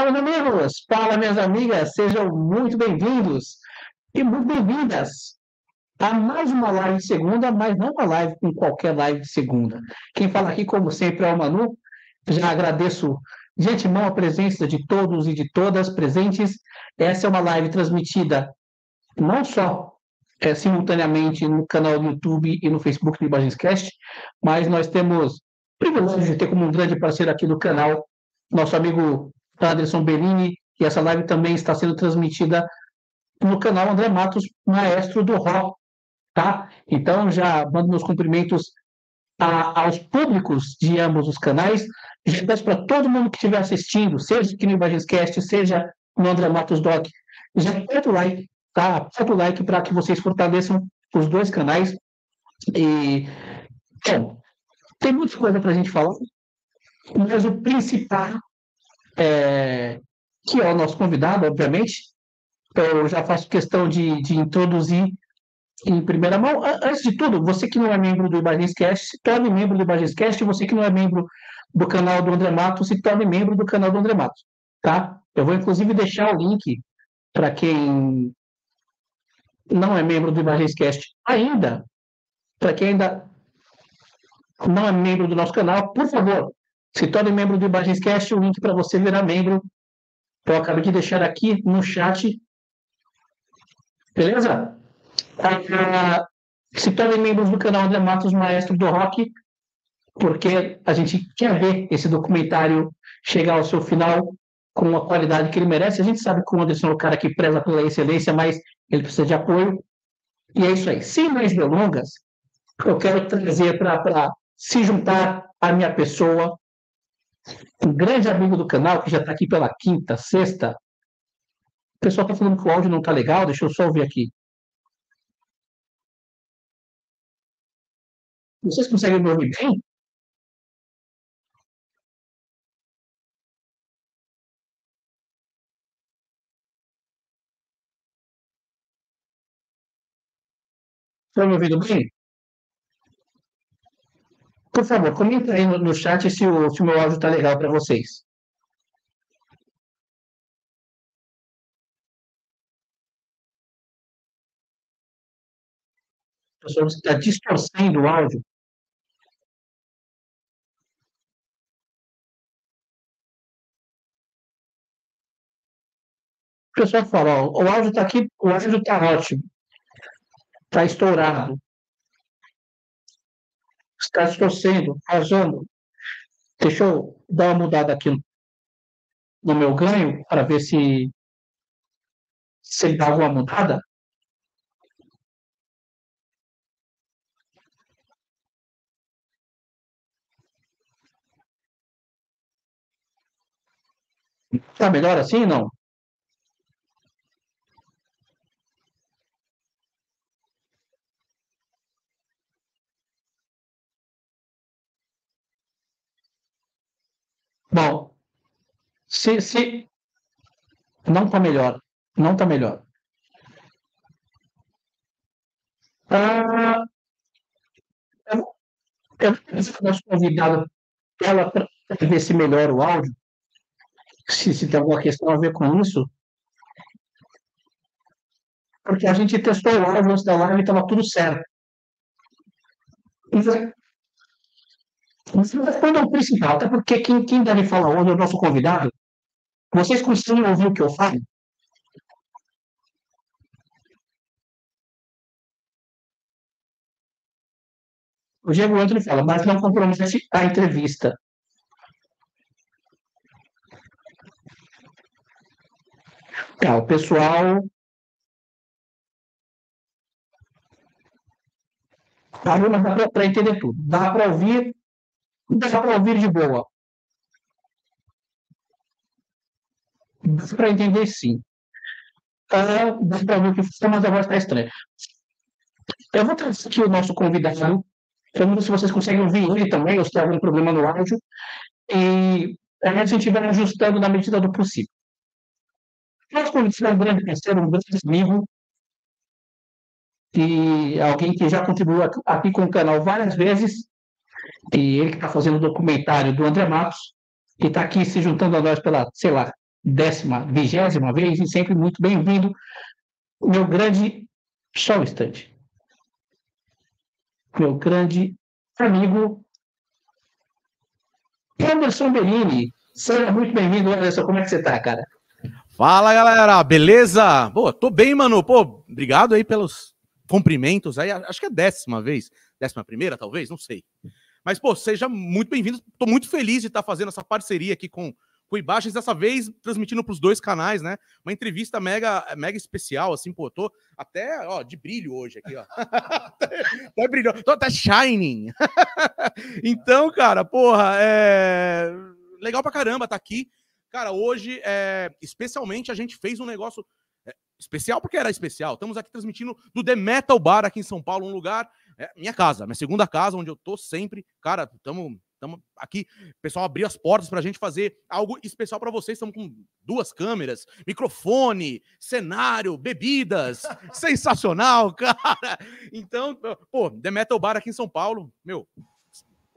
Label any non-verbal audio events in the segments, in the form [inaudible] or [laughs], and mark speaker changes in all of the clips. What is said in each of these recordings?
Speaker 1: Fala, meus amigos! Fala, minhas amigas! Sejam muito bem-vindos e muito bem-vindas a mais uma live de segunda, mas não uma live com qualquer live de segunda. Quem fala aqui, como sempre, é o Manu. Já agradeço de antemão a presença de todos e de todas presentes. Essa é uma live transmitida não só é, simultaneamente no canal do YouTube e no Facebook do Imagenscast, mas nós temos o privilégio de ter como um grande parceiro aqui no canal nosso amigo Anderson Bellini, e essa live também está sendo transmitida no canal André Matos, maestro do rock, tá? Então, já mando meus cumprimentos a, aos públicos de ambos os canais, já peço para todo mundo que estiver assistindo, seja aqui no Imagenscast, seja no André Matos Doc, já aperta o like, tá? Aperta o like para que vocês fortaleçam os dois canais. E, bom, tem muita coisa para a gente falar, mas o principal é, que é o nosso convidado, obviamente. Eu já faço questão de, de introduzir em primeira mão. Antes de tudo, você que não é membro do Imagens se torne membro do Imagens Você que não é membro do canal do André Matos, se torne membro do canal do André Matos. Tá? Eu vou, inclusive, deixar o link para quem não é membro do Imagens ainda, para quem ainda não é membro do nosso canal, por favor, se torne membro do Imagenscast, o link para você virar membro. Eu acabei de deixar aqui no chat. Beleza? Ah, se torne membro do canal André Matos Maestro do Rock, porque a gente quer ver esse documentário chegar ao seu final com a qualidade que ele merece. A gente sabe que o Anderson é um cara que preza pela excelência, mas ele precisa de apoio. E é isso aí. Sem mais delongas, eu quero trazer para se juntar à minha pessoa um grande amigo do canal, que já está aqui pela quinta, sexta. O pessoal está falando que o áudio não está legal, deixa eu só ouvir aqui. Vocês conseguem me ouvir bem? Estão me ouvindo bem? Por favor, comenta aí no, chat se o, se o meu áudio está legal para vocês. Pessoal, você está distorcendo o áudio. O pessoal fala, ó, o áudio está aqui, o áudio está ótimo. Está estourado está distorcendo, arrasando. Deixa eu dar uma mudada aqui no meu ganho para ver se, se dá alguma mudada. Está melhor assim, não? Bom, se, se não está melhor, não está melhor. Ah, eu, eu, nosso convidado ela para ver se melhora o áudio, se, se tem alguma questão a ver com isso, porque a gente testou o áudio antes da live e estava tudo certo. Mas quando é o principal, até porque quem, quem deve falar hoje é o nosso convidado. Vocês conseguem ouvir o que eu falo? O Diego Antônio fala, mas não compromete a entrevista. Tá, o pessoal. Tá, mas dá para entender tudo. Dá para ouvir Dá para ouvir de boa. Dá para entender sim. Uh, dá para ouvir o que você, mas a voz está estranha. Eu vou trazer aqui o nosso convidado. Eu não sei se vocês conseguem ouvir ele também, ou se tem algum problema no áudio. E a gente vai ajustando na medida do possível. Nosso convidado é um grande parceiro, um grande amigo, e alguém que já contribuiu aqui com o canal várias vezes, e ele que está fazendo o documentário do André Matos, e está aqui se juntando a nós pela, sei lá, décima, vigésima vez, e sempre muito bem-vindo, meu grande só um instante. Meu grande amigo Anderson Bellini. Seja muito bem-vindo, Anderson. Como é que você tá, cara?
Speaker 2: Fala, galera. Beleza? Pô, tô bem, mano. Pô, obrigado aí pelos cumprimentos. Aí, acho que é décima vez. Décima primeira, talvez? Não sei. Mas, pô, seja muito bem-vindo. Tô muito feliz de estar fazendo essa parceria aqui com com Ibaixas, dessa vez transmitindo para os dois canais, né? Uma entrevista mega, mega especial, assim, pô, tô até, ó, de brilho hoje aqui, ó. até [laughs] brilho, tô até shining. [laughs] então, cara, porra, é legal pra caramba tá aqui. Cara, hoje, é... especialmente, a gente fez um negócio é, especial porque era especial. Estamos aqui transmitindo do The Metal Bar aqui em São Paulo, um lugar, é, minha casa, minha segunda casa, onde eu tô sempre. Cara, estamos Estamos aqui, o pessoal abriu as portas para a gente fazer algo especial para vocês. Estamos com duas câmeras, microfone, cenário, bebidas. [laughs] Sensacional, cara. Então, pô, The Metal Bar aqui em São Paulo, meu,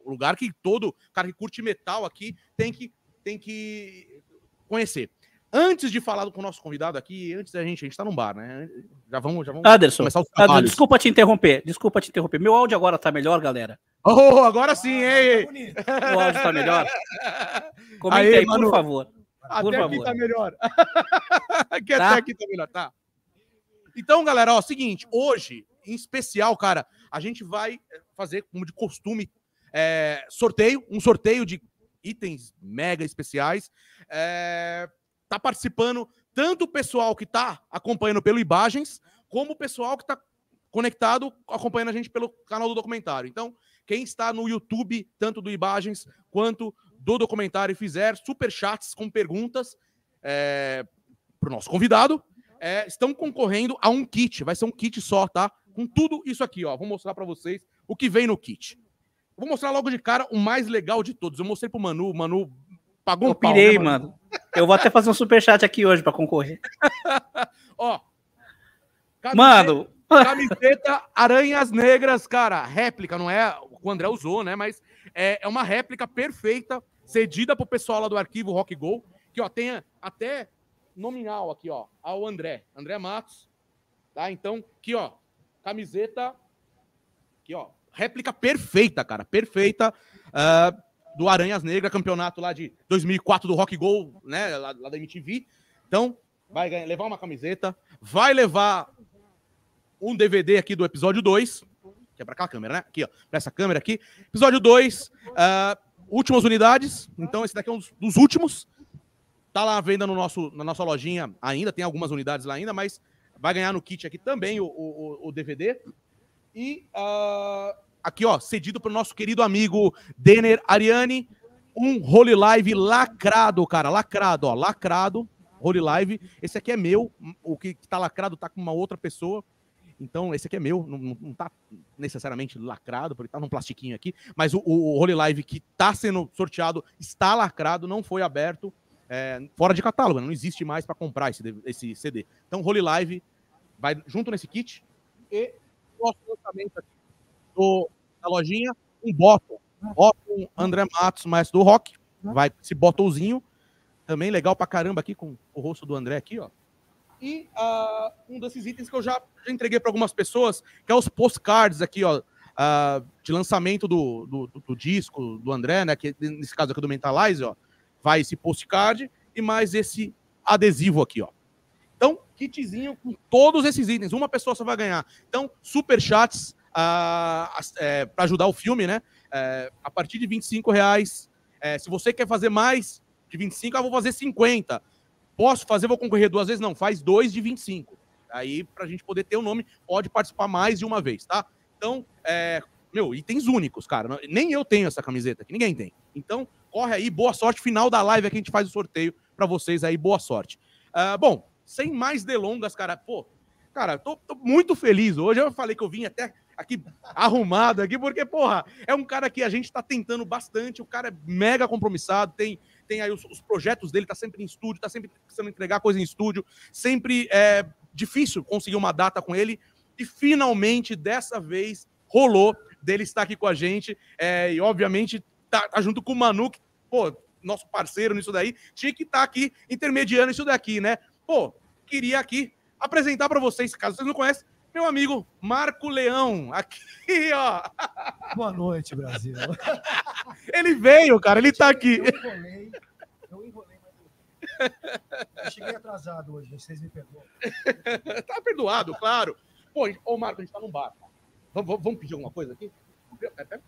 Speaker 2: lugar que todo cara que curte metal aqui tem que, tem que conhecer. Antes de falar com o nosso convidado aqui, antes da gente, a gente tá num bar, né? Já vamos, já vamos
Speaker 1: Anderson, começar os Anderson, desculpa te interromper, desculpa te interromper. Meu áudio agora tá melhor, galera?
Speaker 2: Oh, agora sim, hein?
Speaker 1: O áudio tá melhor? [laughs] Comenta aí, aí por favor.
Speaker 2: Por até favor. aqui tá melhor. [laughs] aqui tá? Até aqui tá melhor, tá? Então, galera, ó, seguinte, hoje, em especial, cara, a gente vai fazer, como de costume, é, sorteio, um sorteio de itens mega especiais. É, tá participando tanto o pessoal que tá acompanhando pelo Imagens, como o pessoal que tá conectado acompanhando a gente pelo canal do documentário. Então, quem está no YouTube, tanto do Imagens quanto do documentário, fizer super chats com perguntas é, para o nosso convidado, é, estão concorrendo a um kit. Vai ser um kit só, tá? Com tudo isso aqui, ó. Vou mostrar para vocês o que vem no kit. Vou mostrar logo de cara o mais legal de todos. Eu mostrei pro Manu, o Manu
Speaker 1: Pagou eu pau, pirei, né, mano? mano? Eu vou até fazer um superchat aqui hoje para concorrer. [laughs]
Speaker 2: Ó. Camiseta, mano. Camiseta Aranhas Negras, cara. Réplica, não é o André usou, né? Mas é, é uma réplica perfeita, cedida pro pessoal lá do arquivo Rock Go. Que, ó, tem até nominal aqui, ó, ao André. André Matos. Tá? Então, aqui, ó. Camiseta. Aqui, ó. Réplica perfeita, cara. Perfeita. Uh, do Aranhas Negras, campeonato lá de 2004 do Rock Go, né, lá, lá da MTV. Então, vai ganhar, levar uma camiseta, vai levar um DVD aqui do episódio 2, que é para aquela câmera, né? Aqui, ó, para essa câmera aqui. Episódio 2, uh, ah, últimas unidades. Então, esse daqui é um dos últimos. Tá lá à venda no nosso, na nossa lojinha ainda, tem algumas unidades lá ainda, mas vai ganhar no kit aqui também o, o, o DVD. E uh, aqui, ó, cedido para o nosso querido amigo Denner Ariane, um Holy Live lacrado, cara, lacrado, ó, lacrado, Holy Live. Esse aqui é meu, o que está lacrado tá com uma outra pessoa. Então, esse aqui é meu, não, não tá necessariamente lacrado, porque tá num plastiquinho aqui, mas o, o Holy Live que tá sendo sorteado está lacrado, não foi aberto, é, fora de catálogo, não existe mais para comprar esse, esse CD. Então, Holy Live vai junto nesse kit e nosso lançamento aqui do, da lojinha, um bottom. Bottom André Matos, maestro do rock. Vai esse botãozinho. Também legal pra caramba aqui, com o rosto do André aqui, ó. E uh, um desses itens que eu já, já entreguei para algumas pessoas, que é os postcards aqui, ó. Uh, de lançamento do, do, do, do, disco do André, né? Que nesse caso aqui do Mentalize, ó. Vai esse postcard e mais esse adesivo aqui, ó. Então, kitzinho com todos esses itens. Uma pessoa só vai ganhar. Então, super chats é, para ajudar o filme, né? É, a partir de 25 reais. É, se você quer fazer mais de 25, eu vou fazer 50. Posso fazer, vou concorrer duas vezes? Não, faz dois de 25. Aí, para a gente poder ter o um nome, pode participar mais de uma vez, tá? Então, é, meu, itens únicos, cara. Nem eu tenho essa camiseta aqui, ninguém tem. Então, corre aí, boa sorte. Final da live aqui a gente faz o sorteio para vocês aí, boa sorte. Uh, bom, sem mais delongas, cara, pô, cara, tô, tô, muito feliz hoje. Eu falei que eu vim até aqui arrumado aqui, porque, porra, é um cara que a gente tá tentando bastante, o cara é mega compromissado, tem, tem aí os, os projetos dele, tá sempre em estúdio, tá sempre precisando entregar coisa em estúdio, sempre é difícil conseguir uma data com ele, e finalmente, dessa vez, rolou dele estar aqui com a gente, é, e obviamente tá, tá junto com o Manu, que, pô, nosso parceiro nisso daí, tinha que estar tá aqui intermediando isso daqui, né? Pô, queria aqui apresentar para vocês, caso vocês não conhecem, meu amigo Marco Leão, aqui, ó.
Speaker 3: Boa noite, Brasil.
Speaker 2: ele veio, cara, ele tá aqui. Eu enrolei, eu
Speaker 3: enrolei, mas eu cheguei atrasado hoje, vocês me perdoam.
Speaker 2: tá perdoado, claro. Pô, ô Marco, a gente tá num bar. Vamos, vamos pedir alguma coisa aqui?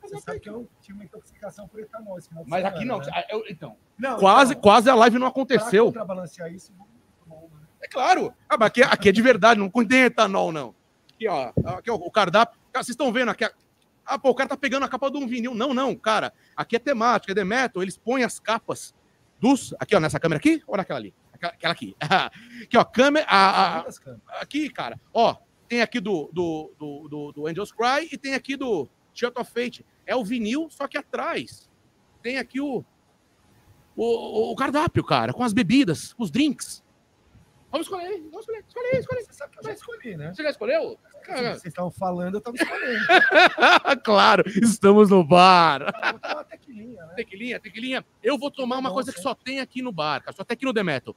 Speaker 3: Você sabe que eu tive uma intoxicação por etanol.
Speaker 2: Mas aqui não. Né? Eu, então, não, quase, então, quase a live não aconteceu. Para
Speaker 3: contrabalancear isso,
Speaker 2: né? É claro. Ah, aqui, aqui é de verdade, não contém etanol, não. Aqui, ó. Aqui, ó, o cardápio. Cara, vocês estão vendo aqui. Ah, pô, o cara tá pegando a capa de um vinil. Não, não, cara. Aqui é temática, é Demeto. Eles põem as capas dos. Aqui, ó, nessa câmera aqui ou naquela ali? Aquela aqui. [laughs] aqui, ó, câmera. A, a, aqui, cara. Ó, tem aqui do, do, do, do, do Angels Cry e tem aqui do Shut of Fate. É o vinil, só que atrás tem aqui o, o, o cardápio, cara, com as bebidas, os drinks. Vamos escolher, vamos escolher, escolher, escolher. Você sabe que eu já escolhi, né? Você já escolheu?
Speaker 3: Cara... Vocês estavam falando, eu estava escolhendo. [laughs]
Speaker 2: claro, estamos no bar. Uma tequilinha, né? Tequilinha, tequilinha. Eu vou tomar uma coisa que só tem aqui no bar, cara, só tem aqui no Demeto.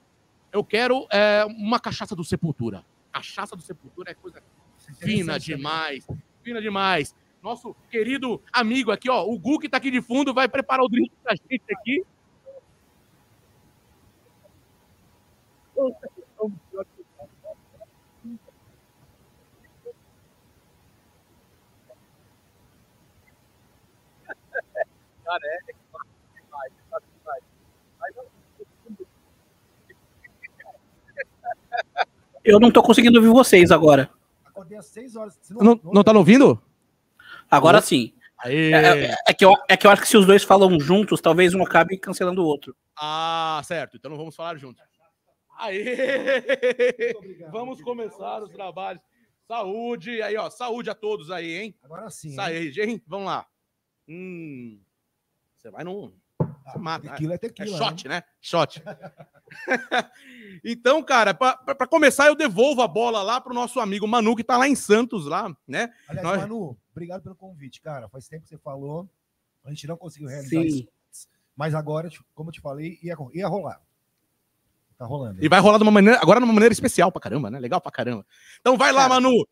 Speaker 2: Eu quero é, uma cachaça do Sepultura. Cachaça do Sepultura é coisa fina demais, fina demais. Nosso querido amigo aqui, ó, o Gu que tá aqui de fundo, vai preparar o drink pra gente aqui. Eu não tô conseguindo ouvir vocês agora. Acordei às 6 horas. Não, não, não tá ouvindo? Agora sim. É, é, é, que eu, é que eu acho que se os dois falam juntos, talvez um acabe cancelando o outro. Ah, certo. Então não vamos falar juntos. Aê! Obrigado, vamos começar os trabalhos. Saúde, aí, ó. Saúde a todos aí, hein?
Speaker 3: Agora sim.
Speaker 2: Saúde, hein? Vamos lá. Hum, você vai num.
Speaker 3: Ah, mata. Tequila é tequila.
Speaker 2: É shot, né? né? Shot. [laughs] então, cara, para começar, eu devolvo a bola lá pro nosso amigo Manu, que tá lá em Santos, lá, né?
Speaker 3: Aliás, Nós... Manu, obrigado pelo convite, cara. Faz tempo que você falou, a gente não conseguiu realizar Sim. isso. Mas agora, como eu te falei, ia, ia rolar. Tá rolando.
Speaker 2: E vai rolar de uma maneira, agora de uma maneira especial pra caramba, né? Legal pra caramba. Então vai lá, Manu.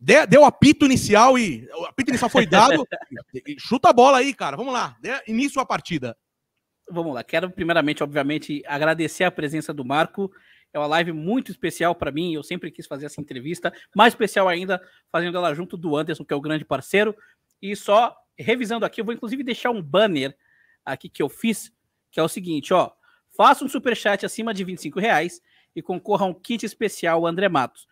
Speaker 2: Deu o apito inicial e. O apito inicial foi dado. [laughs] chuta a bola aí, cara. Vamos lá. Dê início à partida. Vamos lá. Quero, primeiramente, obviamente, agradecer a presença do Marco. É uma live muito especial para mim. Eu sempre quis fazer essa entrevista. Mais especial ainda, fazendo ela junto do Anderson, que é o grande parceiro. E só revisando aqui, eu vou inclusive deixar um banner aqui que eu fiz, que é o seguinte: ó. Faça um superchat acima de 25 reais e concorra a um kit especial André Matos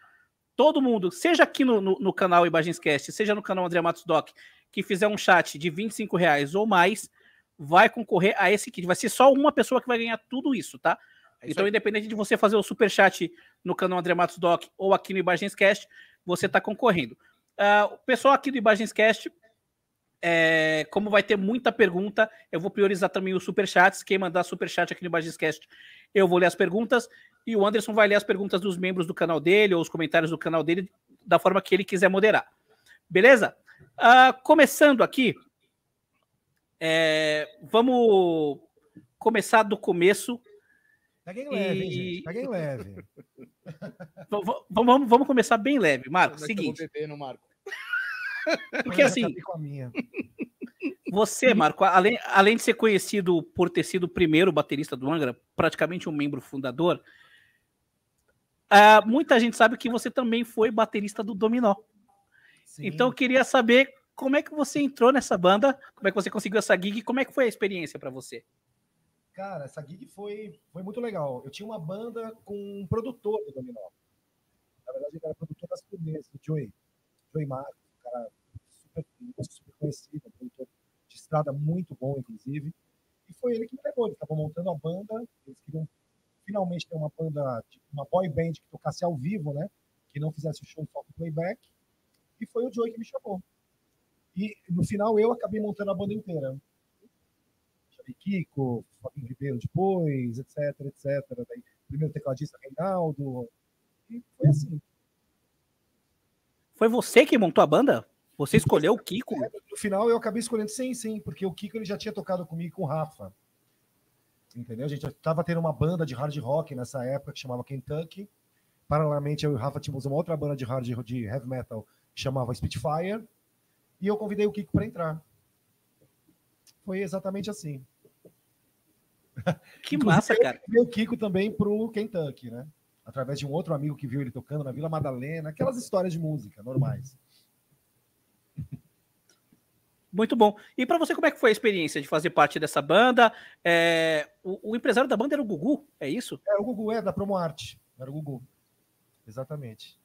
Speaker 2: todo mundo, seja aqui no, no, no canal Imagenscast, seja no canal André Matos Doc, que fizer um chat de 25 reais ou mais, vai concorrer a esse kit. Vai ser só uma pessoa que vai ganhar tudo isso, tá? É então, independente de você fazer o super chat no canal André Matos Doc ou aqui no Imagenscast, você está concorrendo. Uh, o pessoal aqui do Imagenscast, é, como vai ter muita pergunta, eu vou priorizar também os superchats. Quem mandar superchat aqui no Imagenscast, eu vou ler as perguntas e o Anderson vai ler as perguntas dos membros do canal dele ou os comentários do canal dele da forma que ele quiser moderar. Beleza? Uh, começando aqui, é, vamos começar do começo.
Speaker 3: Peguem leve, e... gente. Peguem leve. [laughs]
Speaker 2: vamos, vamos começar bem leve, Marco. É seguinte. No Marco? Porque assim. Você, Marco, além, além de ser conhecido por ter sido o primeiro baterista do Angra, praticamente um membro fundador, Uh, muita gente sabe que você também foi baterista do Dominó. Sim. Então eu queria saber como é que você entrou nessa banda, como é que você conseguiu essa gig, como é que foi a experiência para você?
Speaker 3: Cara, essa gig foi, foi muito legal. Eu tinha uma banda com um produtor do Dominó. Na verdade, ele era produtor das turnês, o Joey. Joey Marcos, um cara super, super conhecido, um produtor de estrada muito bom, inclusive. E foi ele que me levou. Ele estava montando a banda, eles queriam finalmente ter uma banda, uma boy band que tocasse ao vivo, né? Que não fizesse o show só com playback. E foi o Joey que me chamou. E no final eu acabei montando a banda inteira. Chamei Kiko, Fabinho Ribeiro depois, etc, etc. Daí, primeiro tecladista Reinaldo. E foi assim.
Speaker 2: Foi você que montou a banda? Você escolheu o Kiko?
Speaker 3: No final eu acabei escolhendo sim, sim, porque o Kiko ele já tinha tocado comigo com o Rafa. Entendeu? A gente estava tendo uma banda de hard rock nessa época que chamava Kentucky. Paralelamente, eu e o Rafa tínhamos uma outra banda de hard de heavy metal que chamava Spitfire. E eu convidei o Kiko para entrar. Foi exatamente assim.
Speaker 4: Que massa, cara.
Speaker 3: Eu o Kiko também pro Kentucky, né? Através de um outro amigo que viu ele tocando na Vila Madalena, aquelas histórias de música normais.
Speaker 4: Muito bom. E para você, como é que foi a experiência de fazer parte dessa banda? É, o, o, empresário da banda era o Gugu, é isso?
Speaker 3: É, o Gugu, é, da Promo Arte. Era o Gugu. Exatamente.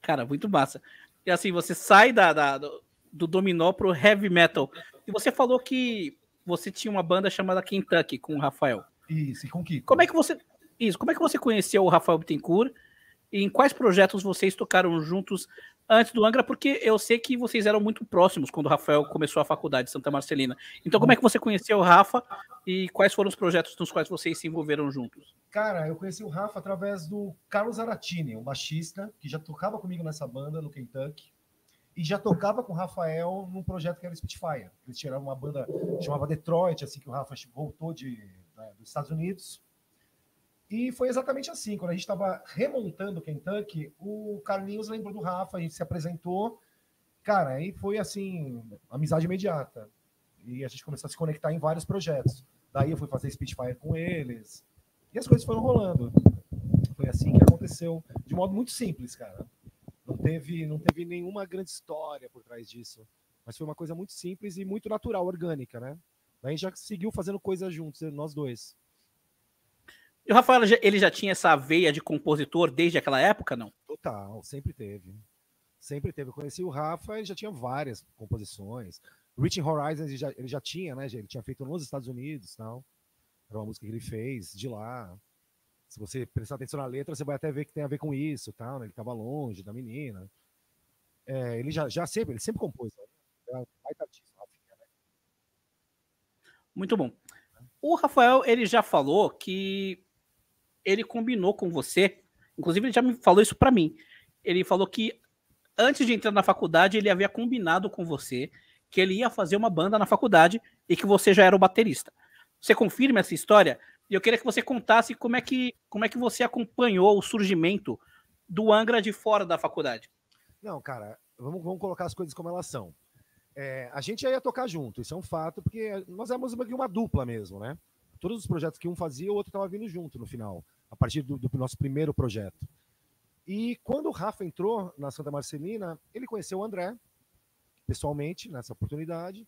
Speaker 4: Cara, muito massa. E assim, você sai da, da do, do dominó pro heavy metal. E você falou que você tinha uma banda chamada Kentucky com o Rafael.
Speaker 3: Isso, e com o Kiko.
Speaker 4: Como é que você. Isso, como é que você conheceu o Rafael Bittencourt? E em quais projetos vocês tocaram juntos antes do Angra? Porque eu sei que vocês eram muito próximos quando o Rafael começou a faculdade de Santa Marcelina. Então, como é que você conheceu o Rafa e quais foram os projetos nos quais vocês se envolveram juntos?
Speaker 3: Cara, eu conheci o Rafa através do Carlos Aratini, um baixista que já tocava comigo nessa banda no Kentucky e já tocava com o Rafael num projeto que era Spitfire. Eles tiraram uma banda chamava Detroit, assim que o Rafa voltou de, né, dos Estados Unidos. E foi exatamente assim, quando a gente estava remontando o Kentucky, o Carlinhos lembrou do Rafa, a gente se apresentou, cara, aí foi assim, amizade imediata. E a gente começou a se conectar em vários projetos. Daí eu fui fazer Spitfire com eles, e as coisas foram rolando. Foi assim que aconteceu, de modo muito simples, cara. Não teve, não teve nenhuma grande história por trás disso. Mas foi uma coisa muito simples e muito natural, orgânica, né? A gente já seguiu fazendo coisas juntos, nós dois.
Speaker 4: E o Rafael, ele já tinha essa veia de compositor desde aquela época, não?
Speaker 3: Total, sempre teve. Sempre teve. Eu conheci o Rafa, ele já tinha várias composições. Reaching Horizons ele já, ele já tinha, né? Ele tinha feito nos Estados Unidos tal. Era uma música que ele fez de lá se você prestar atenção na letra, você vai até ver que tem a ver com isso, tal, né? Ele estava longe da menina. É, ele já, já sempre, ele sempre compôs. Né?
Speaker 4: né? Muito bom. O Rafael, ele já falou que ele combinou com você, inclusive ele já me falou isso para mim. Ele falou que antes de entrar na faculdade, ele havia combinado com você que ele ia fazer uma banda na faculdade e que você já era o baterista. Você confirma essa história? E eu queria que você contasse como é que, como é que você acompanhou o surgimento do Angra de fora da faculdade.
Speaker 3: Não, cara, vamos, vamos colocar as coisas como elas são. É, a gente ia tocar junto, isso é um fato, porque nós éramos uma dupla mesmo, né? Todos os projetos que um fazia, o outro estava vindo junto no final, a partir do, do nosso primeiro projeto. E quando o Rafa entrou na Santa Marcelina, ele conheceu o André, pessoalmente, nessa oportunidade,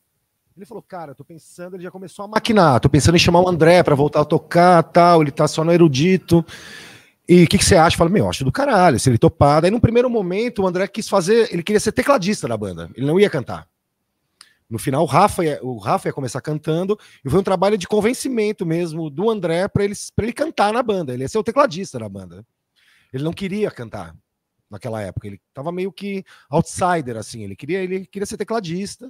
Speaker 3: ele falou, cara, tô pensando, ele já começou a maquinar, tô pensando em chamar o André para voltar a tocar, tal, ele tá só no erudito. E o que, que, você acha? Fala, meu, acho do caralho, se ele topar. Aí, num primeiro momento, o André quis fazer, ele queria ser tecladista da banda, ele não ia cantar. No final, o Rafa ia, o Rafa ia começar cantando, e foi um trabalho de convencimento mesmo do André para ele, ele cantar na banda. Ele ia ser o tecladista da banda. Ele não queria cantar naquela época, ele tava meio que outsider, assim, ele queria, ele queria ser tecladista.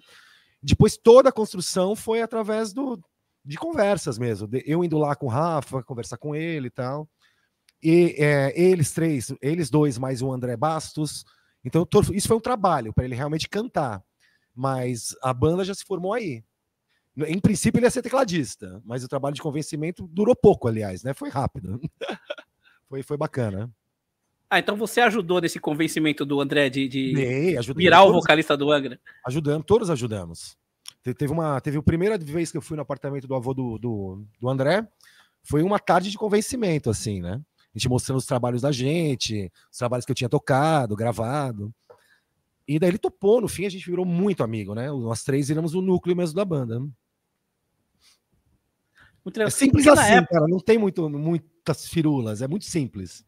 Speaker 3: Depois toda a construção foi através do, de conversas mesmo. Eu indo lá com o Rafa, conversar com ele e tal. E é, eles três, eles dois, mais o André Bastos. Então, isso foi um trabalho para ele realmente cantar. Mas a banda já se formou aí. Em princípio, ele ia ser tecladista, mas o trabalho de convencimento durou pouco, aliás, né? Foi rápido. [laughs] foi, foi bacana.
Speaker 4: Ah, então você ajudou nesse convencimento do André de, de Ei, virar todos, o vocalista do Angra?
Speaker 3: Ajudamos, todos ajudamos. Teve uma, teve a primeira vez que eu fui no apartamento do avô do, do, do André, foi uma tarde de convencimento, assim, né? A gente mostrando os trabalhos da gente, os trabalhos que eu tinha tocado, gravado. E daí ele topou, no fim a gente virou muito amigo, né? Nós três viramos o núcleo mesmo da banda. Muito é simples assim, época... cara, não tem muito, muitas firulas, é muito simples.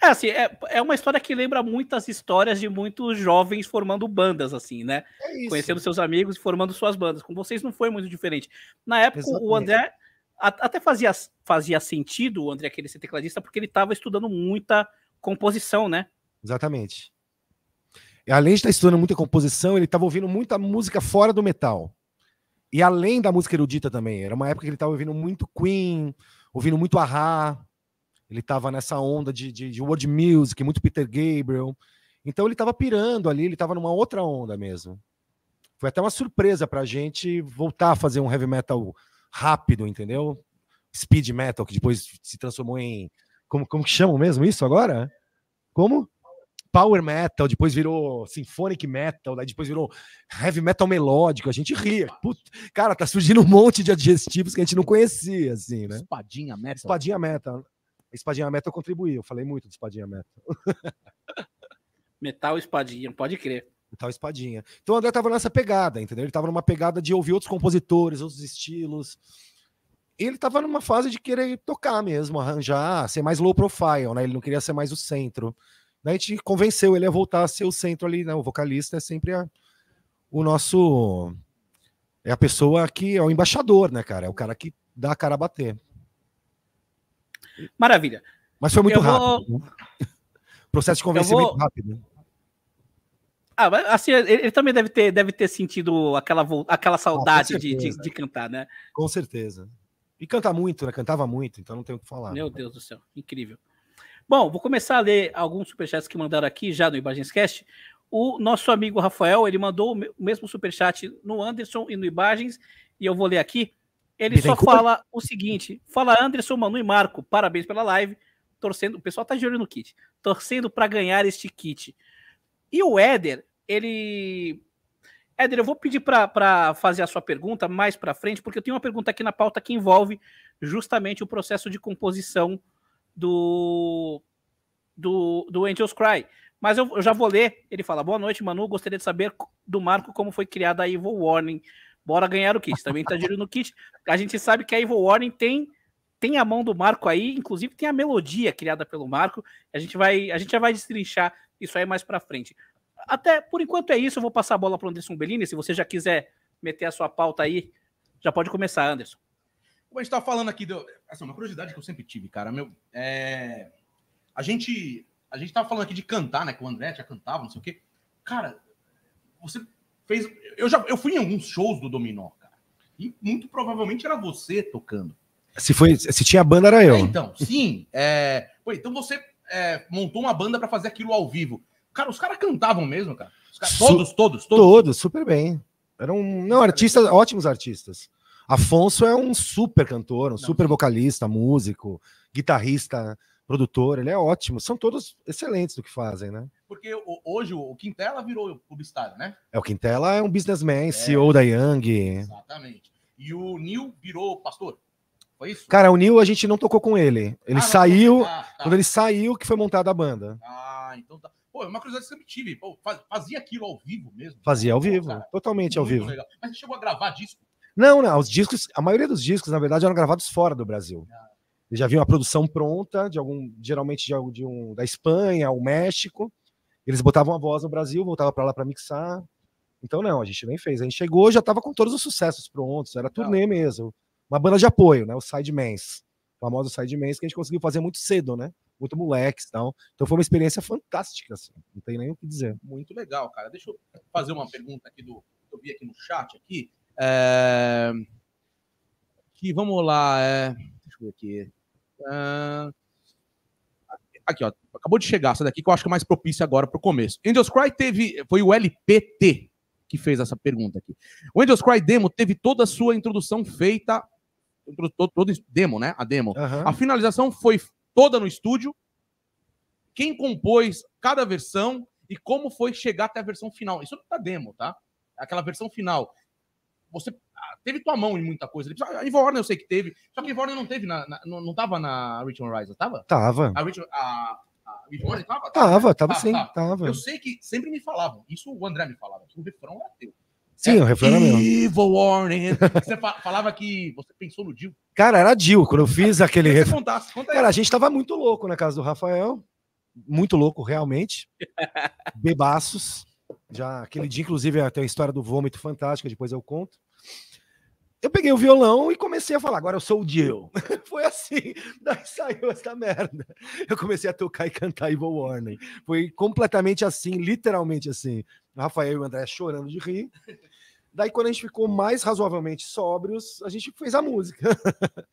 Speaker 4: É, assim, é, é uma história que lembra muitas histórias de muitos jovens formando bandas, assim, né? É Conhecendo seus amigos e formando suas bandas. Com vocês não foi muito diferente. Na época, Exatamente. o André até fazia, fazia sentido o André querer ser tecladista, porque ele estava estudando muita composição, né?
Speaker 3: Exatamente. Além de estar estudando muita composição, ele estava ouvindo muita música fora do metal. E além da música erudita também. Era uma época que ele estava ouvindo muito Queen, ouvindo muito Ahá, ele estava nessa onda de, de, de, world music, muito Peter Gabriel. Então ele estava pirando ali, ele estava numa outra onda mesmo. Foi até uma surpresa para a gente voltar a fazer um heavy metal rápido, entendeu? Speed metal, que depois se transformou em. Como, como que chamam mesmo isso agora? Como? Power metal, depois virou symphonic metal, depois virou heavy metal melódico. A gente ria. Puta, cara, tá surgindo um monte de adjetivos que a gente não conhecia, assim, né?
Speaker 2: Espadinha metal.
Speaker 3: Espadinha metal. Espadinha metal contribuiu. Eu falei muito de espadinha metal. [laughs]
Speaker 4: Metal espadinha, pode crer.
Speaker 3: Metal espadinha. Então o André tava nessa pegada, entendeu? Ele tava numa pegada de ouvir outros compositores, outros estilos. Ele tava numa fase de querer tocar mesmo, arranjar, ser mais low profile, né? Ele não queria ser mais o centro. Daí a gente convenceu ele a voltar a ser o centro ali, né? O vocalista é sempre a, o nosso. É a pessoa que é o embaixador, né, cara? É o cara que dá a cara a bater.
Speaker 4: Maravilha.
Speaker 3: Mas foi muito eu rápido. Vou... [laughs] Processo de convencimento vou... rápido.
Speaker 4: Ah, assim, ele, também deve ter, deve ter sentido aquela, aquela saudade ah, de, de, de, cantar, né?
Speaker 3: Com certeza. E canta muito, né? Cantava muito, então não tem o que falar.
Speaker 4: Meu Deus do céu, incrível. Bom, vou começar a ler alguns superchats que mandaram aqui já no Imagenscast. O nosso amigo Rafael, ele mandou o mesmo superchat no Anderson e no Imagens, e eu vou ler aqui. Ele só fala o seguinte: fala Anderson, Manu e Marco, parabéns pela live. Torcendo, o pessoal tá de olho no kit, torcendo para ganhar este kit. E o Éder, ele. Éder, eu vou pedir para fazer a sua pergunta mais para frente, porque eu tenho uma pergunta aqui na pauta que envolve justamente o processo de composição do, do, do Angels Cry. Mas eu, eu, já vou ler. Ele fala: Boa noite, Manu. Gostaria de saber do Marco como foi criada a Evil Warning. Bora ganhar o kit. Também tá girando no kit. A gente sabe que a Evil Warning tem tem a mão do Marco aí, inclusive tem a melodia criada pelo Marco. A gente vai, a gente já vai destrinchar isso aí mais para frente. Até por enquanto é isso. Eu vou passar a bola para o Anderson Bellini. Se você já quiser meter a sua pauta aí, já pode começar, Anderson.
Speaker 2: Como a gente tá falando aqui, do, é uma curiosidade que eu sempre tive, cara. Meu, é, a gente a gente tava falando aqui de cantar, né? Que o André já cantava, não sei o quê. Cara, você fez. Eu já eu fui em alguns shows do Dominó, cara. E muito provavelmente era você tocando.
Speaker 3: Se, foi, se tinha banda, era eu. É,
Speaker 2: então, sim. É, pô, então você é, montou uma banda para fazer aquilo ao vivo. Cara, os caras cantavam mesmo, cara. Caras, todos, todos, todos.
Speaker 3: Todos, super bem. Eram não, artistas, ótimos artistas. Afonso é um super cantor, um super vocalista, músico, guitarrista, produtor, ele é ótimo. São todos excelentes do que fazem, né?
Speaker 2: Porque hoje o Quintela virou publicitário, né?
Speaker 3: É, o Quintela é um businessman, é, CEO da Young.
Speaker 2: Exatamente. E o Neil virou pastor. Foi isso?
Speaker 3: Cara, o Neil a gente não tocou com ele. Ele ah, saiu, ah, tá. quando ele saiu que foi montada a banda.
Speaker 2: Ah, então tá. Pô, é uma curiosidade que eu sempre tive. Pô, fazia aquilo ao vivo mesmo?
Speaker 3: Fazia ao vivo, cara, totalmente ao vivo.
Speaker 2: Legal. Mas você chegou a gravar disco?
Speaker 3: Não, não, os discos, a maioria dos discos, na verdade, eram gravados fora do Brasil. Eles já viam a produção pronta, de algum, geralmente de, de um, da Espanha, o México. Eles botavam a voz no Brasil, voltava para lá para mixar. Então, não, a gente nem fez. A gente chegou, já estava com todos os sucessos prontos, era turnê mesmo. Uma banda de apoio, né? O Sidemans. O famoso Sidemans, que a gente conseguiu fazer muito cedo, né? Muito moleques tal. Então foi uma experiência fantástica, assim. Não tem nem o que dizer.
Speaker 2: Muito legal, cara. Deixa eu fazer uma pergunta aqui do. Eu vi aqui no chat aqui. É... Aqui, vamos lá. É... Deixa eu ver aqui. É... Aqui, ó. Acabou de chegar essa daqui que eu acho que é mais propícia agora para o começo. Angels Cry teve. Foi o LPT que fez essa pergunta aqui. O Angels Cry Demo teve toda a sua introdução feita. Todo, todo demo, né? A demo. Uhum. A finalização foi toda no estúdio. Quem compôs cada versão e como foi chegar até a versão final. Isso não tá demo, tá? Aquela versão final você ah, teve tua mão em muita coisa. A Ivorna eu sei que teve, só que a Ivorna não teve, na, na, não, não tava na Richmond Rise, tava?
Speaker 3: Tava.
Speaker 2: A, Richmond, a, a
Speaker 3: Ivorna tava? Tava, tava, sim, tá. tava.
Speaker 2: Eu sei que sempre me falavam, isso o André me falava, que o refrão era teu.
Speaker 3: Sim, é, o refrão era meu.
Speaker 2: Evil Warning. Você falava que você pensou no Dil.
Speaker 3: Cara, era Dil. Quando eu fiz [laughs] aquele refrão. Cara, a gente tava muito louco na casa do Rafael. Muito louco, realmente. [laughs] Bebaços. Já aquele dia, inclusive, tem a história do vômito fantástica, depois eu conto. Eu peguei o violão e comecei a falar, agora eu sou o Jill. [laughs] Foi assim, [laughs] daí saiu essa merda. Eu comecei a tocar e cantar Evil Warning. Foi completamente assim, literalmente assim. Rafael e o André chorando de rir. Daí, quando a gente ficou mais razoavelmente sóbrios, a gente fez a música. [laughs]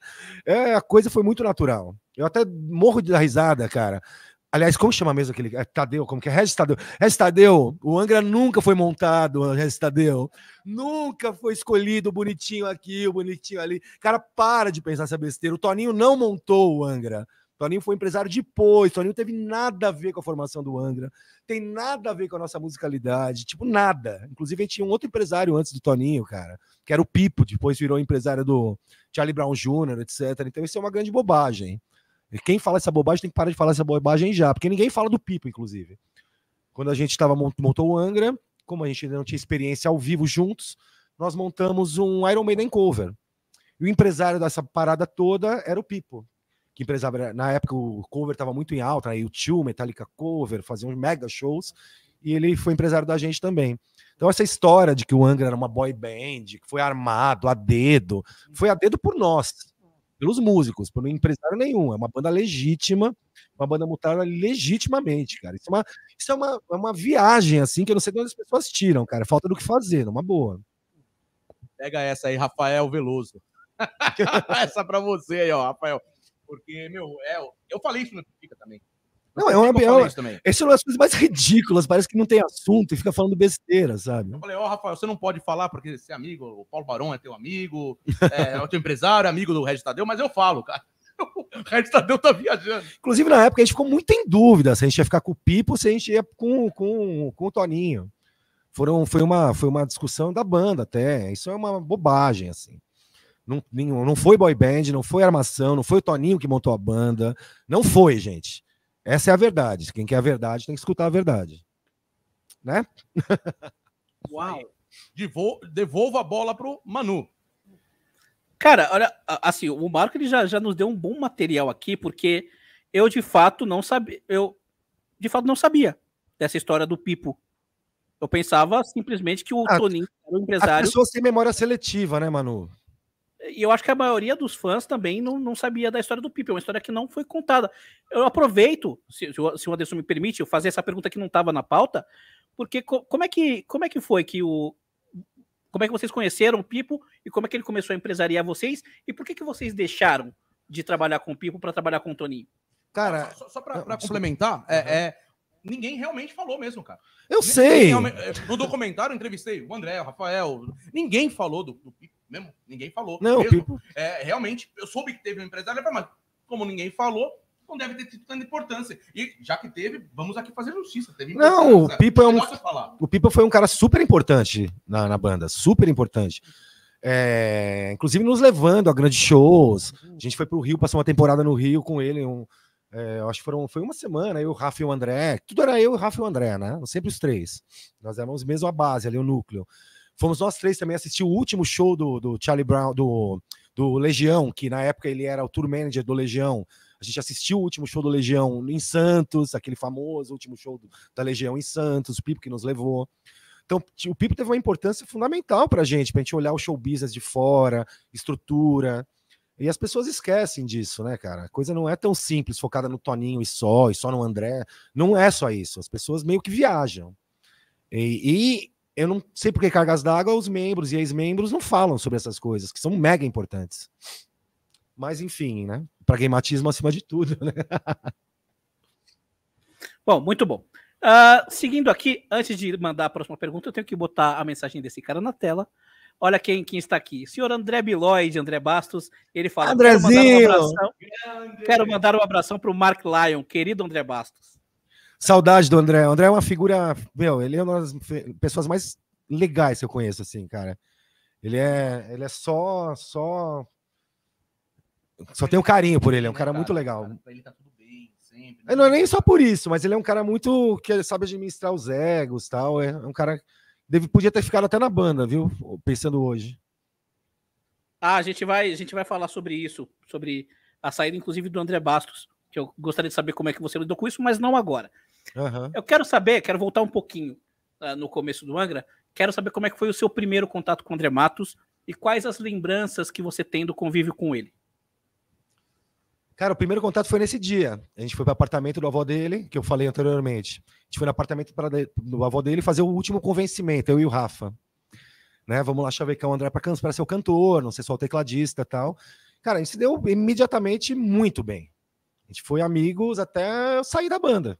Speaker 3: é, a coisa foi muito natural. Eu até morro de dar risada, cara Aliás, como chama mesmo aquele? É Tadeu, como que é? Regis Tadeu. Regis Tadeu, o Angra nunca foi montado, Regis Tadeu. Nunca foi escolhido bonitinho aqui, o bonitinho ali. Cara, para de pensar essa besteira. O Toninho não montou o Angra. O Toninho foi empresário depois. O Toninho teve nada a ver com a formação do Angra. Tem nada a ver com a nossa musicalidade. Tipo, nada. Inclusive, tinha um outro empresário antes do Toninho, cara, que era o Pipo. Depois virou empresário do Charlie Brown Jr., etc. Então, isso é uma grande bobagem. Quem fala essa bobagem tem que parar de falar essa bobagem já, porque ninguém fala do Pipo, inclusive. Quando a gente tava, montou o Angra, como a gente ainda não tinha experiência ao vivo juntos, nós montamos um Iron Maiden cover. E o empresário dessa parada toda era o Pipo. Que empresário, na época o cover estava muito em alta, aí o Tio, Metallica cover, fazia uns mega shows, e ele foi empresário da gente também. Então essa história de que o Angra era uma boy band, que foi armado a dedo, foi a dedo por nós pelos músicos, por empresário nenhum. É uma banda legítima, uma banda montada legitimamente, cara. Isso é uma, isso é uma, é uma viagem, assim, que eu não sei de onde as pessoas tiram, cara. Falta do que fazer, numa boa.
Speaker 2: Pega essa aí, Rafael Veloso. [laughs] essa pra você aí, ó, Rafael. Porque, meu, é, eu falei isso no Fica também.
Speaker 3: Não, é uma esse é uma das coisas mais ridículas, parece que não tem assunto e fica falando besteira, sabe?
Speaker 2: Eu falei, ó, oh, Rafael, você não pode falar porque você é amigo, o Paulo Barão é teu amigo, [laughs] é, é o teu empresário, amigo do Regis Tadeu, mas eu falo, cara. [laughs] O Regis Tadeu tá viajando.
Speaker 3: Inclusive, na época, a gente ficou muito em dúvida se a gente ia ficar com o Pipo ou se a gente ia com, com, com o Toninho. Foram, foi, uma, foi uma discussão da banda até. Isso é uma bobagem, assim. Não, não foi boy band, não foi armação, não foi o Toninho que montou a banda. Não foi, gente. Essa é a verdade. Quem quer a verdade tem que escutar a verdade. Né? [laughs]
Speaker 2: Uau! Devolva a bola pro Manu.
Speaker 4: Cara, olha, assim, o Marco ele já, já nos deu um bom material aqui, porque eu de fato não sabia, eu de fato não sabia dessa história do Pipo. Eu pensava simplesmente que o ah, Toninho
Speaker 3: era o empresário. As pessoas têm memória seletiva, né, Manu?
Speaker 4: E eu acho que a maioria dos fãs também não, não sabia da história do Pipe, é uma história que não foi contada. Eu aproveito, se, se o Anderson me permite, eu fazer essa pergunta que não estava na pauta, porque co como, é que, como é que foi que o. Como é que vocês conheceram o Pipo e como é que ele começou a empresariar vocês? E por que, que vocês deixaram de trabalhar com o Pipo para trabalhar com o Toninho?
Speaker 2: Cara, só, só para complementar, é, é, ninguém realmente falou mesmo, cara.
Speaker 3: Eu ninguém, sei.
Speaker 2: no documentário eu entrevistei o André, o Rafael. Ninguém falou do, do Pipo mesmo. Ninguém falou.
Speaker 3: Não,
Speaker 2: mesmo. É, realmente, eu soube que teve um empresário, mas como ninguém falou, não deve ter tido tanta importância. E já que teve, vamos aqui fazer justiça.
Speaker 3: não, o Pipa é um. O Pipa foi um cara super importante na, na banda, super importante. É, inclusive nos levando a grandes shows. A gente foi para o Rio, passou uma temporada no Rio com ele. Um, é, acho que foram, foi uma semana, eu, o Rafa e o André. Tudo era eu, o Rafa e o André, né? Sempre os três. Nós éramos mesmo a base ali, o núcleo. Fomos nós três também assistir o último show do, do Charlie Brown, do, do Legião, que na época ele era o tour manager do Legião. A gente assistiu o último show do Legião em Santos, aquele famoso último show do, da Legião em Santos, o Pipo que nos levou. Então, o Pipo teve uma importância fundamental para a gente, para a gente olhar o show business de fora, estrutura. E as pessoas esquecem disso, né, cara? A coisa não é tão simples, focada no Toninho e só, e só no André. Não é só isso. As pessoas meio que viajam. E, e eu não sei por que cargas d'água os membros e ex-membros não falam sobre essas coisas, que são mega importantes. Mas, enfim, né? Pragmatismo acima de tudo, né? [laughs]
Speaker 4: Bom, muito bom. Uh, seguindo aqui, antes de mandar a próxima pergunta, eu tenho que botar a mensagem desse cara na tela. Olha quem, quem está aqui. Senhor André Biloide, André Bastos, ele fala:
Speaker 3: Andrezinho!
Speaker 4: Quero mandar um abração, quero mandar um abração para o Mark Lyon, querido André Bastos.
Speaker 3: Saudade do André. O André é uma figura, meu, ele é uma das pessoas mais legais que eu conheço, assim, cara. Ele é, ele é só, só, só tem um carinho por ele. É um cara muito legal. Ele tá tudo bem, sempre. Não é nem só por isso, mas ele é um cara muito que sabe administrar os egos, tal. É um cara deve podia ter ficado até na banda, viu? Pensando hoje.
Speaker 4: Ah, a gente vai, a gente vai falar sobre isso, sobre a saída, inclusive, do André Bastos, que eu gostaria de saber como é que você lidou com isso, mas não agora. Uhum. Eu quero saber, quero voltar um pouquinho uh, no começo do Angra, quero saber como é que foi o seu primeiro contato com o André Matos e quais as lembranças que você tem do convívio com ele.
Speaker 3: Cara, o primeiro contato foi nesse dia. A gente foi para o apartamento do avô dele, que eu falei anteriormente. A gente foi no apartamento pra, do avô dele fazer o último convencimento, eu e o Rafa. Né, vamos lá chavecar o André para ser o cantor, não ser só o tecladista e tal. Cara, a gente se deu imediatamente muito bem A gente foi amigos até eu sair da banda.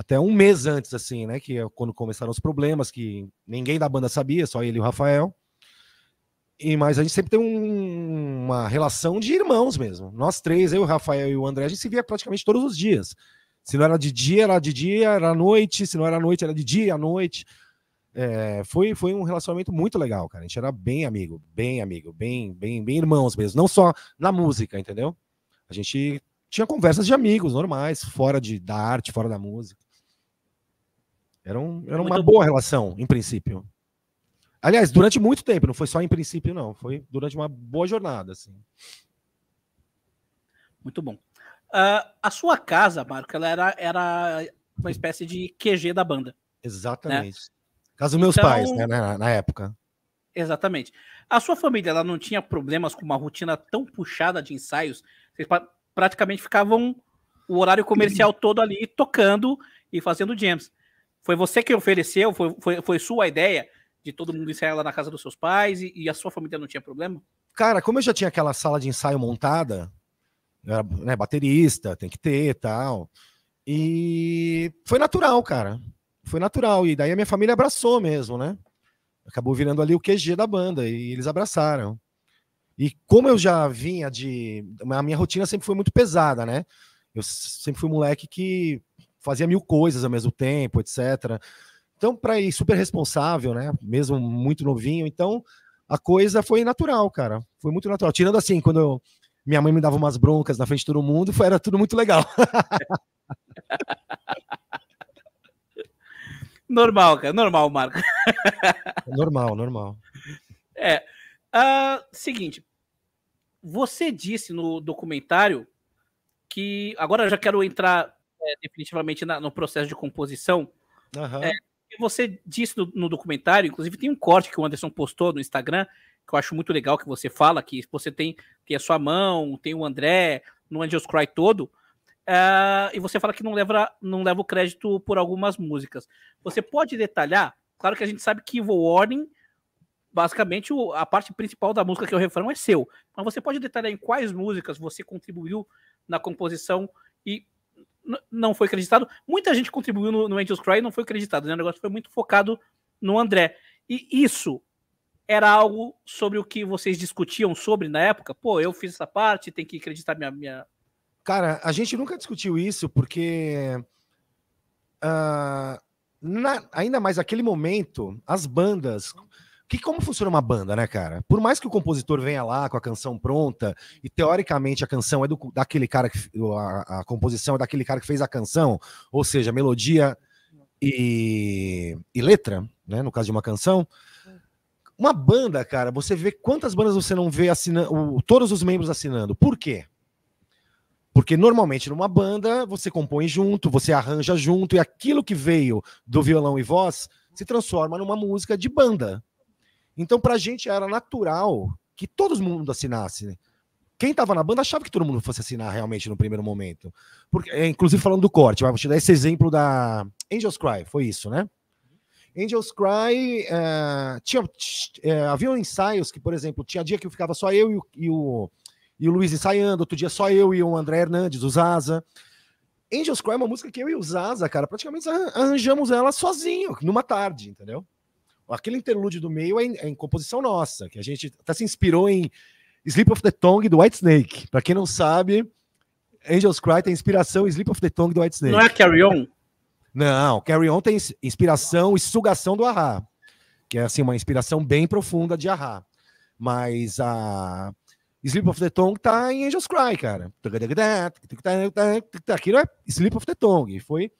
Speaker 3: Até um mês antes, assim, né? Que é quando começaram os problemas, que ninguém da banda sabia, só ele e o Rafael. E, mas a gente sempre tem um, uma relação de irmãos mesmo. Nós três, eu, o Rafael e o André, a gente se via praticamente todos os dias. Se não era de dia, era de dia, era noite. Se não era noite, era de dia à noite. É, foi, foi um relacionamento muito legal, cara. A gente era bem amigo, bem amigo, bem, bem, bem irmãos mesmo. Não só na música, entendeu? A gente tinha conversas de amigos normais, fora de, da arte, fora da música. Era, um, era uma boa relação, em princípio. Aliás, durante muito tempo, não foi só em princípio, não. Foi durante uma boa jornada, assim.
Speaker 4: Muito bom. Uh, a sua casa, Marco, ela era, era uma espécie de QG da banda.
Speaker 3: Exatamente. Né? Casa dos meus então, pais, né, na, na, época.
Speaker 4: Exatamente. A sua família, ela não tinha problemas com uma rotina tão puxada de ensaios? Vocês praticamente ficavam o horário comercial [clears throat] todo ali tocando e fazendo jams. Foi você que ofereceu? Foi, foi, foi sua ideia? de todo mundo ensaiar lá na casa dos seus pais e, e, a sua família não tinha problema?
Speaker 3: Cara, como eu já tinha aquela sala de ensaio montada, era, né, baterista, tem que ter tal. E foi natural, cara. Foi natural. E daí a minha família abraçou mesmo, né? Acabou virando ali o QG da banda e eles abraçaram. E como eu já vinha de. A minha rotina sempre foi muito pesada, né? Eu sempre fui moleque que fazia mil coisas ao mesmo tempo, etc. Então, para ir super responsável, né? Mesmo muito novinho, então a coisa foi natural, cara. Foi muito natural. Tirando assim, quando eu, minha mãe me dava umas broncas na frente de todo mundo, foi, era tudo muito legal. [laughs]
Speaker 4: normal, cara, normal, Marco.
Speaker 3: normal, normal.
Speaker 4: É. Uh, seguinte, você disse no documentário que agora eu já quero entrar é, definitivamente na, no processo de composição. Uhum. É, você disse no, no, documentário, inclusive tem um corte que o Anderson postou no Instagram, que eu acho muito legal que você fala, que você tem, tem a sua mão, tem o André, no Angels Cry todo, uh, e você fala que não leva, não leva o crédito por algumas músicas. Você pode detalhar? Claro que a gente sabe que Evil Warning, basicamente, o, a parte principal da música, que é o refrão, é seu. Mas você pode detalhar em quais músicas você contribuiu na composição e não foi acreditado. Muita gente contribuiu no, no Angels Cry e não foi acreditado. Né? O negócio foi muito focado no André. E isso era algo sobre o que vocês discutiam sobre na época? Pô, eu fiz essa parte, tem que acreditar minha. minha...
Speaker 3: Cara, a gente nunca discutiu isso porque. Uh, na, ainda mais naquele momento, as bandas que como funciona uma banda, né, cara? Por mais que o compositor venha lá com a canção pronta e teoricamente a canção é do, daquele cara que a, a composição é daquele cara que fez a canção, ou seja, melodia e, e letra, né, no caso de uma canção, uma banda, cara, você vê quantas bandas você não vê assinando, todos os membros assinando. Por quê? Porque normalmente numa banda você compõe junto, você arranja junto, e aquilo que veio do violão e voz se transforma numa música de banda. Então, pra gente era natural que todo mundo assinasse. Né? Quem estava na banda achava que todo mundo fosse assinar realmente no primeiro momento. Porque, é, inclusive falando do corte, vou te dar esse exemplo da Angels Cry, foi isso, né? Angels Cry uh, tinha, uh, havia ensaios que, por exemplo, tinha dia que eu ficava só eu e o, e o, e o Luiz ensaiando, outro dia só eu e o André Hernandes, o Zaza. Angels Cry é uma música que eu e o Zaza, cara, praticamente arranjamos ela sozinho, numa tarde, entendeu? Aquele interlúdio do meio é em, é em, composição nossa, que a gente até se inspirou em Sleep of the Tongue do White Snake. Para quem não sabe, Angels Cry tem inspiração em Sleep of the Tongue do White Snake.
Speaker 4: Não é Carry On?
Speaker 3: Não, Carry On tem inspiração e sugação do Ahá, que é assim uma inspiração bem profunda de Ahá. Mas a Sleep of the Tongue tá em Angels Cry, cara. Aquilo é Sleep of the Tongue. Foi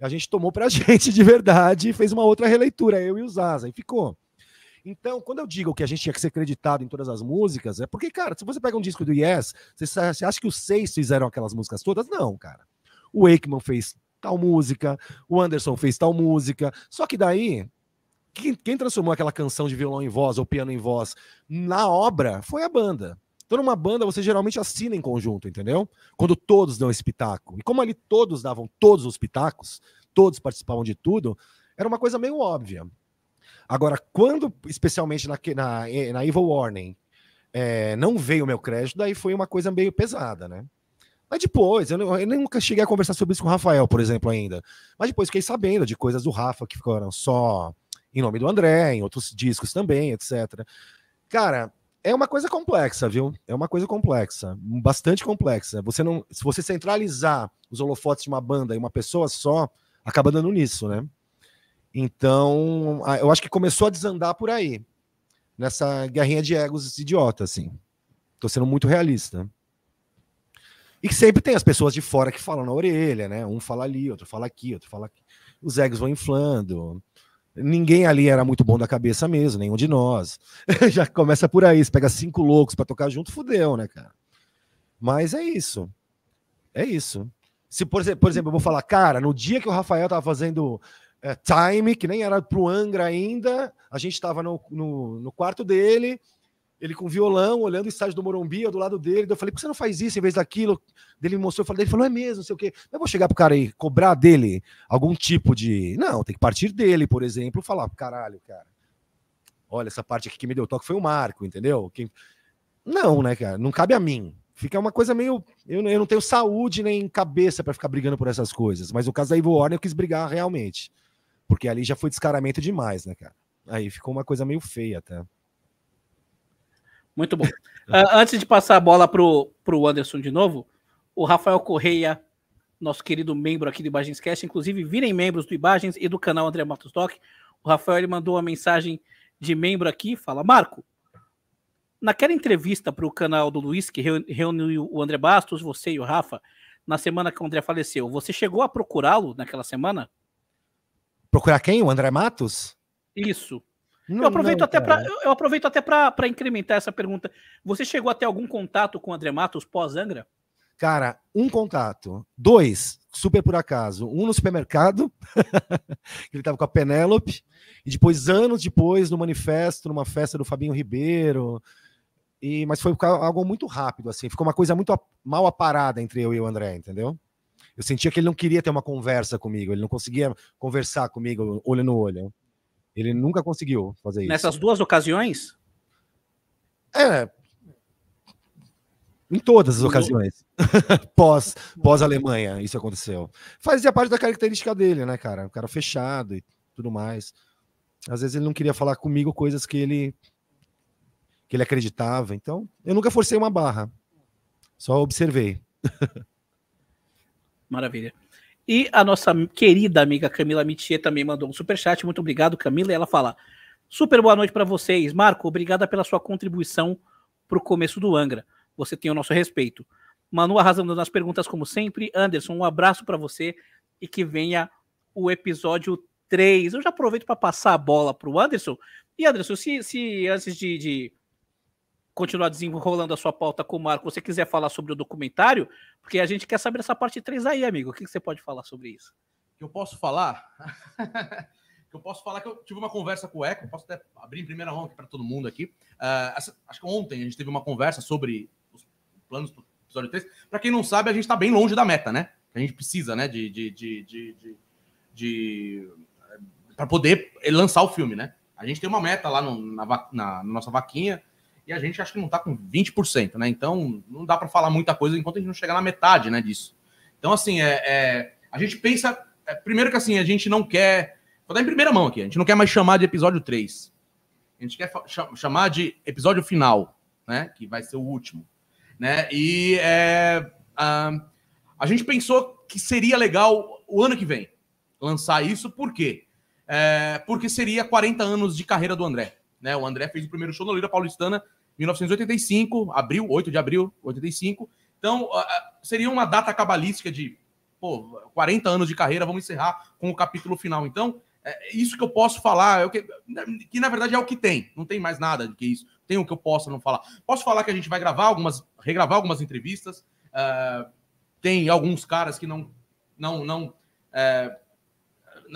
Speaker 3: a gente tomou pra [laughs] gente de verdade e fez uma outra releitura, eu e o Zaza, e ficou. Então, quando eu digo que a gente tinha que ser acreditado em todas as músicas, é porque, cara, se você pega um disco do Yes, você acha que os seis fizeram aquelas músicas todas? Não, cara. O Wakeman fez tal música, o Anderson fez tal música. Só que daí, quem transformou aquela canção de violão em voz ou piano em voz na obra foi a banda. Então, numa banda, você geralmente assina em conjunto, entendeu? Quando todos dão esse pitaco. E como ali todos davam todos os pitacos, todos participavam de tudo, era uma coisa meio óbvia. Agora, quando, especialmente na, na, na Evil Warning, é, não veio o meu crédito, daí foi uma coisa meio pesada, né? Mas depois, eu, eu, nunca cheguei a conversar sobre isso com o Rafael, por exemplo, ainda. Mas depois fiquei sabendo de coisas do Rafa que ficaram só em nome do André, em outros discos também, etc. Cara, é uma coisa complexa, viu? É uma coisa complexa, bastante complexa. Você não, se você centralizar os holofotes de uma banda em uma pessoa só, acaba dando nisso, né? Então, eu acho que começou a desandar por aí, nessa guerrinha de egos idiota, assim. Tô sendo muito realista. E que sempre tem as pessoas de fora que falam na orelha, né? Um fala ali, outro fala aqui, outro fala aqui. Os egos vão inflando. Ninguém ali era muito bom da cabeça mesmo, nenhum de nós. [laughs] Já começa por aí, você pega cinco loucos para tocar junto, fudeu, né, cara? Mas é isso. É isso. Se, por, por exemplo, eu vou falar, cara, no dia que o Rafael tava fazendo é, Time, que nem era pro Angra ainda, a gente tava no, no, no quarto dele, ele com violão, olhando o estádio do Morumbi, eu do lado dele. Eu falei, por que você não faz isso em vez daquilo? Ele me mostrou, eu falei, ele falou, é mesmo, não sei o quê. Eu vou chegar pro cara aí, cobrar dele algum tipo de. Não, tem que partir dele, por exemplo, falar, caralho, cara. Olha, essa parte aqui que me deu toque foi o Marco, entendeu? Quem... Não, né, cara? Não cabe a mim. Fica uma coisa meio. Eu, não tenho saúde nem cabeça para ficar brigando por essas coisas. Mas o caso da Ivo Warner eu quis brigar realmente. Porque ali já foi descaramento demais, né, cara? Aí ficou uma coisa meio feia até.
Speaker 4: Muito bom. uh, [laughs] antes de passar a bola pro, pro Anderson de novo, o Rafael Correia, nosso querido membro aqui do Imagens Cast, inclusive virem membros do Imagens e do canal André Matos Doc. O Rafael ele mandou uma mensagem de membro aqui, fala: Marco, naquela entrevista para o canal do Luiz, que reuniu o André Bastos, você e o Rafa, na semana que o André faleceu, você chegou a procurá-lo naquela semana?
Speaker 3: Procurar quem? O André Matos?
Speaker 4: Isso. Não, eu aproveito não, até para eu aproveito até para incrementar essa pergunta. Você chegou a ter algum contato com o André Matos pós-Angra?
Speaker 3: Cara, um contato. Dois, super por acaso. Um no supermercado, [laughs] ele estava com a Penélope, e depois, anos depois, no manifesto, numa festa do Fabinho Ribeiro. E, mas foi algo muito rápido, assim. Ficou uma coisa muito mal aparada entre eu e o André, entendeu? Eu sentia que ele não queria ter uma conversa comigo, ele não conseguia conversar comigo olho no olho. Ele nunca conseguiu fazer isso.
Speaker 4: Nessas duas ocasiões?
Speaker 3: É. Em todas as ocasiões. [laughs] pós, pós Alemanha, isso aconteceu. Fazia parte da característica dele, né, cara? O cara fechado e tudo mais. Às vezes ele não queria falar comigo coisas que ele que ele acreditava. Então, eu nunca forcei uma barra. Só observei. [laughs]
Speaker 4: Maravilha. E a nossa querida amiga Camila Mitier também mandou um super chat. Muito obrigado, Camila. E ela fala: Super boa noite para vocês. Marco, obrigada pela sua contribuição para o começo do Angra. Você tem o nosso respeito. Manu arrasando nas perguntas, como sempre. Anderson, um abraço para você e que venha o episódio 3. Eu já aproveito para passar a bola para o Anderson. E, Anderson, se, se antes de, de continuar desenrolando a sua pauta com o Marco, você quiser falar sobre o documentário, porque a gente quer saber essa parte 3 aí, amigo. O que você pode falar sobre isso?
Speaker 2: Eu posso falar? [laughs] que eu posso falar que eu tive uma conversa com o Eco, posso até abrir em primeira mão aqui para todo mundo aqui. Uh, essa, acho que ontem a gente teve uma conversa sobre os planos do episódio 3. Para quem não sabe, a gente está bem longe da meta, né? A gente precisa, né, de, de, de, de, de, de para poder lançar o filme, né? A gente tem uma meta lá no, na, na, na nossa vaquinha, e a gente acho que não está com 20%, né? Então não dá para falar muita coisa enquanto a gente não chegar na metade, né, disso. Então, assim, é, é a gente pensa. É, primeiro que assim, a gente não quer. Vou dar em primeira mão aqui, a gente não quer mais chamar de episódio 3. A gente quer chamar de episódio final, né? Que vai ser o último. Né? E é, a, a gente pensou que seria legal o ano que vem lançar isso, por quê? É, porque seria 40 anos de carreira do André. Né? O André fez o primeiro show na Lira Paulistana 1985, abril, 8 de abril, 85. Então, seria uma data cabalística de pô, 40 anos de carreira, vamos encerrar com o capítulo final. Então, é isso que eu posso falar, é o que, que na verdade é o que tem, não tem mais nada do que isso. Tem o que eu posso não falar. Posso falar que a gente vai gravar algumas, regravar algumas entrevistas. Uh, tem alguns caras que não, não, não, uh,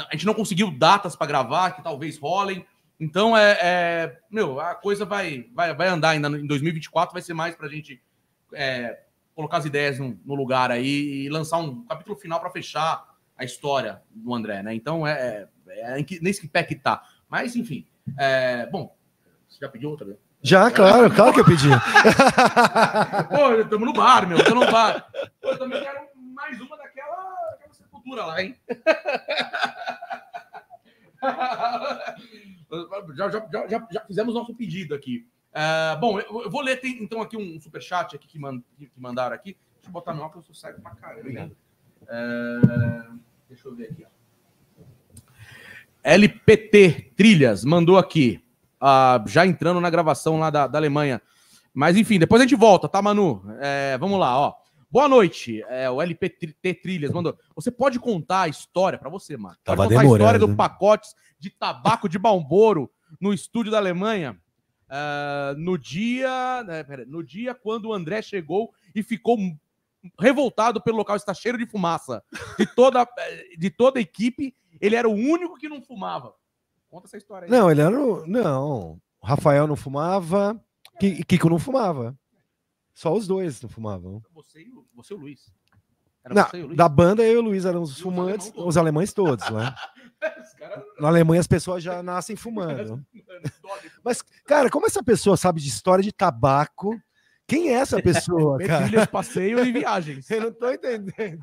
Speaker 2: a gente não conseguiu datas para gravar, que talvez rolem. Então, é, é, meu, a coisa vai, vai, vai andar ainda em 2024, vai ser mais para a gente é, colocar as ideias no, no, lugar aí e lançar um capítulo final para fechar a história do André, né? Então, é, é, é nesse pé que tá. Mas, enfim, é, bom, você já pediu outra, né?
Speaker 3: Já, claro, claro que eu pedi. [laughs]
Speaker 2: Pô, estamos no bar, meu, estamos no bar. Eu também quero mais uma daquela, daquela sepultura lá, hein? [laughs] já, já, já, já fizemos nosso pedido aqui. Uh, bom, eu, eu, vou ler tem, então aqui um superchat aqui que, man, que mandaram aqui. Deixa eu botar no óculos, eu saio pra caramba. Uh, deixa eu ver aqui. Ó. LPT Trilhas mandou aqui, uh, já entrando na gravação lá da, da Alemanha. Mas enfim, depois a gente volta, tá, Manu? É, vamos lá, ó. Boa noite, é, o LPT Trilhas mandou. Você pode contar a história para você, mano? Pode
Speaker 3: Tava
Speaker 2: contar
Speaker 3: demorando.
Speaker 2: a história do pacote de tabaco de Balboro no estúdio da Alemanha? Uh, no dia, né, pera, no dia quando o André chegou e ficou revoltado pelo local estar cheiro de fumaça de toda de toda a equipe, ele era o único que não fumava. Conta essa história aí.
Speaker 3: Não, ele era o... não. O Rafael não fumava, e Kiko não fumava. Só os dois não fumavam.
Speaker 2: Você e o, você e o Luiz.
Speaker 3: Não. Da banda, eu e o Luiz eram os fumantes, os, os alemães todos, né? [laughs] cara... Na Alemanha as pessoas já nascem [laughs] fumando. Mas, cara, como essa pessoa sabe de história de tabaco? Quem é essa [laughs] pessoa, cara?
Speaker 2: Trilhas, passeio e viagens.
Speaker 3: Eu não tô entendendo.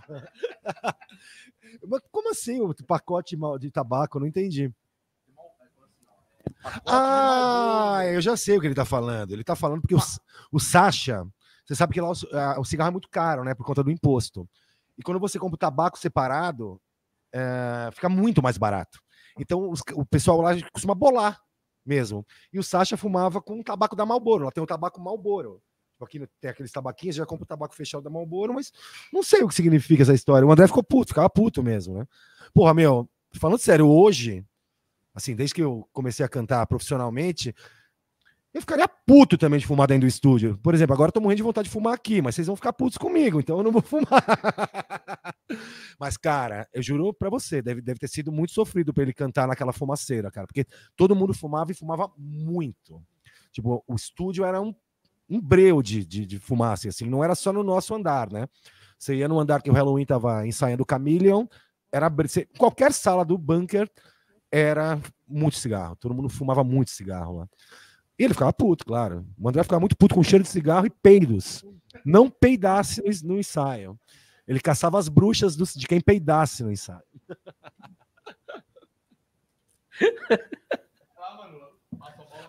Speaker 3: Mas como assim o pacote de tabaco? Eu não entendi. Ah, eu já sei o que ele tá falando. Ele tá falando porque o, o Sasha, você sabe que lá o, o, cigarro é muito caro, né? Por conta do imposto. E quando você compra o tabaco separado, é, fica muito mais barato. Então os, o pessoal lá costuma bolar mesmo. E o Sasha fumava com o tabaco da Marlboro. Lá tem o tabaco Marlboro. Tipo, aqui tem aqueles tabaquinhos, já compra o tabaco fechado da Marlboro, mas não sei o que significa essa história. O André ficou puto, ficava puto mesmo, né? Porra, meu, falando sério, hoje, assim, desde que eu comecei a cantar profissionalmente, eu ficaria puto também de fumar dentro do estúdio. Por exemplo, agora eu tô morrendo de vontade de fumar aqui, mas vocês vão ficar putos comigo, então eu não vou fumar. [laughs] mas, cara, eu juro pra você, deve, deve ter sido muito sofrido pra ele cantar naquela fumaceira, cara, porque todo mundo fumava e fumava muito. Tipo, o estúdio era um, um breu de, de, de fumaça, assim, não era só no nosso andar, né? Você ia no andar que o Halloween tava ensaiando o Chameleon, era qualquer sala do bunker era muito cigarro, todo mundo fumava muito cigarro lá. E ele ficava puto, claro. O André ficava muito puto com cheiro de cigarro e peidos. Não peidasse no, ensaio. Ele caçava as bruxas do, de quem peidasse no ensaio.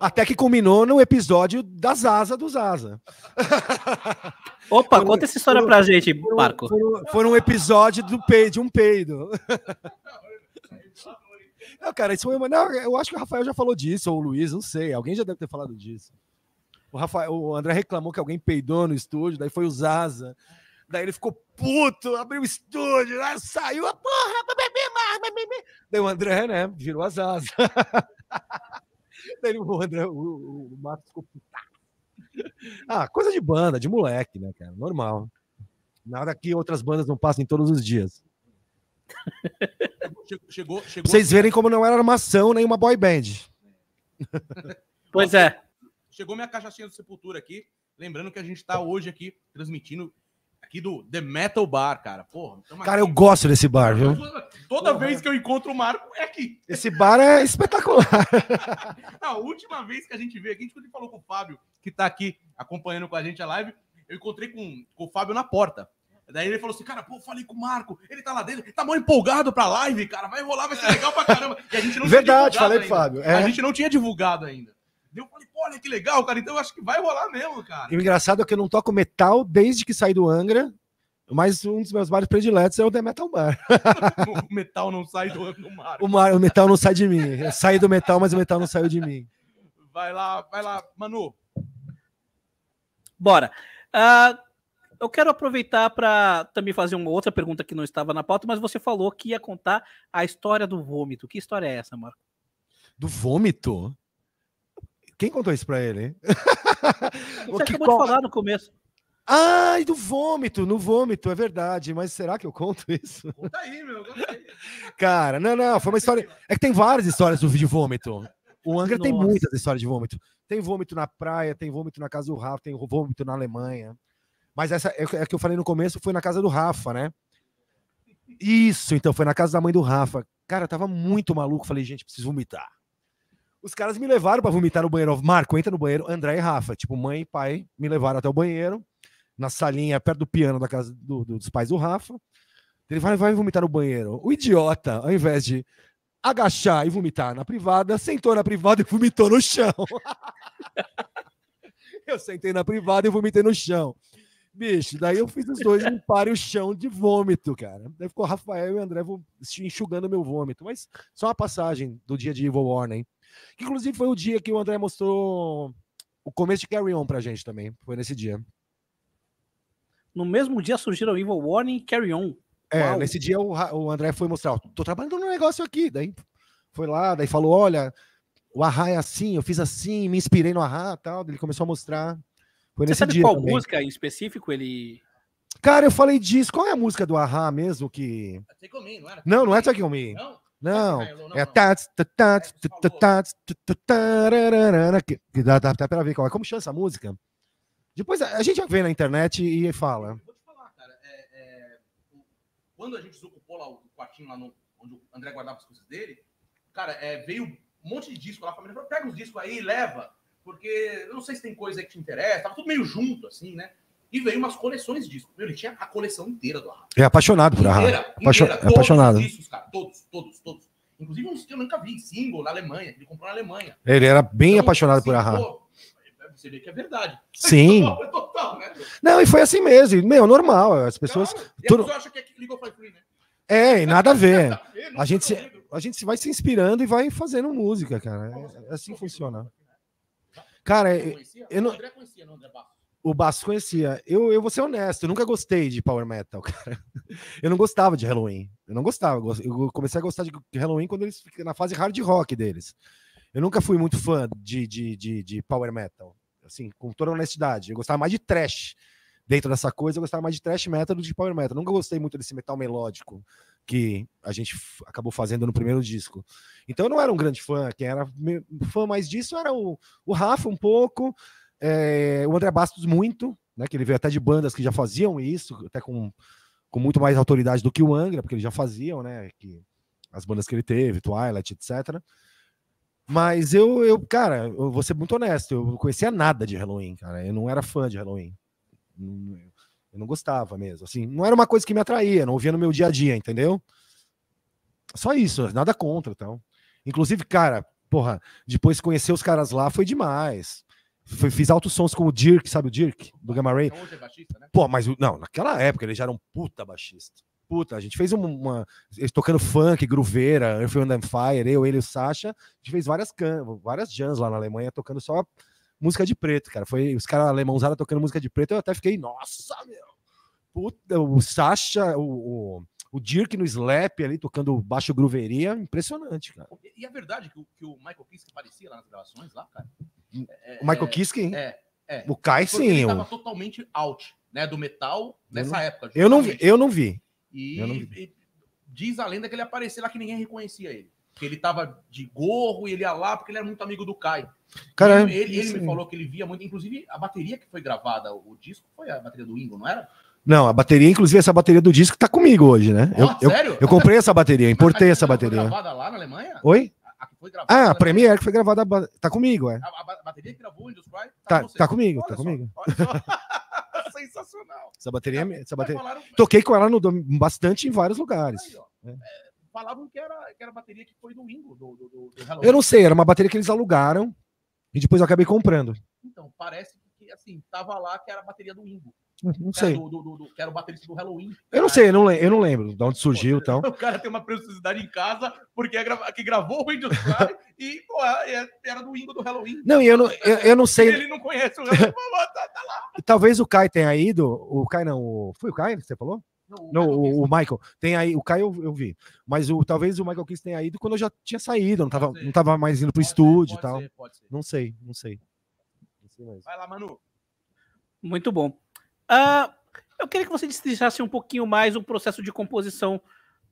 Speaker 3: Até que culminou no episódio das asas dos Asa.
Speaker 4: Opa, conta essa história pra gente, Marco.
Speaker 3: Foi, foi um episódio do peido, de um peido. [laughs] Não, cara, isso foi uma. Não, eu acho que o Rafael já falou disso, ou o Luiz, não sei. Alguém já deve ter falado disso. O, Rafael, o André reclamou que alguém peidou no estúdio, daí foi o Zaza. Daí ele ficou puto, abriu o estúdio, né, saiu a porra, Daí o André, né, virou a Zaza. [laughs] daí o André, o, o, o Marcos ficou puto. Ah, coisa de banda, de moleque, né, cara? Normal. Nada que outras bandas não passem todos os dias. Chegou, chegou, Vocês verem como não era armação nem uma boy band. [laughs]
Speaker 4: Pois é.
Speaker 2: Chegou minha caixinha do Sepultura aqui. Lembrando que a gente está hoje aqui transmitindo aqui do The Metal Bar, cara. Porra,
Speaker 3: cara, aqui. eu gosto desse bar, viu?
Speaker 2: Toda Porra. vez que eu encontro o Marco é aqui.
Speaker 3: Esse bar é espetacular. [laughs]
Speaker 2: A última vez que a gente veio aqui, a gente falou com o Fábio, que está aqui acompanhando com a gente a live, eu encontrei com, com o Fábio na porta. Daí ele falou assim, cara, pô, falei com o Marco, ele tá lá dentro, tá mó empolgado pra live, cara, vai rolar, vai ser legal pra caramba. E a gente não
Speaker 3: Verdade, falei com o Fábio.
Speaker 2: É. A gente não tinha divulgado ainda. Eu falei, pô, olha que legal, cara, então eu acho que vai rolar mesmo, cara.
Speaker 3: E o engraçado é que eu não toco metal desde que saí do Angra, mas um dos meus bares prediletos é o The Metal Bar. [laughs]
Speaker 2: o metal não sai do, do mar.
Speaker 3: O, mar. o metal não sai de mim. Eu saí do metal, mas o metal não saiu de mim.
Speaker 2: Vai lá, vai lá, Manu.
Speaker 4: Bora. Uh, eu quero aproveitar para também fazer uma outra pergunta que não estava na pauta, mas você falou que ia contar a história do vômito. Que história é essa, Marco?
Speaker 3: Do vômito? Quem contou isso para ele? [laughs]
Speaker 4: Você que, acabou qual... de falar no começo.
Speaker 3: Ai, do vômito, no vômito, é verdade. Mas será que eu conto [laughs] isso? Conta aí, meu. Conta aí. Cara, não, não, foi uma história. É que tem várias histórias do de vômito. O Angra Nossa. tem muitas histórias de vômito. Tem vômito na praia, tem vômito na casa do Rafa, tem vômito na Alemanha. Mas essa é, é que eu falei no começo, foi na casa do Rafa, né? Isso, então, foi na casa da mãe do Rafa. Cara, eu tava muito maluco. Falei, gente, preciso vomitar. Os caras me levaram para vomitar no banheiro. Marco, entra no banheiro, André e Rafa. Tipo, mãe e pai me levaram até o banheiro, na salinha, perto do piano da casa do, do, dos pais do Rafa. Ele vai, vai vomitar no banheiro. O idiota, ao invés de agachar e vomitar na privada, sentou na privada e vomitou no chão. [laughs] eu sentei na privada e vomitei no chão. Bicho, daí eu fiz os dois limparem o chão de vômito, cara. Daí ficou Rafael e André enxugando meu vômito. Mas só uma passagem do dia de Evil Warning. Que inclusive foi o dia que o André mostrou o começo de Carry On pra gente também. Foi nesse dia.
Speaker 4: No mesmo dia surgiram Evil Warning e Carry On.
Speaker 3: É, Uau. nesse dia o, o André foi mostrar, ó, tô trabalhando num negócio aqui. Daí foi lá, daí falou: olha, o Arra é assim, eu fiz assim, me inspirei no Arra tal. Ele começou a mostrar.
Speaker 4: Foi Você nesse sabe dia qual também. música em específico ele.
Speaker 3: Cara, eu falei disso. Qual é a música do Arra mesmo que. Take on me, não era? Não, não é Take on me. Não. Não, é tats, tats, tats, que dá até pra ver qual é. Como chama essa música? Depois a gente vê na internet e fala. Vou te falar, cara. É,
Speaker 2: é, quando a gente desocupou lá o quartinho lá no, onde o André guardava as coisas dele, cara, é, veio um monte de disco lá. A família falou: pega os discos aí, leva. Porque eu não sei se tem coisa que te interessa. Tava tudo meio junto, assim, né? E veio umas coleções de discos. Ele tinha a coleção inteira do Arra.
Speaker 3: É apaixonado por Arra. Inteira, Apaixon... inteira, é apaixonado. Discos,
Speaker 2: cara, todos, todos, todos. Inclusive uns que eu nunca vi, single na Alemanha, ele comprou na Alemanha.
Speaker 3: Ele era bem então, apaixonado assim, por Arra.
Speaker 2: Você vê que é verdade.
Speaker 3: Sim. [laughs] É total, né? Não, e foi assim mesmo. Meu, normal. As pessoas. Claro. E tudo...
Speaker 2: acha que é ligou free, né?
Speaker 3: É, e nada a [laughs] ver. a, gente se, a gente vai se inspirando e vai fazendo música, cara. É, assim funciona. Cara, eu, eu não. O André conhecia, não, André Barros. O Basso conhecia. Eu, eu vou ser honesto, eu nunca gostei de Power Metal, [laughs] cara. Eu não gostava de Halloween. Eu não gostava. Eu comecei a gostar de Halloween quando eles na fase hard rock deles. Eu nunca fui muito fã de, de, de, de Power Metal. Assim, com toda honestidade. Eu gostava mais de trash. Dentro dessa coisa, eu gostava mais de trash metal do que de Power Metal. Nunca gostei muito desse metal melódico que a gente acabou fazendo no primeiro disco. Então eu não era um grande fã. Quem era fã mais disso era o, o Rafa um pouco é, o André Bastos, muito, né? Que ele veio até de bandas que já faziam isso, até com, com muito mais autoridade do que o Angra, porque eles já faziam, né? Que, as bandas que ele teve, Twilight, etc. Mas eu, eu, cara, eu vou ser muito honesto, eu não conhecia nada de Halloween, cara. Eu não era fã de Halloween. Eu não gostava mesmo. Assim, não era uma coisa que me atraía, não ouvia no meu dia a dia, entendeu? Só isso, nada contra, então. Inclusive, cara, porra, depois de conhecer os caras lá foi demais. Foi, fiz altos sons com o Dirk, sabe o Dirk? Do Gamma Ray. Hoje é baixista, né? Pô, mas não, naquela época ele já era um puta baixista. Puta, a gente fez uma. uma tocando funk, grooveira, Earth, and Fire, eu, ele e o Sasha. A gente fez várias, can, várias jams lá na Alemanha tocando só música de preto, cara. Foi os caras alemãozaram tocando música de preto. Eu até fiquei, nossa, meu. Puta, o Sasha, o, o, o Dirk no slap ali, tocando baixo grooveria, impressionante, cara.
Speaker 2: E, é verdade que o, que o Michael Kiske aparecia lá nas gravações, lá, cara?
Speaker 3: o Michael é, Kiske?
Speaker 2: É, é.
Speaker 3: O Kai, sim. Ele
Speaker 2: estava totalmente out né, do metal nessa
Speaker 3: eu
Speaker 2: época.
Speaker 3: Eu não vi. Eu não vi.
Speaker 2: E, não vi. e, diz a lenda que ele apareceu lá que ninguém reconhecia ele. Que ele tava de gorro e ele ia lá porque ele era muito amigo do Kai.
Speaker 3: Cara,
Speaker 2: ele, ele, ele me falou que ele via muito. Inclusive, a bateria que foi gravada, o disco, foi a bateria do Ingo, não era?
Speaker 3: Não, a bateria, inclusive, essa bateria do disco tá comigo hoje, né? Oh, eu, sério? Eu, eu, comprei essa bateria, importei essa bateria. Foi gravada lá na Alemanha? Oi? A, a ah, a Premiere que foi gravada. Tá comigo, é. A, bateria que gravou o Windows Cry? Tá, tá, tá comigo, olha tá só, comigo. [laughs]
Speaker 2: Sensacional.
Speaker 3: Essa bateria, é essa bateria... Falaram... Toquei com ela no, bastante em vários lugares. Aí, é. É,
Speaker 2: falavam que era, que era a bateria que foi do Wingo, do, do, do,
Speaker 3: do Eu não sei, era uma bateria que eles alugaram e depois eu acabei comprando.
Speaker 2: Então, parece que assim, tava lá que era a bateria do Wingo.
Speaker 3: Não sei.
Speaker 2: Do, do, do, que era o baterista do Halloween.
Speaker 3: Eu não sei, eu não, eu não lembro de onde surgiu e tal. [laughs]
Speaker 2: O cara tem uma preciosidade em casa porque é gra... que gravou o Windows Cry e pô, é, era do Wingo do Halloween.
Speaker 3: Não, e eu não, eu, eu não sei.
Speaker 2: Ele não conhece o Halloween, [laughs] tá,
Speaker 3: tá lá. Talvez o Kai tenha ido. O Kai não. O... Foi o Kai que você falou? Não, o, o, o Michael. Tem aí, o Kai eu, eu vi. Mas o, talvez o Michael Kiss tenha ido quando eu já tinha saído, não tava, não tava mais indo pro pode estúdio e tal. Ser, não sei, não sei.
Speaker 2: Não sei Vai lá, Manu.
Speaker 4: Muito bom. Uh, eu queria que você destacasse um pouquinho mais o processo de composição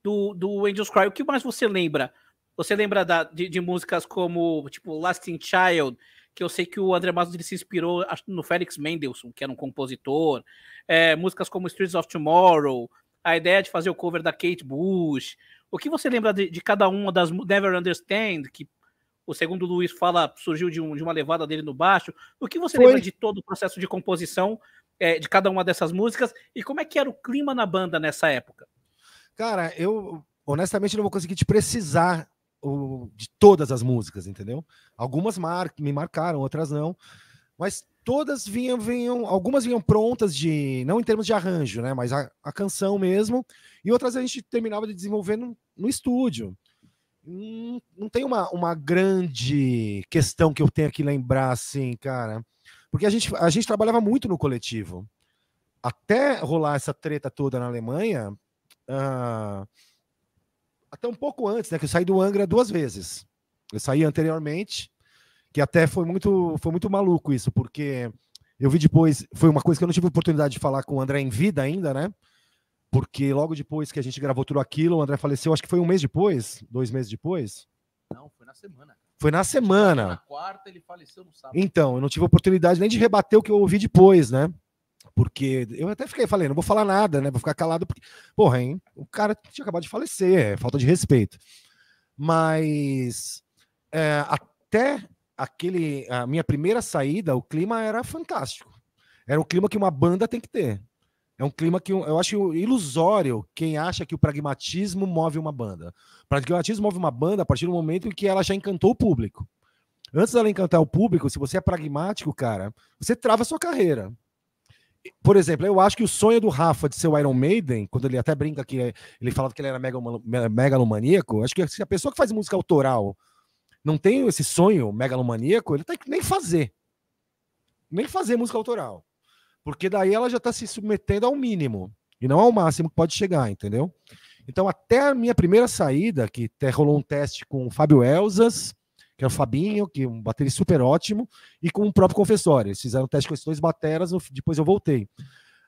Speaker 4: do, do Angels Cry. O que mais você lembra? Você lembra da, de, de, músicas como, tipo, Lasting Child, que eu sei que o André Matos ele se inspirou no Felix Mendelssohn, que era um compositor. É, músicas como Streets of Tomorrow, a ideia de fazer o cover da Kate Bush. O que você lembra de, de cada uma das Never Understand, que o segundo Luiz fala, surgiu de, um, de uma levada dele no baixo. O que você Foi. lembra de todo o processo de composição é, de cada uma dessas músicas e como é que era o clima na banda nessa época?
Speaker 3: Cara, eu honestamente não vou conseguir te precisar o, de todas as músicas, entendeu? Algumas mar, me marcaram, outras não. Mas todas vinham, vinham, algumas vinham prontas de, não em termos de arranjo, né? Mas a, a canção mesmo, e outras a gente terminava de desenvolver no, no estúdio. Não, não tem uma, uma grande questão que eu tenha que lembrar, assim, cara. Porque a gente, a gente trabalhava muito no coletivo. Até rolar essa treta toda na Alemanha, uh, até um pouco antes, né? Que eu saí do Angra duas vezes. Eu saí anteriormente, que até foi muito, foi muito maluco isso, porque eu vi depois, foi uma coisa que eu não tive oportunidade de falar com o André em vida ainda, né? Porque logo depois que a gente gravou tudo aquilo, o André faleceu, acho que foi um mês depois, dois meses depois.
Speaker 2: Não, foi na semana.
Speaker 3: Foi na semana.
Speaker 2: Na quarta, ele faleceu no sábado.
Speaker 3: Então, eu não tive oportunidade nem de rebater o que eu ouvi depois, né? Porque eu até fiquei, falei, não vou falar nada, né? Vou ficar calado, porque, porra, hein? O cara tinha acabado de falecer, é falta de respeito. Mas é, até aquele, a minha primeira saída, o clima era fantástico. Era um clima que uma banda tem que ter. É um clima que eu acho ilusório quem acha que o pragmatismo move uma banda. O pragmatismo move uma banda a partir do momento em que ela já encantou o público. Antes dela encantar o público, se você é pragmático, cara, você trava a sua carreira por exemplo, eu acho que o sonho do Rafa de ser o Iron Maiden, quando ele até brinca que ele falava que ele era megalomaníaco, acho que a pessoa que faz música autoral não tem esse sonho megalomaníaco, ele tem que nem fazer. Nem fazer música autoral. Porque daí ela já está se submetendo ao mínimo e não ao máximo que pode chegar, entendeu? Então, até a minha primeira saída, que até rolou um teste com o Fábio Elzas, que é o Fabinho, que é um baterista super ótimo, e com o próprio Confessório. Eles fizeram um teste com esses dois bateras, depois eu voltei.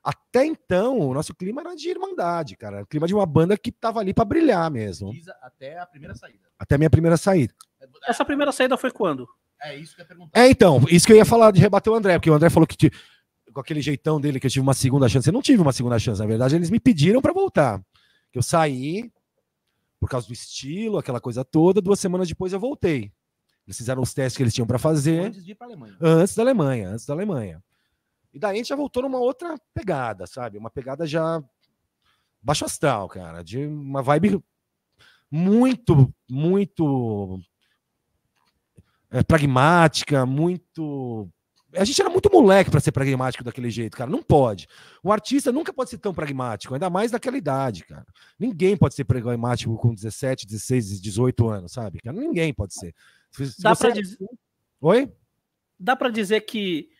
Speaker 3: Até então, o nosso clima era de irmandade, cara. O clima de uma banda que tava ali para brilhar mesmo.
Speaker 2: Até a primeira saída.
Speaker 3: Até a minha primeira saída.
Speaker 4: Essa primeira saída foi quando?
Speaker 2: É isso que eu ia perguntar.
Speaker 3: É, então, isso que eu ia falar de rebater o André, porque o André falou que com aquele jeitão dele que eu tive uma segunda chance. Eu não tive uma segunda chance, na verdade, eles me pediram para voltar. Que eu saí por causa do estilo, aquela coisa toda. Duas semanas depois eu voltei. Eles fizeram os testes que eles tinham para fazer.
Speaker 2: Antes de ir para Alemanha.
Speaker 3: Antes da Alemanha, antes da Alemanha. E daí a gente já voltou numa outra pegada, sabe? Uma pegada já baixo astral, cara, de uma vibe muito, muito é, pragmática, muito. A gente era muito moleque para ser pragmático daquele jeito, cara. Não pode. O artista nunca pode ser tão pragmático, ainda mais naquela idade, cara. Ninguém pode ser pragmático com 17, 16, 18 anos, sabe? Cara? Ninguém pode ser.
Speaker 4: Se Dá para dizer.
Speaker 3: Oi?
Speaker 4: Dá para dizer que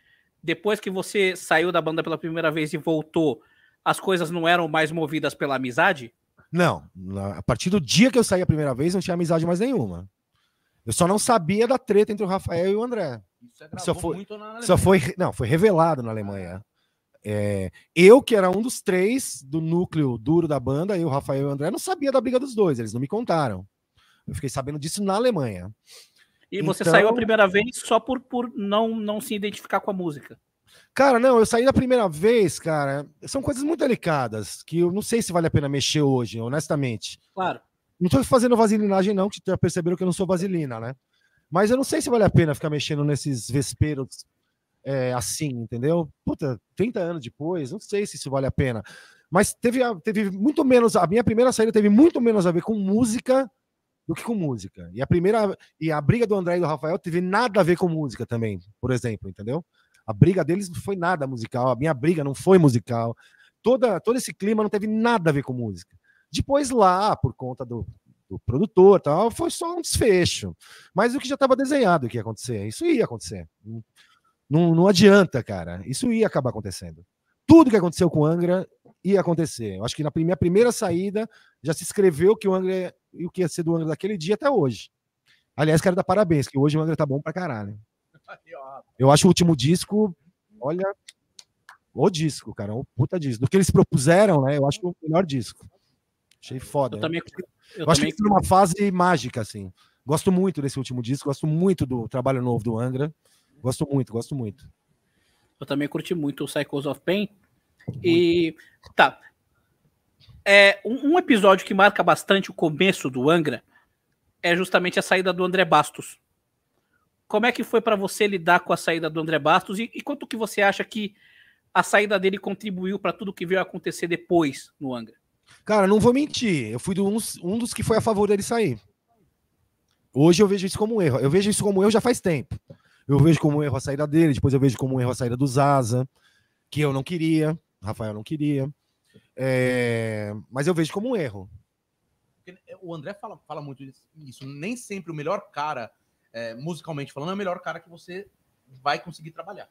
Speaker 4: depois que você saiu da banda pela primeira vez e voltou, as coisas não eram mais movidas pela amizade?
Speaker 3: Não. A partir do dia que eu saí a primeira vez, não tinha amizade mais nenhuma. Eu só não sabia da treta entre o Rafael e o André. Isso é só foi, só foi, não, foi revelado na Alemanha. É, eu, que era um dos três do núcleo duro da banda, eu, o Rafael e o André, não sabia da briga dos dois, eles não me contaram. Eu fiquei sabendo disso na Alemanha.
Speaker 4: E você então... saiu a primeira vez só por, por não, não se identificar com a música?
Speaker 3: Cara, não, eu saí da primeira vez, cara. São coisas muito delicadas que eu não sei se vale a pena mexer hoje, honestamente.
Speaker 4: Claro.
Speaker 3: Não tô fazendo vaselinagem, não, que já perceberam que eu não sou vaselina, né? Mas eu não sei se vale a pena ficar mexendo nesses vesperos é, assim, entendeu? Puta, 30 anos depois, não sei se isso vale a pena. Mas teve, teve muito menos. A minha primeira saída teve muito menos a ver com música do que com música. E a primeira e a briga do André e do Rafael teve nada a ver com música também, por exemplo, entendeu? A briga deles não foi nada musical, a minha briga não foi musical. Toda, todo esse clima não teve nada a ver com música. Depois lá, por conta do, do produtor, tal, foi só um desfecho. Mas o que já estava desenhado que ia acontecer, isso ia acontecer. Não, não adianta, cara. Isso ia acabar acontecendo. Tudo que aconteceu com Angra ia acontecer. Eu acho que na minha primeira saída já se escreveu que o Angra e o que ia ser do Angra daquele dia até hoje. Aliás, quero dar parabéns, que hoje o Angra tá bom pra caralho. Eu acho o último disco, olha, o disco, cara, o puta disco. Do que eles propuseram, né? Eu acho o melhor disco. Achei foda.
Speaker 4: Eu, também,
Speaker 3: eu, eu acho também... que foi uma fase mágica, assim. Gosto muito desse último disco, gosto muito do trabalho novo do Angra. Gosto muito, gosto muito.
Speaker 4: Eu também curti muito o Cycles of Pain. E tá, é, um, um, episódio que marca bastante o começo do Angra é justamente a saída do André Bastos. como é que foi para você lidar com a saída do André Bastos e, e quanto que você acha que a saída dele contribuiu para tudo que veio acontecer depois no Angra?
Speaker 3: Cara, não vou mentir, eu fui do, um, um dos que foi a favor dele sair. Hoje eu vejo isso como um erro. Eu vejo isso como um erro já faz tempo. Eu vejo como um erro a saída dele, depois eu vejo como um erro a saída do Zaza, que eu não queria, Rafael não queria. É... Mas eu vejo como um erro.
Speaker 2: O André fala, fala muito isso. Nem sempre o melhor cara é, musicalmente falando, é o melhor cara que você vai conseguir trabalhar.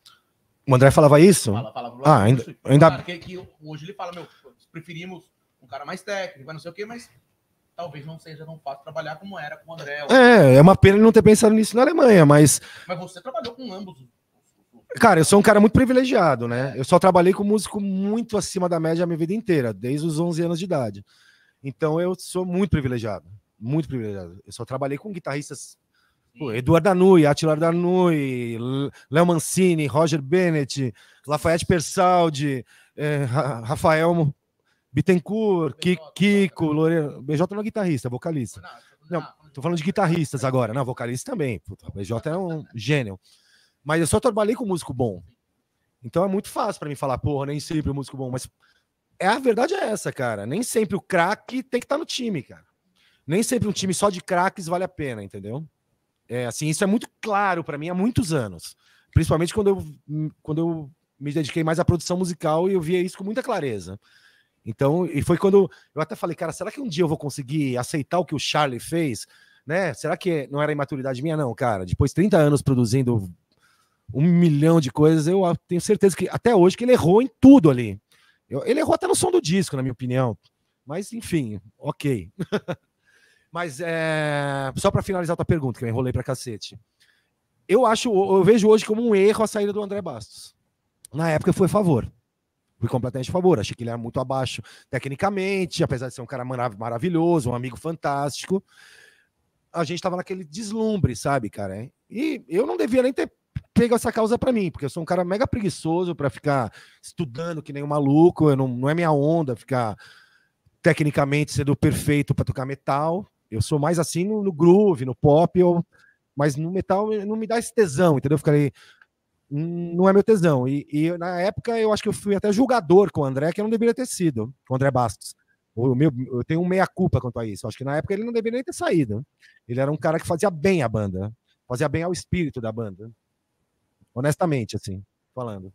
Speaker 3: O André falava isso? Fala, fala, fala ah, ainda. ainda...
Speaker 2: Que, que, hoje ele fala, meu, preferimos um cara mais técnico, não sei o quê, mas talvez não seja tão fácil trabalhar como era com o André.
Speaker 3: É, é uma pena ele não ter pensado nisso na Alemanha, mas.
Speaker 2: Mas você trabalhou com ambos.
Speaker 3: Cara, eu sou um cara muito privilegiado, né? Eu só trabalhei com músico muito acima da média a minha vida inteira, desde os 11 anos de idade. Então eu sou muito privilegiado, muito privilegiado. Eu só trabalhei com guitarristas Pô, Eduardo Danui, Atilar Danui, Léo Mancini, Roger Bennett, Lafayette Persaldi, eh, Rafael Bittencourt, Kiko, Lorena. BJ não é guitarrista, é vocalista. Não, tô falando de guitarristas agora. Não, vocalista também. Puta, BJ é um gênio. Mas eu só trabalhei com músico bom. Então é muito fácil para mim falar, porra, nem sempre o músico bom. Mas é a verdade é essa, cara. Nem sempre o craque tem que estar tá no time, cara. Nem sempre um time só de craques vale a pena, entendeu? É, assim, isso é muito claro para mim há muitos anos. Principalmente quando eu, quando eu me dediquei mais à produção musical e eu via isso com muita clareza. Então, e foi quando eu até falei, cara, será que um dia eu vou conseguir aceitar o que o Charlie fez? Né? Será que não era imaturidade minha? Não, cara. Depois de 30 anos produzindo um milhão de coisas, eu tenho certeza que até hoje que ele errou em tudo ali. Eu, ele errou até no som do disco, na minha opinião. Mas, enfim, ok. [laughs] Mas é... só para finalizar a tua pergunta, que eu enrolei para cacete. Eu acho, eu vejo hoje como um erro a saída do André Bastos. Na época foi a favor. Fui completamente a favor. Achei que ele era muito abaixo tecnicamente, apesar de ser um cara maravilhoso, um amigo fantástico. A gente estava naquele deslumbre, sabe, cara? E eu não devia nem ter pego essa causa para mim, porque eu sou um cara mega preguiçoso para ficar estudando que nem um maluco. Eu não, não é minha onda ficar tecnicamente sendo perfeito para tocar metal. Eu sou mais assim no, no groove, no pop, eu, mas no metal não me dá esse tesão, entendeu? Eu ficarei. Não é meu tesão. E, e, na época eu acho que eu fui até julgador com o André, que eu não deveria ter sido, com o André Bastos. O meu, eu tenho um meia-culpa quanto a isso. Eu acho que na época ele não deveria nem ter saído. Ele era um cara que fazia bem a banda, fazia bem ao espírito da banda. Honestamente, assim, falando.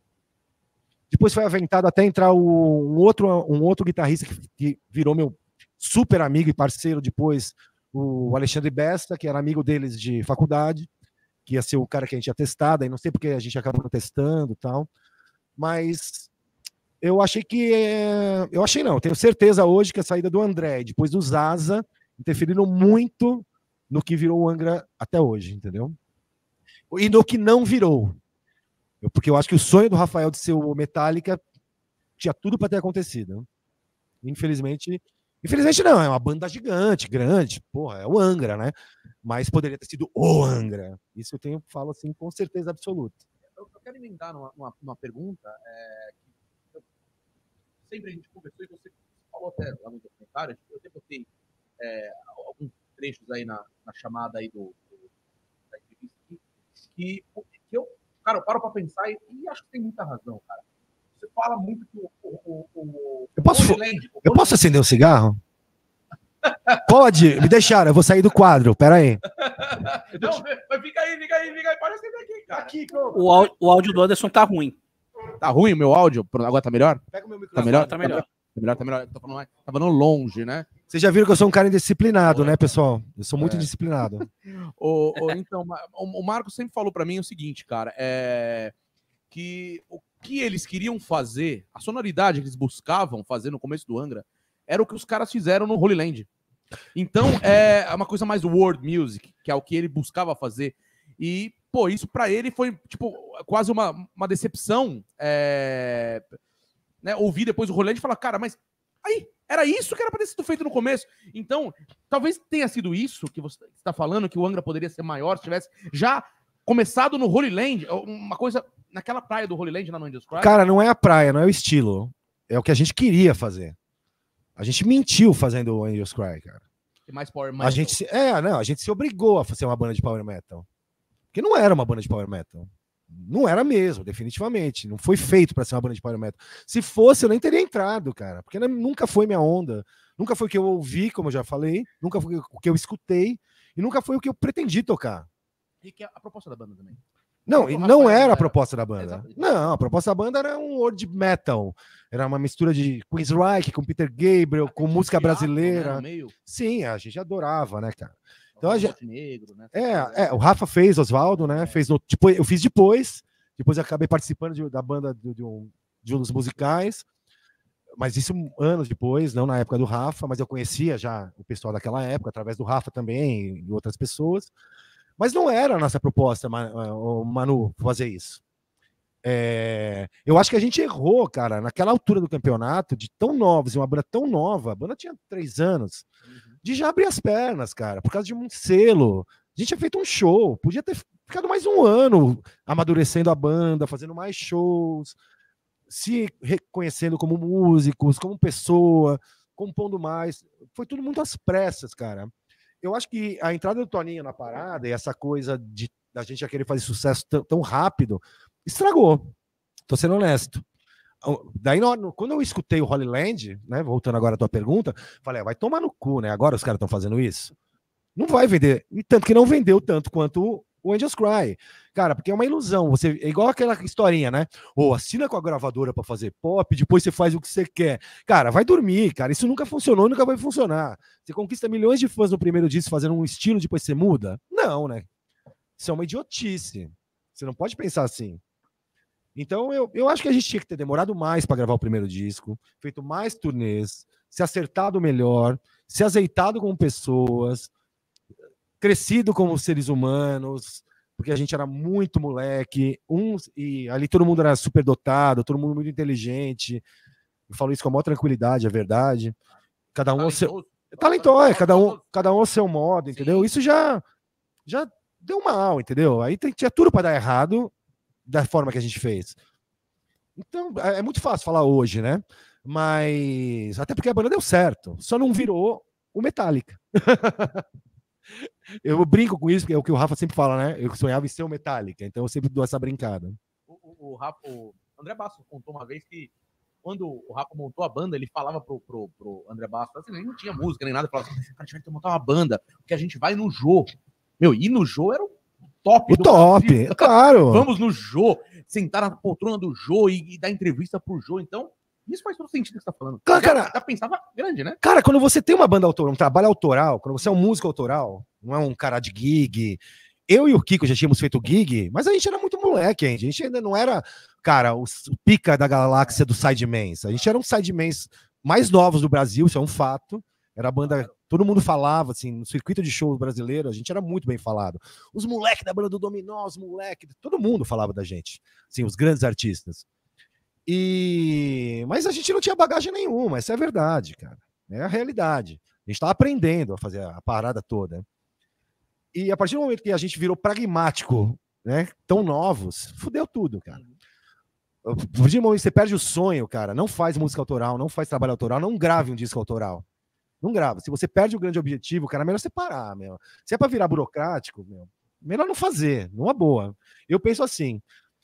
Speaker 3: Depois foi aventado até entrar o, um, outro, um outro guitarrista que, que virou meu super amigo e parceiro depois, o Alexandre Besta, que era amigo deles de faculdade, que ia ser o cara que a gente ia testar, e não sei porque a gente acabou testando tal. Mas eu achei que. É... Eu achei não, tenho certeza hoje que a saída do André, depois do Zaza, interferiram muito no que virou o Angra até hoje, entendeu? E no que não virou. Porque eu acho que o sonho do Rafael de ser o Metallica tinha tudo para ter acontecido. Infelizmente, Infelizmente não, é uma banda gigante, grande, porra, é o Angra, né? Mas poderia ter sido o Angra. Isso eu tenho, falo assim, com certeza absoluta.
Speaker 2: Eu, eu quero emendar numa, numa, numa pergunta é, que eu, sempre a gente conversou e você falou até lá no documentário, eu até botei é, alguns trechos aí na, na chamada aí do, do da entrevista que, que eu, cara, eu paro para pensar e, e acho que tem muita razão, cara você fala muito que o. o, o
Speaker 3: eu posso, Land, eu posso acender um cigarro? [laughs] Pode, me deixaram, eu vou sair do quadro, pera aí. [laughs]
Speaker 2: Não, mas fica aí, fica aí, fica aí, pode acender aqui, cara. Aqui,
Speaker 4: o, áudio, o áudio do Anderson tá ruim.
Speaker 2: Tá ruim o meu áudio? Agora tá melhor?
Speaker 4: Pega o meu
Speaker 2: microfone. Tá melhor? Tá melhor. Tá melhor, tá melhor. Tá falando, tá falando longe, né?
Speaker 3: Vocês já viram que eu sou um cara indisciplinado, né, pessoal? Eu sou muito é. indisciplinado. [laughs]
Speaker 2: o, o, então, o, o Marco sempre falou para mim o seguinte, cara, é que o que eles queriam fazer, a sonoridade que eles buscavam fazer no começo do Angra, era o que os caras fizeram no Holy Land. Então é uma coisa mais world music, que é o que ele buscava fazer. E, pô, isso para ele foi, tipo, quase uma, uma decepção. É... Né, ouvir depois o Holy Land e falar, cara, mas aí, era isso que era para ter sido feito no começo. Então, talvez tenha sido isso que você está falando, que o Angra poderia ser maior se tivesse já começado no Holy Land, uma coisa naquela praia do Holy Land na Angels Cry?
Speaker 3: Cara, não é a praia, não é o estilo. É o que a gente queria fazer. A gente mentiu fazendo o Angels Cry, cara.
Speaker 2: mais power
Speaker 3: metal. A gente se, é, não, a gente se obrigou a fazer uma banda de power metal. Porque não era uma banda de power metal. Não era mesmo, definitivamente. Não foi feito para ser uma banda de power metal. Se fosse, eu nem teria entrado, cara, porque nunca foi minha onda. Nunca foi o que eu ouvi, como eu já falei, nunca foi o que eu escutei e nunca foi o que eu pretendi tocar.
Speaker 2: E que é a proposta da banda também.
Speaker 3: Não, não era a proposta da banda. Não, a proposta da banda era um world metal. Era uma mistura de Queensryche com Peter Gabriel, com música brasileira. Né, Sim, a gente adorava, né, cara? Então a gente... Negro, né? É, é, o Rafa fez, Oswaldo, né? É. Fez no... depois, eu fiz depois. Depois acabei participando de, da banda de, de, um, de um dos musicais. Mas isso anos depois, não na época do Rafa, mas eu conhecia já o pessoal daquela época, através do Rafa também e outras pessoas. Mas não era a nossa proposta, Manu, fazer isso. É, eu acho que a gente errou, cara, naquela altura do campeonato, de tão novos, e uma banda tão nova, a banda tinha três anos, uhum. De já abrir as pernas, cara, por causa de um selo. A gente tinha feito um show, podia ter ficado mais um ano amadurecendo a banda, fazendo mais shows, se reconhecendo como músicos, como pessoa, compondo mais. Foi tudo muito às pressas, cara eu acho que a entrada do Toninho na parada e essa coisa de da gente já querer fazer sucesso tão, rápido estragou. Tô sendo honesto. Daí, quando eu escutei o Holy Land, né, voltando agora à tua pergunta, falei, ah, vai tomar no cu, né? Agora os caras estão fazendo isso. Não vai vender. E tanto que não vendeu tanto quanto o Angels Cry. Cara, porque é uma ilusão. Você é igual aquela historinha, né? Ou assina com a gravadora para fazer pop, depois você faz o que você quer. Cara, vai dormir, cara. Isso nunca funcionou, nunca vai funcionar. Você conquista milhões de fãs no primeiro disco fazendo um estilo, depois você muda? Não, né? Isso é uma idiotice. Você não pode pensar assim. Então, eu, eu acho que a gente tinha que ter demorado mais para gravar o primeiro disco, feito mais turnês, se acertado melhor, se azeitado com pessoas, crescido como seres humanos, porque a gente era muito moleque, uns e ali todo mundo era super dotado, todo mundo muito inteligente. Eu falo isso com a maior tranquilidade, é verdade. Cada um ao seu talentoso, é, cada um, cada um ao seu modo, entendeu? Isso já já deu mal, entendeu? Aí tem, tinha tudo para dar errado da forma que a gente fez. Então, é, é muito fácil falar hoje, né? Mas até porque a banda deu certo, só não virou o Metallica. [laughs] Eu brinco com isso, porque é o que o Rafa sempre fala, né? Eu sonhava em ser o Metallica, então eu sempre dou essa brincada.
Speaker 2: O, o, o, Rafa, o André Basso contou uma vez que quando o Rafa montou a banda, ele falava pro, pro, pro André Basso, assim, não tinha música nem nada, falava assim, cara, a gente vai ter que montar uma banda, porque a gente vai no Jô. Meu, ir no Jô era o top.
Speaker 3: O top, Brasil. [laughs] claro.
Speaker 2: Vamos no Jô, sentar na poltrona do Jô e, e dar entrevista pro Jô. Então, isso faz todo sentido que você tá falando.
Speaker 3: Cara, já,
Speaker 2: já pensava grande, né?
Speaker 3: Cara, quando você tem uma banda autoral, um trabalho autoral, quando você é um músico autoral, não é um cara de gig. Eu e o Kiko já tínhamos feito gig, mas a gente era muito moleque, hein? A gente ainda não era, cara, o pica da galáxia do Sidemans. A gente era um Sidemans mais novos do Brasil, isso é um fato. Era a banda, todo mundo falava, assim, no circuito de shows brasileiro, a gente era muito bem falado. Os moleques da banda do Dominó, os moleques, todo mundo falava da gente, assim, os grandes artistas. E mas a gente não tinha bagagem nenhuma, essa é a verdade, cara. É a realidade. A gente estava aprendendo a fazer a parada toda. E a partir do momento que a gente virou pragmático, né, tão novos, fudeu tudo, cara. A partir do momento que você perde o sonho, cara, não faz música autoral, não faz trabalho autoral, não grave um disco autoral. Não grava. Se você perde o grande objetivo, cara, é melhor você parar, meu. Se é para virar burocrático, meu, melhor não fazer, numa boa. Eu penso assim,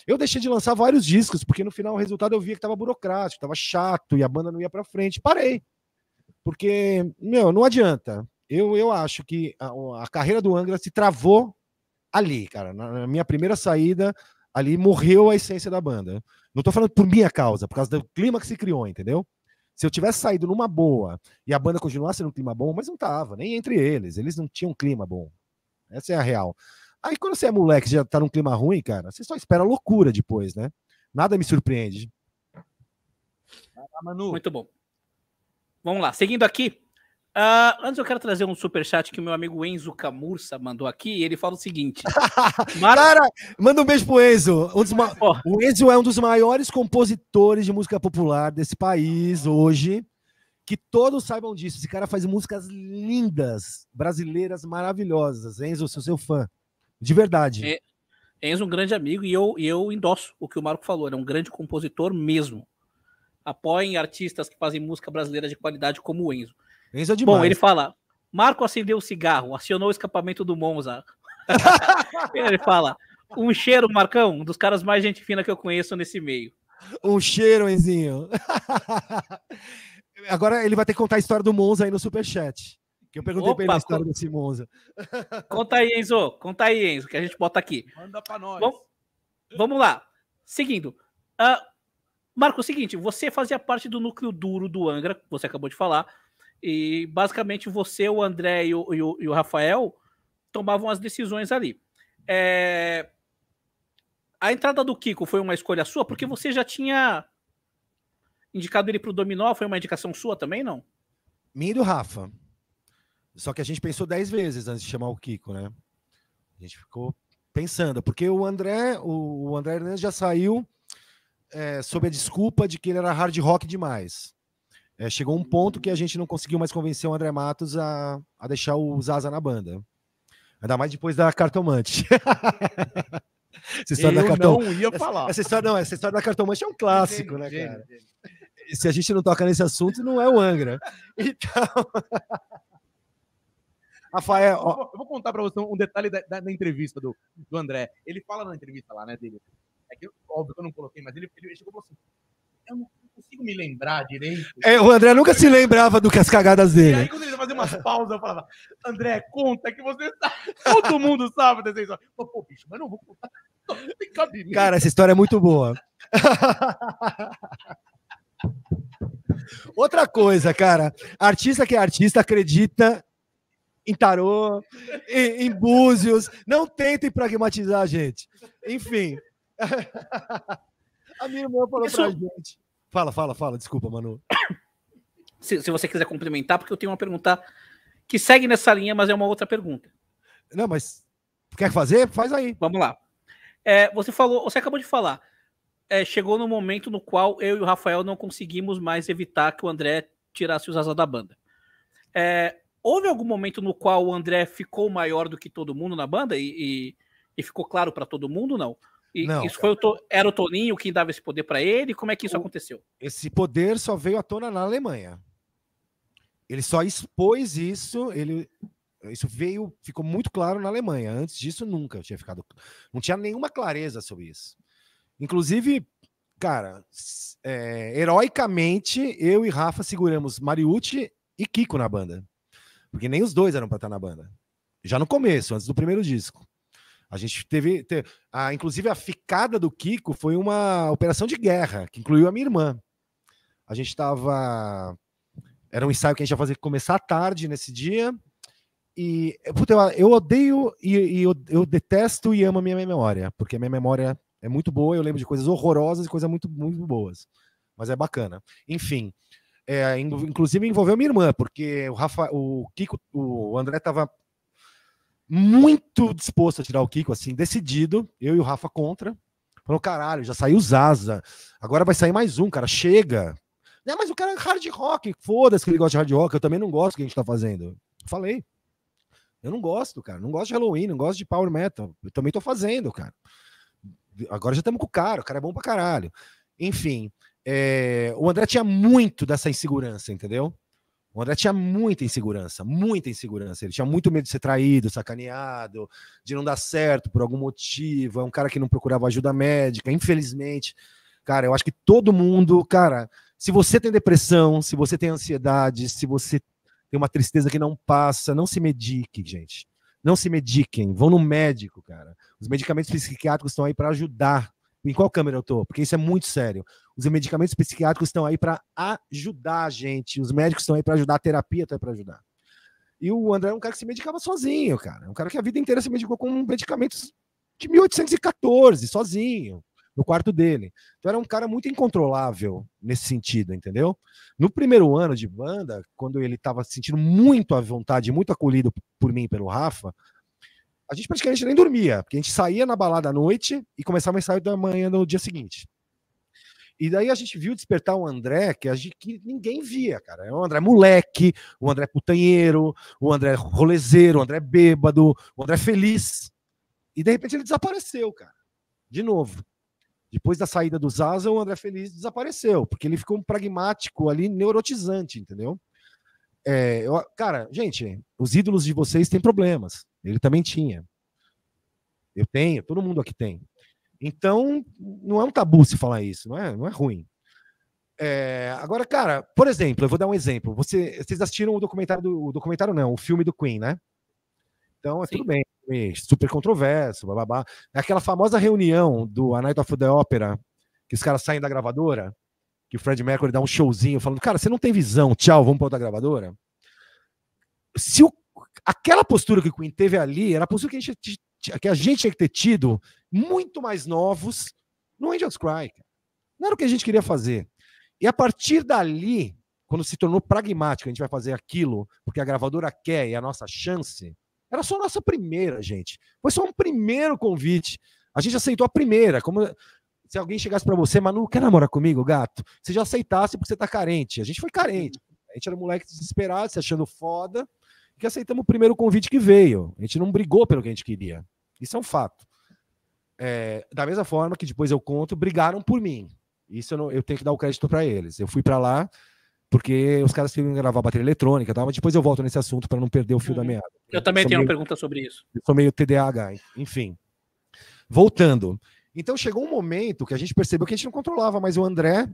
Speaker 3: eu deixei de lançar vários discos, porque no final o resultado eu via que tava burocrático, tava chato e a banda não ia para frente. Parei. Porque, meu, não adianta. Eu, eu acho que a, a carreira do Angra se travou ali, cara. Na, na, minha primeira saída, ali morreu a essência da banda. Não tô falando por minha causa, por causa do clima que se criou, entendeu? Se eu tivesse saído numa boa e a banda continuasse num clima bom, mas não tava, nem entre eles. Eles não tinham clima bom. Essa é a real. Aí quando você é moleque já tá num clima ruim, cara, você só espera loucura depois, né? Nada me surpreende.
Speaker 4: Muito bom. Vamos lá, seguindo aqui. Uh, antes eu quero trazer um super chat que o meu amigo Enzo Camurça mandou aqui. ele fala o seguinte: [laughs]
Speaker 3: Mar... Cara, manda um beijo pro Enzo. Um ma... oh. O Enzo é um dos maiores compositores de música popular desse país hoje. Que todos saibam disso. Esse cara faz músicas lindas, brasileiras, maravilhosas. Enzo, sou seu fã. De verdade. É,
Speaker 4: Enzo é um grande amigo e eu, e eu endosso o que o Marco falou. Ele é um grande compositor mesmo. Apoiem artistas que fazem música brasileira de qualidade como o Enzo. Enzo é demais. Bom, ele fala: Marco acendeu o cigarro, acionou o escapamento do Monza. [laughs] Ele fala: um cheiro, Marcão, um dos caras mais gente fina que eu conheço nesse meio.
Speaker 3: Um cheiro, Enzinho. [laughs] Agora ele vai ter que contar a história do Monza aí no Superchat. Que eu perguntei para ele a história desse Monza. [laughs]
Speaker 4: Conta aí, Enzo. Conta aí, Enzo, que a gente bota aqui.
Speaker 2: Manda para nós.
Speaker 4: Vamos, vamos, lá. Seguindo. Uh, Marco, é o seguinte, você fazia parte do núcleo duro do Angra, que você acabou de falar, e basicamente você, o André e o, e o, e o Rafael tomavam as decisões ali. É... A entrada do Kiko foi uma escolha sua, porque você já tinha indicado ele para o Dominó, foi uma indicação sua também, não?
Speaker 3: Minha e do Rafa. Só que a gente pensou dez vezes antes de chamar o Kiko, né? A gente ficou pensando, porque o André, o, André Hernandes já saiu é, sob a desculpa de que ele era hard rock demais. É, chegou um ponto que a gente não conseguiu mais convencer o André Matos a, a deixar o Zaza na banda. Ainda mais depois da cartomante. [laughs]
Speaker 2: essa história Eu da cartom... não ia falar.
Speaker 3: Essa história, não, essa história da cartomante é um clássico, né, cara? Se a gente não toca nesse assunto, não é o Angra. [laughs] Então. [laughs]
Speaker 2: Rafael, ó... eu, vou, contar para você um detalhe da, da, da, entrevista do, do André. Ele fala na entrevista lá, né, dele. É que, óbvio que eu não coloquei, mas ele, ele chegou assim: eu não consigo me lembrar direito.
Speaker 3: É, o André nunca se lembrava do que as cagadas dele. E
Speaker 2: aí, quando ele fazia umas pausas, eu falava: André, conta que você sabe. Todo mundo sabe dessa história. Eu, Pô, bicho, mas não vou contar. Não
Speaker 3: tem cabimento. Cara, essa história é muito boa. [laughs] Outra coisa, cara. Artista que é artista acredita em tarô, em, em búzios. Não tentem pragmatizar a gente. Enfim. [laughs] a minha irmã falou Isso... pra gente. Fala, fala, fala. Desculpa, Manu. [coughs]
Speaker 4: Se, se, você quiser complementar, porque eu tenho uma pergunta que segue nessa linha, mas é uma outra pergunta.
Speaker 3: Não, mas quer fazer? Faz aí.
Speaker 4: Vamos lá. É, você falou, você acabou de falar. É, chegou no momento no qual eu e o Rafael não conseguimos mais evitar que o André tirasse os asas da banda. É, houve algum momento no qual o André ficou maior do que todo mundo na banda e, e, e ficou claro para todo mundo, não? E não, isso foi o to... era o Toninho quem dava esse poder para ele? Como é que isso o... aconteceu?
Speaker 3: Esse poder só veio à tona na Alemanha. Ele só expôs isso, ele isso veio, ficou muito claro na Alemanha. Antes disso nunca tinha ficado, não tinha nenhuma clareza sobre isso. Inclusive, cara, é, heroicamente eu e Rafa seguramos Mariucci e Kiko na banda. Porque nem os dois eram para estar na banda. Já no começo, antes do primeiro disco. A gente teve, teve a, inclusive a ficada do Kiko foi uma operação de guerra, que incluiu a minha irmã. A gente estava era um ensaio que a gente ia fazer começar à tarde nesse dia. E puta, eu, eu odeio e, e eu, eu, detesto e amo a minha memória, porque a minha memória é muito boa, eu lembro de coisas horrorosas e coisas muito, muito boas. Mas é bacana. Enfim, é, inclusive envolveu minha irmã, porque o Rafa, o Kiko, o André estava muito disposto a tirar o Kiko, assim, decidido. Eu e o Rafa contra. Falou, caralho, já saiu Zaza. Agora vai sair mais um, cara. Chega. Não, mas o cara é hard rock. Foda-se que ele gosta de hard rock. Eu também não gosto do que a gente tá fazendo. Falei. Eu não gosto, cara. Não gosto de Halloween, não gosto de Power Metal. Eu também tô fazendo, cara. Agora já estamos com o cara. O cara é bom pra caralho. Enfim. É, o André tinha muito dessa insegurança, entendeu? O André tinha muita insegurança, muita insegurança. Ele tinha muito medo de ser traído, sacaneado, de não dar certo por algum motivo. É um cara que não procurava ajuda médica, infelizmente. Cara, eu acho que todo mundo, cara, se você tem depressão, se você tem ansiedade, se você tem uma tristeza que não passa, não se medique, gente. Não se mediquem, vão no médico, cara. Os medicamentos psiquiátricos estão aí para ajudar em qual câmera eu tô? Porque isso é muito sério. Os medicamentos psiquiátricos estão aí para ajudar a gente. Os médicos estão aí para ajudar, a terapia está para ajudar. E o André é um cara que se medicava sozinho, cara. É um cara que a vida inteira se medicou com medicamentos de 1814, sozinho, no quarto dele. Então era um cara muito incontrolável nesse sentido, entendeu? No primeiro ano de banda, quando ele estava se sentindo muito à vontade, muito acolhido por mim e pelo Rafa, a gente praticamente nem dormia, porque a gente saía na balada à noite e começava a ensaio da manhã no dia seguinte. E daí a gente viu despertar o André, que, a gente, que ninguém via, cara. É o André moleque, o André putanheiro, o André rolezeiro, o André bêbado, o André feliz. E de repente ele desapareceu, cara. De novo. Depois da saída do Zaza, o André Feliz desapareceu, porque ele ficou um pragmático ali, neurotizante, entendeu? É, eu, cara, gente, os ídolos de vocês têm problemas. Ele também tinha. Eu tenho, todo mundo aqui tem. Então, não é um tabu se falar isso, não é, não é ruim. É, agora, cara, por exemplo, eu vou dar um exemplo. Você, vocês assistiram o documentário do o documentário não, o filme do Queen, né? Então, é Sim. tudo bem, super controverso, blá. É aquela famosa reunião do A Night of the Opera, que os caras saem da gravadora, que o Fred Mercury dá um showzinho falando, cara, você não tem visão, tchau, vamos para outra gravadora. Se o, aquela postura que o Queen teve ali era a postura que a gente, que a gente tinha que ter tido muito mais novos no Angels Cry. Não era o que a gente queria fazer. E a partir dali, quando se tornou pragmático, a gente vai fazer aquilo porque a gravadora quer e a nossa chance, era só a nossa primeira, gente. Foi só um primeiro convite. A gente aceitou a primeira. Como se alguém chegasse para você, Manu, quer namorar comigo, gato? Você já aceitasse porque você tá carente. A gente foi carente. A gente era moleque desesperado, se achando foda, que aceitamos o primeiro convite que veio. A gente não brigou pelo que a gente queria. Isso é um fato. É, da mesma forma que depois eu conto, brigaram por mim. Isso eu, não, eu tenho que dar o crédito para eles. Eu fui para lá porque os caras queriam gravar bateria eletrônica, tá? mas depois eu volto nesse assunto para não perder o fio da uhum. meada.
Speaker 4: Eu também tenho meio, uma pergunta sobre isso.
Speaker 3: Eu sou meio TDAH, enfim. Voltando. Então chegou um momento que a gente percebeu que a gente não controlava mais o André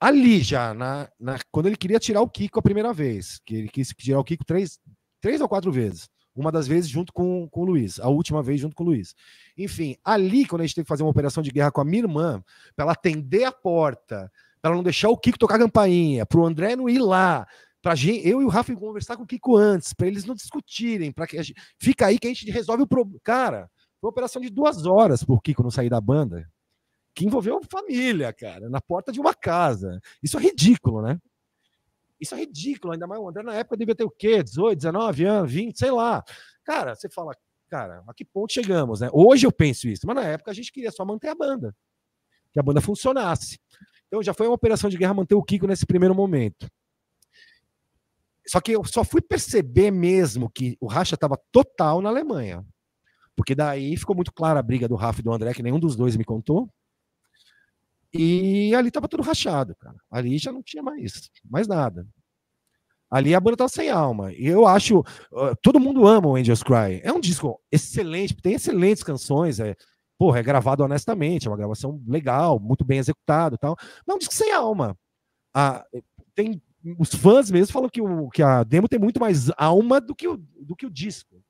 Speaker 3: ali já, na, na, quando ele queria tirar o Kiko a primeira vez, que ele quis tirar o Kiko três, três ou quatro vezes. Uma das vezes junto com, com o Luiz, a última vez junto com o Luiz. Enfim, ali, quando a gente teve que fazer uma operação de guerra com a minha irmã, para ela atender a porta, para não deixar o Kiko tocar a campainha, para o André não ir lá, para eu e o Rafa conversar com o Kiko antes, para eles não discutirem, para que gente, fica aí que a gente resolve o problema. Cara, foi uma operação de duas horas para o Kiko não sair da banda, que envolveu família, cara, na porta de uma casa. Isso é ridículo, né? Isso é ridículo, ainda mais o André na época devia ter o quê? 18, 19 anos, 20, sei lá. Cara, você fala, cara, a que ponto chegamos, né? Hoje eu penso isso, mas na época a gente queria só manter a banda. Que a banda funcionasse. Então já foi uma operação de guerra manter o Kiko nesse primeiro momento. Só que eu só fui perceber mesmo que o racha estava total na Alemanha. Porque daí ficou muito clara a briga do Rafa e do André, que nenhum dos dois me contou. E ali tava tudo rachado, cara. Ali já não tinha mais, mais nada. Ali a banda tá sem alma. E eu acho. Todo mundo ama o Angels Cry. É um disco excelente, tem excelentes canções. É, porra, é gravado honestamente, é uma gravação legal, muito bem executado tal. Mas é um disco sem alma. Ah, tem, os fãs mesmo falam que, o, que a demo tem muito mais alma do que o, do que o disco.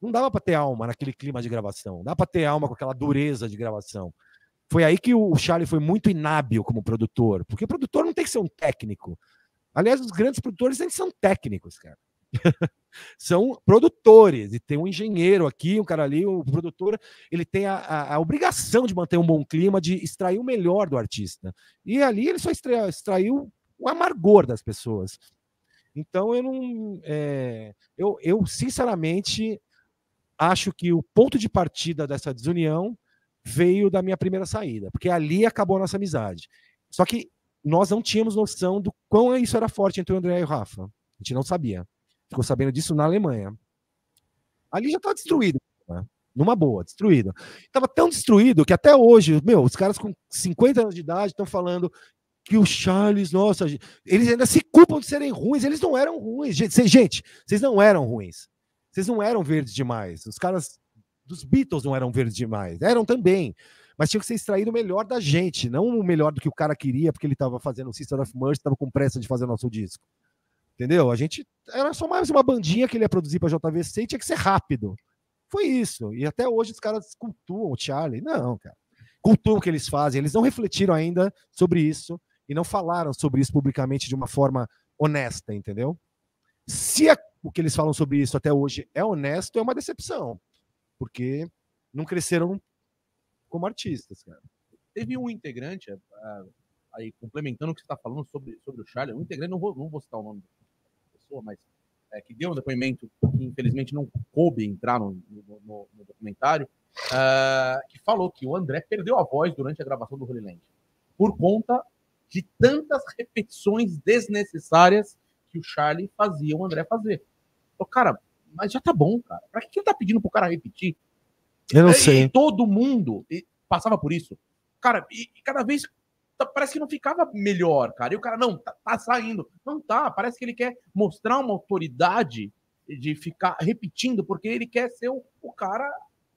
Speaker 3: Não dava para ter alma naquele clima de gravação. Não dá para ter alma com aquela dureza de gravação. Foi aí que o Charlie foi muito inábil como produtor, porque o produtor não tem que ser um técnico. Aliás, os grandes produtores eles são técnicos, cara. [laughs] são produtores, e tem um engenheiro aqui, um cara ali, o produtor, ele tem a, a, a, obrigação de manter um bom clima, de extrair o melhor do artista. E ali ele só extraiu, extraiu o amargor das pessoas. Então eu não. É, eu, eu, sinceramente, acho que o ponto de partida dessa desunião veio da minha primeira saída, porque ali acabou a nossa amizade. Só que nós não tínhamos noção do quão isso era forte entre o André e o Rafa. A gente não sabia. Ficou sabendo disso na Alemanha. Ali já estava destruído, né? numa boa, destruído. Estava tão destruído que até hoje, meu, os caras com 50 anos de idade estão falando que o Charles, nossa, eles ainda se culpam de serem ruins, eles não eram ruins. Gente, gente vocês não eram ruins. Vocês não eram verdes demais. Os caras dos Beatles não eram verdes demais. Eram também. Mas tinha que ser extraído o melhor da gente, não o melhor do que o cara queria, porque ele estava fazendo o Sister of Mercy, estava com pressa de fazer o nosso disco. Entendeu? A gente era só mais uma bandinha que ele ia produzir para JVC e tinha que ser rápido. Foi isso. E até hoje os caras cultuam o Charlie. Não, cara. Cultuam o que eles fazem. Eles não refletiram ainda sobre isso e não falaram sobre isso publicamente de uma forma honesta, entendeu? Se a, o que eles falam sobre isso até hoje é honesto, é uma decepção porque não cresceram como artistas, cara.
Speaker 2: Teve um integrante, é, é, aí complementando o que você está falando sobre, sobre o Charlie, um integrante, não vou, não vou citar o nome da pessoa, mas é, que deu um depoimento que infelizmente não coube entrar no, no, no, documentário, uh, que falou que o André perdeu a voz durante a gravação do Holy Land por conta de tantas repetições desnecessárias que o Charlie fazia o André fazer. Então, cara, mas já tá bom, cara. Pra que ele tá pedindo pro cara repetir?
Speaker 3: Eu não e, sei.
Speaker 2: todo mundo passava por isso. Cara, e, e, cada vez tá, parece que não ficava melhor, cara. E o cara, não, tá, tá, saindo. Não tá. Parece que ele quer mostrar uma autoridade de ficar repetindo, porque ele quer ser o, o cara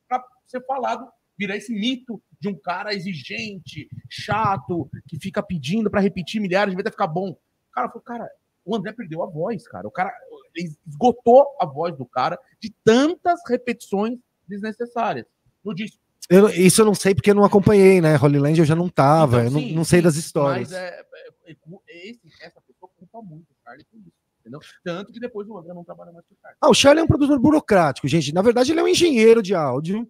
Speaker 2: pra ser falado, virar esse mito de um cara exigente, chato, que fica pedindo para repetir milhares de vezes até ficar bom. Cara falou, cara, o André perdeu a voz, cara. O cara esgotou a voz do cara de tantas repetições desnecessárias no disco.
Speaker 3: Eu, isso eu não sei porque eu não acompanhei, né? Holy Land eu já não tava, então, sim, eu não, não sei das histórias. Mas é,
Speaker 2: é, é, esse, essa pessoa culpa muito o Charlie por isso. Entendeu? Tanto que depois o André não trabalha mais com o Charlie.
Speaker 3: Ah, o Charlie é um produtor burocrático, gente. Na verdade, ele é um engenheiro de áudio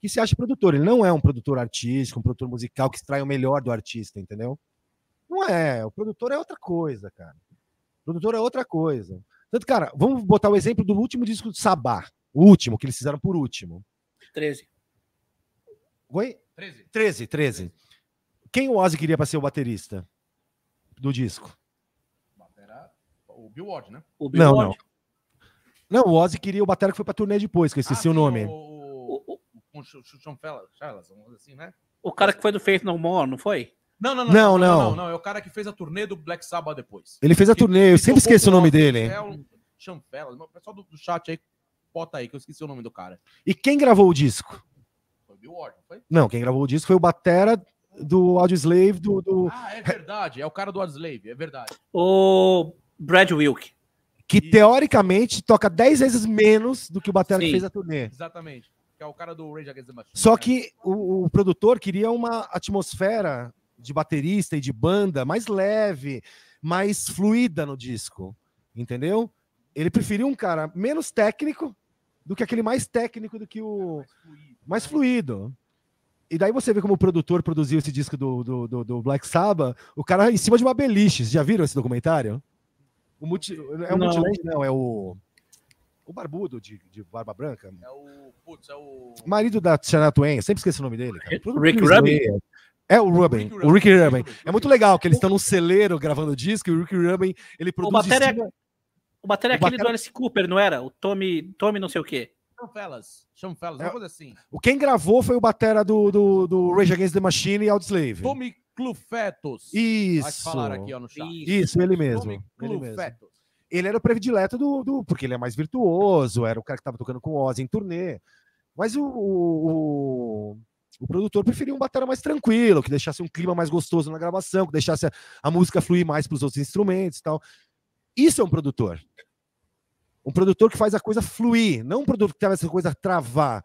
Speaker 3: que se acha produtor. Ele não é um produtor artístico, um produtor musical que extrai o melhor do artista, entendeu? Não é. O produtor é outra coisa, cara. O produtor é outra coisa. Tanto, cara, vamos botar o exemplo do último disco do Sabá. O último, que eles fizeram por último.
Speaker 4: 13.
Speaker 3: Oi? 13. 13, 13. Quem o Ozzy queria para ser o baterista do disco?
Speaker 2: O Bill Ward, né?
Speaker 3: O Bill não, Ward. não. Não, o Ozzy queria o batera que foi para turnê depois, que eu esqueci ah, o nome. O,
Speaker 2: com o Sean Fellas, assim, né?
Speaker 4: O cara que foi do Faith No More, não foi?
Speaker 2: Não, não, não. Não, não. não, não, É o cara que fez a turnê do Black Sabbath depois.
Speaker 3: Ele fez a turnê, eu sempre esqueço o nome dele.
Speaker 2: É o pessoal do, do chat aí, bota aí, que eu esqueci o nome do cara.
Speaker 3: E quem gravou o disco?
Speaker 2: Foi o Bill Ward, não foi?
Speaker 3: Não, quem gravou o disco foi o Batera do Audioslave do, do.
Speaker 2: Ah, é verdade. É o cara do Audioslave, é verdade.
Speaker 4: O Brad Wilk.
Speaker 3: Que teoricamente toca 10 vezes menos do que o Batera que fez a turnê.
Speaker 2: Exatamente que é o cara do Rage Against the Machine.
Speaker 3: Só né? que o, o, produtor queria uma atmosfera de baterista e de banda mais leve, mais fluida no disco, entendeu? Ele preferiu um cara menos técnico do que aquele mais técnico do que o mais fluido. Mais fluido. E daí você vê como o produtor produziu esse disco do, do, do, do Black Sabbath, o cara em cima de uma beliche. Já viram esse documentário? O multi, é o Multiland, não, é o o barbudo de, de barba branca. É o. Putz, é o. Marido da Shania Twain, sempre esqueço o nome dele. Cara.
Speaker 4: Rick Rubin?
Speaker 3: É o Rubin, o Rick Rubin. É muito legal que eles estão num celeiro gravando disco e o Rick Rubin ele produz.
Speaker 4: O bateria, estima... o bateria é aquele bateria... do Alice Cooper, não era? O Tommy, Tommy não sei o quê.
Speaker 2: Sean Fellas. Sean Fellas, é, coisa assim.
Speaker 3: O quem gravou foi o batera do, do, do Rage Against the Machine e Audioslave.
Speaker 2: Tommy Clufetos.
Speaker 3: Isso.
Speaker 2: falar aqui, ó, no chat.
Speaker 3: Isso, ele mesmo. Tommy ele mesmo ele era o predileto do, do, Porque ele é mais virtuoso, era o cara que estava tocando com o Ozzy em turnê. Mas o, o, o, produtor preferia um batera mais tranquilo, que deixasse um clima mais gostoso na gravação, que deixasse a, a música fluir mais para os outros instrumentos e tal. Isso é um produtor. Um produtor que faz a coisa fluir, não um produtor que faz essa coisa travar.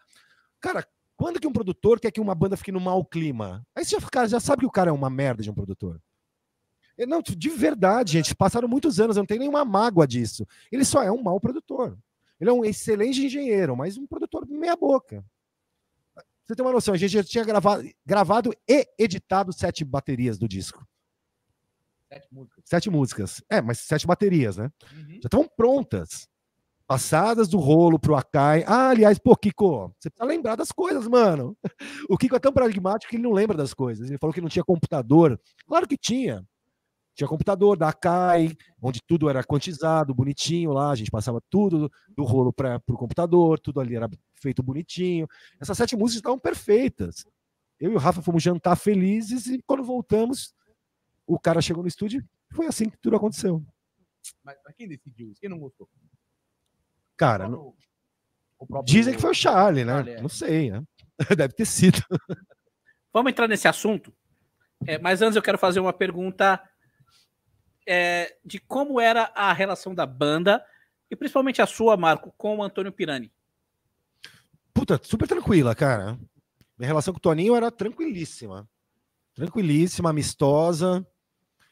Speaker 3: Cara, quando que um produtor quer que uma banda fique no mau clima? Aí você já, já sabe que o cara é uma merda de um produtor. Não, de verdade, gente, passaram muitos anos, eu não tenho nenhuma mágoa disso. Ele só é um mau produtor. Ele é um excelente engenheiro, mas um produtor meia boca. Você tem uma noção, a gente já tinha gravado, gravado e editado sete baterias do disco. Sete músicas. Sete músicas. É, mas sete baterias, né? Uhum. Já estavam prontas. Passadas do rolo pro Akai. Ah, aliás, pô, Kiko, você precisa lembrar das coisas, mano. [laughs] O Kiko é tão pragmático que ele não lembra das coisas. Ele falou que não tinha computador. Claro que tinha. Tinha computador da Akai, onde tudo era quantizado, bonitinho lá, a gente passava tudo do rolo para o computador, tudo ali era feito bonitinho. Essas sete músicas estavam perfeitas. Eu e o Rafa fomos jantar felizes e quando voltamos, o cara chegou no estúdio e foi assim que tudo aconteceu.
Speaker 2: Mas, mas quem decidiu isso? Quem não gostou?
Speaker 3: Cara, no... dizem que foi o Charlie, né? Charlie, é. Não sei, né? [laughs] Deve ter sido.
Speaker 4: Vamos entrar nesse assunto? É, mas antes eu quero fazer uma pergunta é, de como era a relação da banda e principalmente a sua, Marco, com o Antônio Pirani.
Speaker 3: Puta, super tranquila, cara. Minha relação com o Toninho era tranquilíssima. Tranquilíssima, amistosa.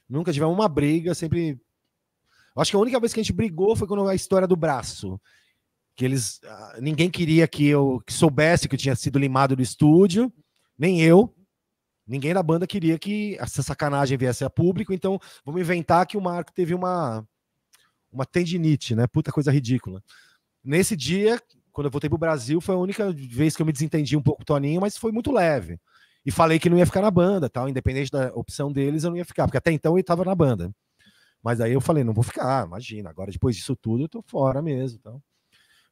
Speaker 3: Nunca tivemos uma briga, sempre. Acho que a única vez que a gente brigou foi quando a história do braço. Que eles. Ah, ninguém queria que eu que soubesse que eu tinha sido limado do estúdio, nem eu. Ninguém da banda queria que essa sacanagem viesse a público, então vamos inventar que o Marco teve uma uma tendinite, né? Puta coisa ridícula. Nesse dia, quando eu voltei pro Brasil, foi a única vez que eu me desentendi um pouco com o Toninho, mas foi muito leve. E falei que não ia ficar na banda, tal, independente da opção deles, eu não ia ficar, porque até então ele estava na banda. Mas aí eu falei, não vou ficar, imagina, agora depois disso tudo eu tô fora mesmo, tal.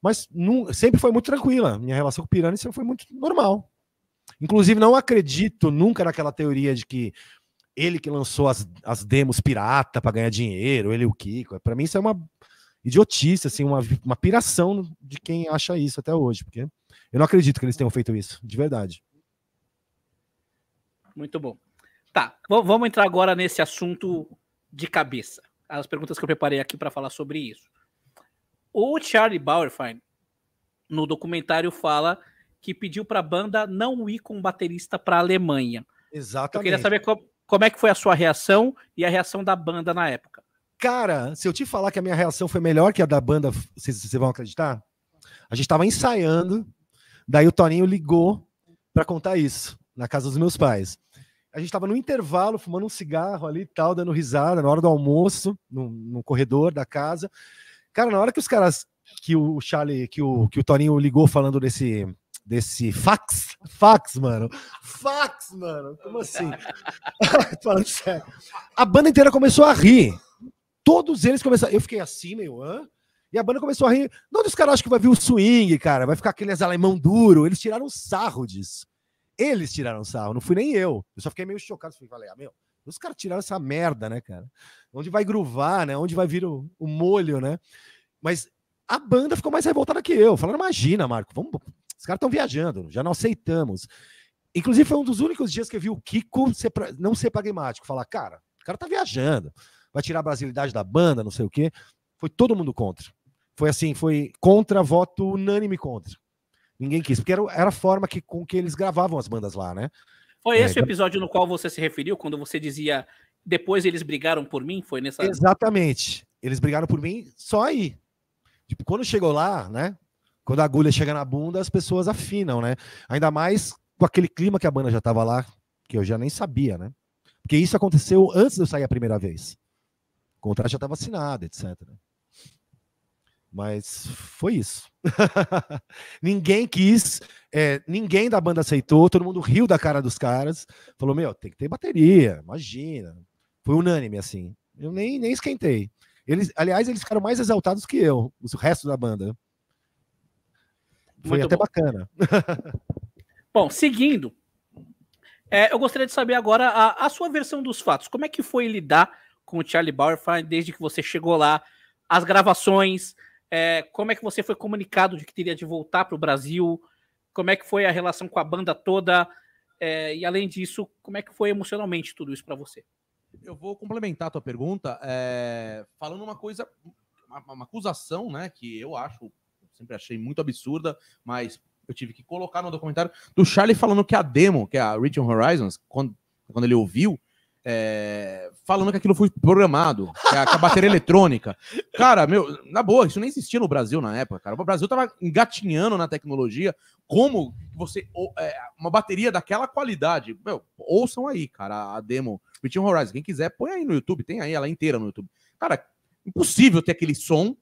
Speaker 3: Mas sempre foi muito tranquila. Minha relação com o Pirani sempre foi muito normal. Inclusive, não acredito nunca naquela teoria de que ele que lançou as, as demos pirata para ganhar dinheiro, ele e o Kiko. Para mim, isso é uma idiotice, assim, uma, uma piração de quem acha isso até hoje, porque Eu não acredito que eles tenham feito isso, de verdade.
Speaker 4: Muito bom. Tá, vamos entrar agora nesse assunto de cabeça. As perguntas que eu preparei aqui para falar sobre isso. O Charlie Bauerfein, no documentário, fala que pediu para a banda não ir com o baterista para a Alemanha.
Speaker 3: Exatamente.
Speaker 4: Eu queria saber como, como é que foi a sua reação e a reação da banda na época.
Speaker 3: Cara, se eu te falar que a minha reação foi melhor que a da banda, vocês, vão acreditar? A gente estava ensaiando, daí o Toninho ligou para contar isso na casa dos meus pais. A gente estava no intervalo, fumando um cigarro ali e tal, dando risada, na hora do almoço, no, no corredor da casa. Cara, na hora que os caras, que o Charlie, que o, que o Toninho ligou falando desse, desse fax, fax, mano, fax, mano, como assim? [laughs] Falando sério. A banda inteira começou a rir. Todos eles começaram. Eu fiquei assim, meio, hã? E a banda começou a rir. Não, os caras acham que vai vir o swing, cara, vai ficar aqueles alemão duro. Eles tiraram sarro disso. Eles tiraram sarro, não fui nem eu. Eu só fiquei meio chocado. Falei, ah, meu, os caras tiraram essa merda, né, cara? Onde vai gruvar, né? Onde vai vir o, o molho, né? Mas a banda ficou mais revoltada que eu. Falando, imagina, Marco, vamos. Os caras estão viajando, já não aceitamos. Inclusive, foi um dos únicos dias que eu vi o Kiko não ser pragmático. Falar, cara, o cara tá viajando vai tirar a brasilidade da banda, não sei o quê. Foi todo mundo contra. Foi assim, foi contra, voto unânime contra. Ninguém quis, porque era, era a forma que, com que eles gravavam as bandas lá, né?
Speaker 4: Foi é, esse o episódio no qual você se referiu, quando você dizia depois eles brigaram por mim? Foi nessa.
Speaker 3: Exatamente. Eles brigaram por mim só aí. Tipo, quando chegou lá, né? Quando a agulha chega na bunda, as pessoas afinam, né? Ainda mais com aquele clima que a banda já tava lá, que eu já nem sabia, né? Porque isso aconteceu antes de eu sair a primeira vez. O contrato já estava assinado, etc. Mas foi isso. [laughs] ninguém quis, é, ninguém da banda aceitou, todo mundo riu da cara dos caras. Falou: Meu, tem que ter bateria, imagina. Foi unânime assim. Eu nem, nem esquentei. Eles, aliás, eles ficaram mais exaltados que eu, o resto da banda. Foi Muito até bom. bacana. [laughs]
Speaker 4: bom, seguindo, é, eu gostaria de saber agora a, a, sua versão dos fatos. Como é que foi lidar com o Charlie Bauerfein desde que você chegou lá, as gravações, é, como é que você foi comunicado de que teria de voltar para o Brasil, como é que foi a relação com a banda toda, é, e além disso, como é que foi emocionalmente tudo isso para você?
Speaker 2: Eu vou complementar a tua pergunta é, falando uma coisa, uma, uma, acusação, né, que eu acho, sempre achei muito absurda, mas eu tive que colocar no documentário do Charlie falando que a demo, que é a Reaching Horizons, quando, quando ele ouviu, é, falando que aquilo foi programado, que a, a bateria eletrônica. Cara, meu, na boa, isso nem existia no Brasil na época, cara. O Brasil tava engatinhando na tecnologia. Como você. É, uma bateria daquela qualidade. Meu, ouçam aí, cara, a demo Reaching Horizon. Quem quiser, põe aí no YouTube, tem aí ela inteira no YouTube. Cara, impossível ter aquele som.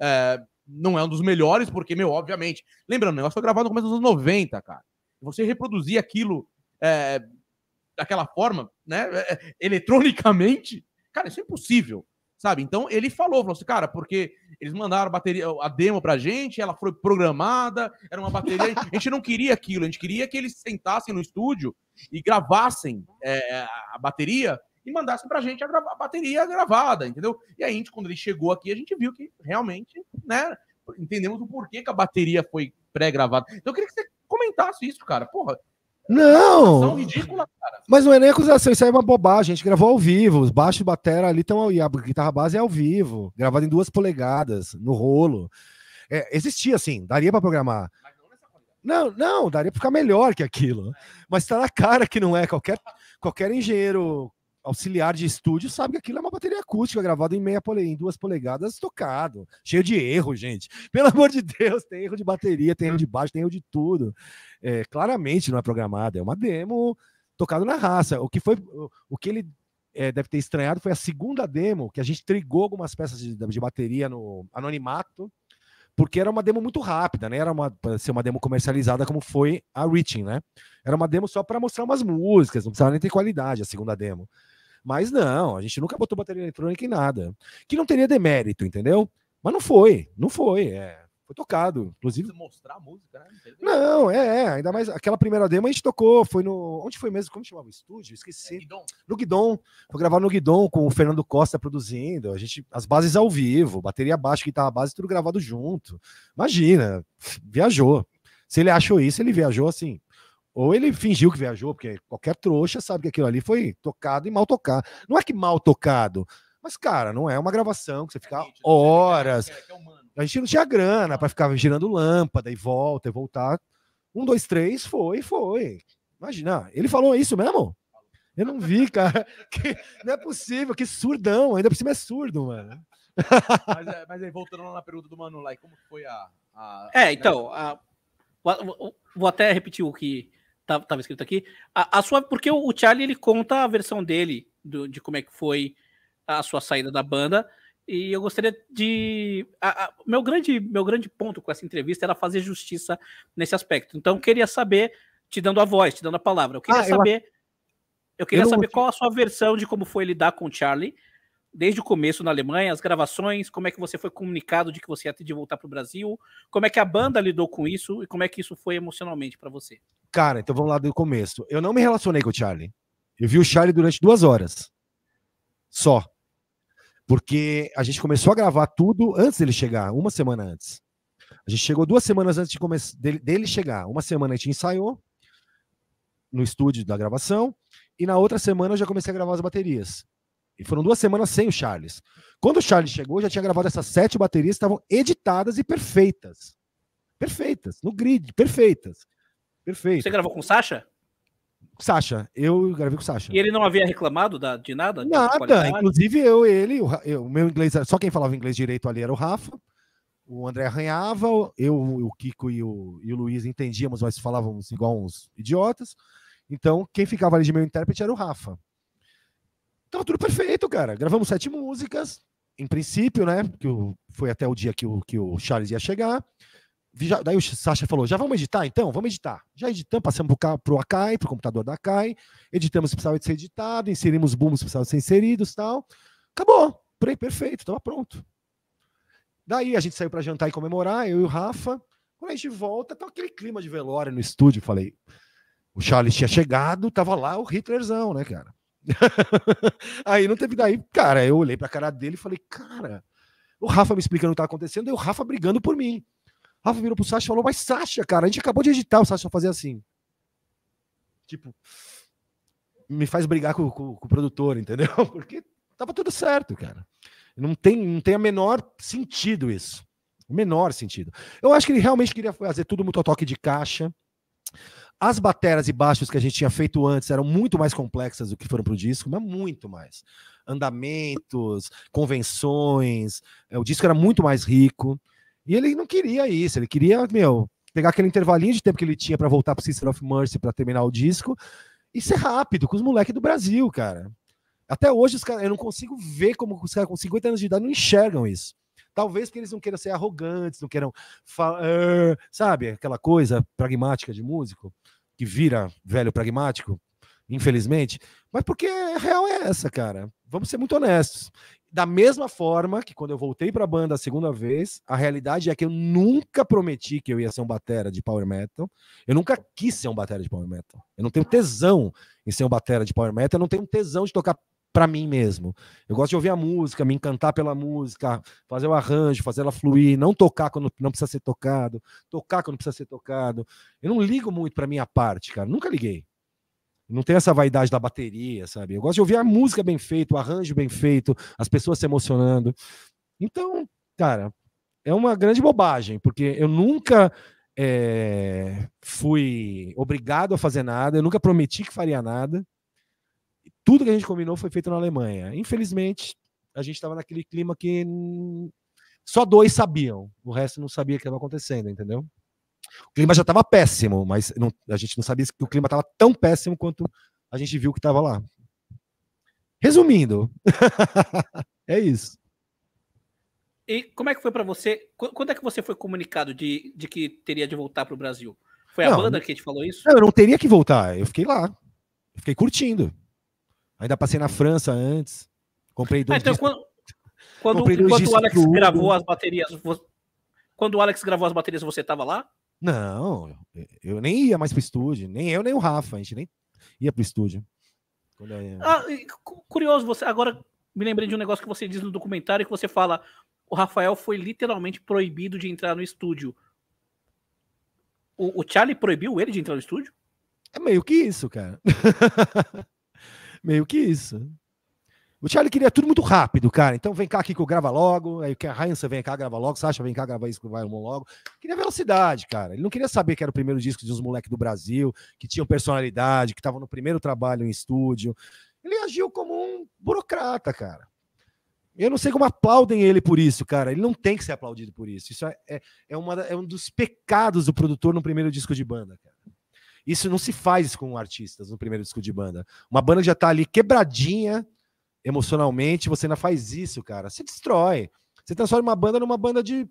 Speaker 2: É, não é um dos melhores, porque, meu, obviamente. Lembrando, o negócio foi gravado no começo dos anos 90, cara. Você reproduzir aquilo. É, daquela forma, né, é, é, eletronicamente, cara, isso é impossível, sabe? Então ele falou, falou assim, cara, porque eles mandaram a bateria, a demo pra gente, ela foi programada, era uma bateria, a gente não queria aquilo, a gente queria que eles sentassem no estúdio e gravassem é, a bateria e mandassem pra gente a, a, bateria gravada, entendeu? E aí, a gente, quando ele chegou aqui, a gente viu que realmente, né, entendemos o porquê que a bateria foi pré-gravada. Então eu queria que você comentasse isso, cara. Porra,
Speaker 3: não! Ridícula, Mas não é nem acusação, isso aí é uma bobagem. A gente gravou ao vivo. Os baixos de batera ali estão. E a guitarra base é ao vivo, gravado em duas polegadas, no rolo. É, existia assim, daria para programar. Não, não, daria para ficar melhor que aquilo. Mas tá na cara que não é. Qualquer, qualquer engenheiro auxiliar de estúdio sabe que aquilo é uma bateria acústica gravada em meia pole... em duas polegadas tocado, cheio de erro, gente. [laughs] Pelo amor de Deus, tem erro de bateria, tem erro de baixo, tem erro de tudo. É, claramente não é programada, é uma demo tocado na raça. O que foi, o que ele é, deve ter estranhado foi a segunda demo que a gente trigou algumas peças de, de bateria no anonimato porque era uma demo muito rápida, né? Era uma para ser uma demo comercializada como foi a Reaching, né? Era uma demo só para mostrar umas músicas, não precisava nem ter qualidade a segunda demo. Mas não, a gente nunca botou bateria eletrônica em nada. Que não teria demérito, entendeu? Mas não foi, não foi. É, foi tocado. Inclusive.
Speaker 2: mostrar a música, né?
Speaker 3: Não, é, é, ainda mais aquela primeira demo a gente tocou. Foi no. Onde foi mesmo? Como chamava o estúdio? Esqueci. É, Guidon. No Guidon. Foi gravar no Guidon com o Fernando Costa produzindo. A gente, as bases ao vivo, bateria baixa, guitarra base, tudo gravado junto. Imagina, viajou. Se ele achou isso, ele viajou assim. Ou ele fingiu que viajou, porque qualquer trouxa sabe que aquilo ali foi tocado e mal tocado. Não é que mal tocado, mas, cara, não é uma gravação que você fica horas. É, a gente não tinha grana para ficar girando lâmpada e volta e voltar. Um, dois, três, foi, foi. Imagina, ele falou isso mesmo? Eu não vi, cara. [laughs] Que, não é possível, que surdão. Ainda por cima é surdo, mano.
Speaker 2: mas, é, mas aí, voltando lá na pergunta do Mano lá, como foi a. a
Speaker 4: é, então, a, vou até repetir o que estava escrito aqui. A, a, sua, porque o Charlie ele conta a versão dele do, de como é que foi a sua saída da banda. E eu gostaria de. A, a, meu, grande, meu grande ponto com essa entrevista era fazer justiça nesse aspecto. Então, eu queria saber, te dando a voz, te dando a palavra, eu queria ah, saber. Eu, eu queria eu saber não... qual a sua versão de como foi lidar com o Charlie, desde o começo na Alemanha, as gravações, como é que você foi comunicado de que você ia ter de voltar para o Brasil, como é que a banda lidou com isso e como é que isso foi emocionalmente para você.
Speaker 3: Cara, então vamos lá do começo. Eu não me relacionei com o Charlie. Eu vi o Charlie durante duas horas. Só. Porque a gente começou a gravar tudo antes dele chegar, uma semana antes. A gente chegou duas semanas antes de dele, dele chegar. Uma semana a gente ensaiou no estúdio da gravação, e na outra semana eu já comecei a gravar as baterias. E foram duas semanas sem o Charles. Quando o Charles chegou, já tinha gravado essas sete baterias, estavam editadas e perfeitas. Perfeitas, no grid, perfeitas. Perfeito.
Speaker 4: Você gravou com o Sasha?
Speaker 3: Sasha, eu gravei com o Sasha.
Speaker 4: E ele não havia reclamado da, de nada?
Speaker 3: Nada, inclusive eu, ele, o, o, meu inglês, só quem falava inglês direito ali era o Rafa, o André arranhava, eu, o Kiko e o, e o Luiz entendíamos, mas falávamos igual uns idiotas, então quem ficava ali de meu intérprete era o Rafa. Tava tudo perfeito, cara, gravamos sete músicas, em princípio, né, que foi até o dia que o, que o Charles ia chegar, daí o Sasha falou: já vamos editar então? Vamos editar. Já editamos, passamos para o Akai, para o computador da Akai, editamos se precisava de ser editado, inserimos booms se precisavam ser inseridos tal. Acabou. Perfeito, estava pronto. Daí a gente saiu para jantar e comemorar, eu e o Rafa. Quando a gente volta, tá aquele clima de velório no estúdio. Falei, o Charles tinha chegado, tava lá o Hitlerzão, né, cara? [laughs] Aí não teve daí, cara, eu olhei pra cara dele e falei, cara, o Rafa me explicando o que tá acontecendo e o Rafa brigando por mim. Rafa virou pro Sasha e falou: Mas Sasha, cara, a gente acabou de editar. O Sasha fazer assim. Tipo, me faz brigar com, com, com, o produtor, entendeu? [laughs] Porque tava tudo certo, cara. Não tem, não tem a menor sentido isso. O menor sentido. Eu acho que ele realmente queria fazer tudo muito toque de caixa. As bateras e baixos que a gente tinha feito antes eram muito mais complexas do que foram pro disco, mas muito mais. Andamentos, convenções, é, o disco era muito mais rico. E ele não queria isso, ele queria, meu, pegar aquele intervalinho de tempo que ele tinha para voltar pro Sister of Mercy para terminar o disco e ser rápido com os moleques do Brasil, cara. Até hoje os caras, eu não consigo ver como os caras com 50 anos de idade não enxergam isso. Talvez porque eles não queiram ser arrogantes, não queiram falar, sabe, aquela coisa pragmática de músico que vira velho pragmático, infelizmente. Mas porque a real é essa, cara. Vamos ser muito honestos. Da mesma forma que quando eu voltei para a banda a segunda vez, a realidade é que eu nunca prometi que eu ia ser um batera de power metal. Eu nunca quis ser um batera de power metal. Eu não tenho tesão em ser um batera de power metal, eu não tenho tesão de tocar para mim mesmo. Eu gosto de ouvir a música, me encantar pela música, fazer o arranjo, fazer ela fluir, não tocar quando não precisa ser tocado, tocar quando precisa ser tocado. Eu não ligo muito para minha parte, cara. Nunca liguei. Não tem essa vaidade da bateria, sabe? Eu gosto de ouvir a música bem feita, o arranjo bem feito, as pessoas se emocionando. Então, cara, é uma grande bobagem, porque eu nunca é, fui obrigado a fazer nada, eu nunca prometi que faria nada. Tudo que a gente combinou foi feito na Alemanha. Infelizmente, a gente estava naquele clima que só dois sabiam, o resto não sabia o que estava acontecendo, entendeu? O clima já estava péssimo, mas não, a gente não sabia que o clima estava tão péssimo quanto a gente viu que estava lá. Resumindo, [laughs] é isso.
Speaker 4: E como é que foi para você? Quando é que você foi comunicado de, de que teria de voltar para o Brasil? Foi a não, banda que te falou isso?
Speaker 3: Não, eu não teria que voltar. Eu fiquei lá. Eu fiquei curtindo. Ainda passei na França antes. Comprei dois. Ah, então,
Speaker 4: quando, quando, quando o Alex gravou as baterias, quando o Alex gravou as baterias, você estava lá?
Speaker 3: Não, eu nem ia mais pro estúdio, nem eu nem o Rafa, a gente nem ia pro estúdio.
Speaker 4: É... Ah, curioso, você agora me lembrei de um negócio que você diz no documentário que você fala, o Rafael foi literalmente proibido de entrar no estúdio. O, o Charlie proibiu ele de entrar no estúdio?
Speaker 3: É meio que isso, cara. [laughs] meio que isso. O Charlie queria tudo muito rápido, cara. Então vem cá aqui que eu grava logo. Aí Ken Heinz vem cá, grava logo. Sasha vem cá, grava isso que vai logo. Queria velocidade, cara. Ele não queria saber que era o primeiro disco de uns moleques do Brasil, que tinham personalidade, que estavam no primeiro trabalho em estúdio. Ele agiu como um burocrata, cara. Eu não sei como aplaudem ele por isso, cara. Ele não tem que ser aplaudido por isso. Isso é, é, é, uma, é um dos pecados do produtor no primeiro disco de banda, cara. Isso não se faz com artistas no primeiro disco de banda. Uma banda já tá ali quebradinha, emocionalmente, você ainda faz isso, cara. Se destrói. Você transforma uma banda numa banda de,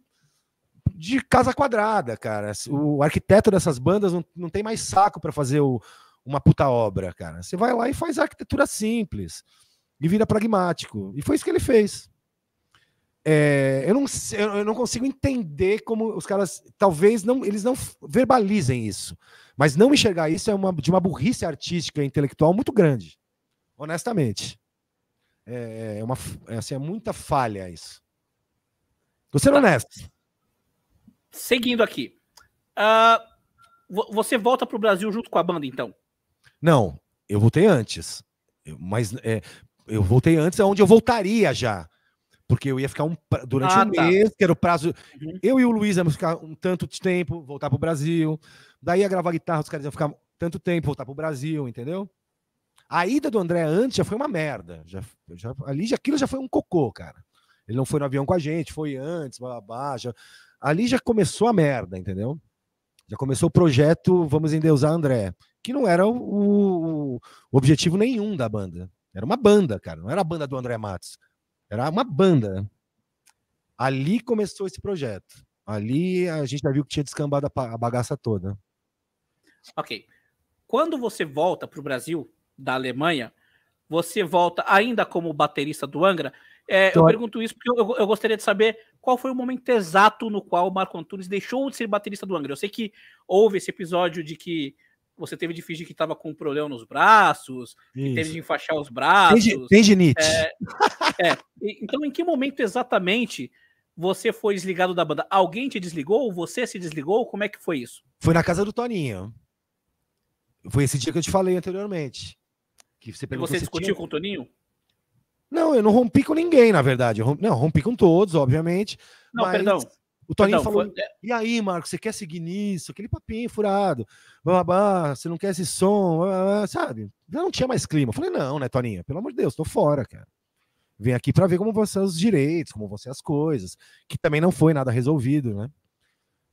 Speaker 3: de casa quadrada, cara. O arquiteto dessas bandas não, não tem mais saco para fazer o, uma puta obra, cara. Você vai lá e faz arquitetura simples e vira pragmático. E foi isso que ele fez. É, eu, não, eu não consigo entender como os caras, talvez não, eles não verbalizem isso, mas não enxergar isso é uma, de uma burrice artística e intelectual muito grande, honestamente. É, é, uma, é, assim, é muita falha isso. Tô sendo tá. honesto.
Speaker 4: Seguindo aqui. Uh, você volta para o Brasil junto com a banda, então?
Speaker 3: Não, eu voltei antes. Mas é, eu voltei antes, aonde eu voltaria já. Porque eu ia ficar um, durante ah, um tá. mês, que era o prazo. Uhum. Eu e o Luiz íamos ficar um tanto de tempo, voltar para o Brasil. Daí ia gravar guitarra, os caras iam ficar tanto tempo, voltar para o Brasil, entendeu? A ida do André antes já foi uma merda. Já, já, ali já, aquilo já foi um cocô, cara. Ele não foi no avião com a gente, foi antes, blá, já, ali já começou a merda, entendeu? Já começou o projeto Vamos Endeusar André, que não era o, o, o objetivo nenhum da banda. Era uma banda, cara, não era a banda do André Matos. Era uma banda. Ali começou esse projeto. Ali a gente já viu que tinha descambado a bagaça toda.
Speaker 4: Ok. Quando você volta para o Brasil, da Alemanha, você volta ainda como baterista do Angra. É, eu pergunto isso porque eu, eu, gostaria de saber qual foi o momento exato no qual o Marco Antunes deixou de ser baterista do Angra. Eu sei que houve esse episódio de que você teve de fingir que estava com um problema nos braços, que teve de enfaixar os braços.
Speaker 3: Tendinite.
Speaker 4: É, é, então, em que momento exatamente você foi desligado da banda? Alguém te desligou? Você se desligou? Como é que foi isso?
Speaker 3: Foi na casa do Toninho. Foi esse dia que eu te falei anteriormente.
Speaker 4: Que você, e você discutiu tinha... com o Toninho?
Speaker 3: Não, eu não rompi com ninguém, na verdade. Eu Não, rompi com todos, obviamente.
Speaker 4: Não, mas... perdão.
Speaker 3: O Toninho falou: foi... e aí, Marcos, você quer seguir nisso? Aquele papinho furado. Babá, você não quer esse som, sabe? Já não tinha mais clima. Eu falei: não, né, Toninho? Pelo amor de Deus, tô fora, cara. Vem aqui para ver como vão ser os direitos, como vão ser as coisas. Que também não foi nada resolvido, né?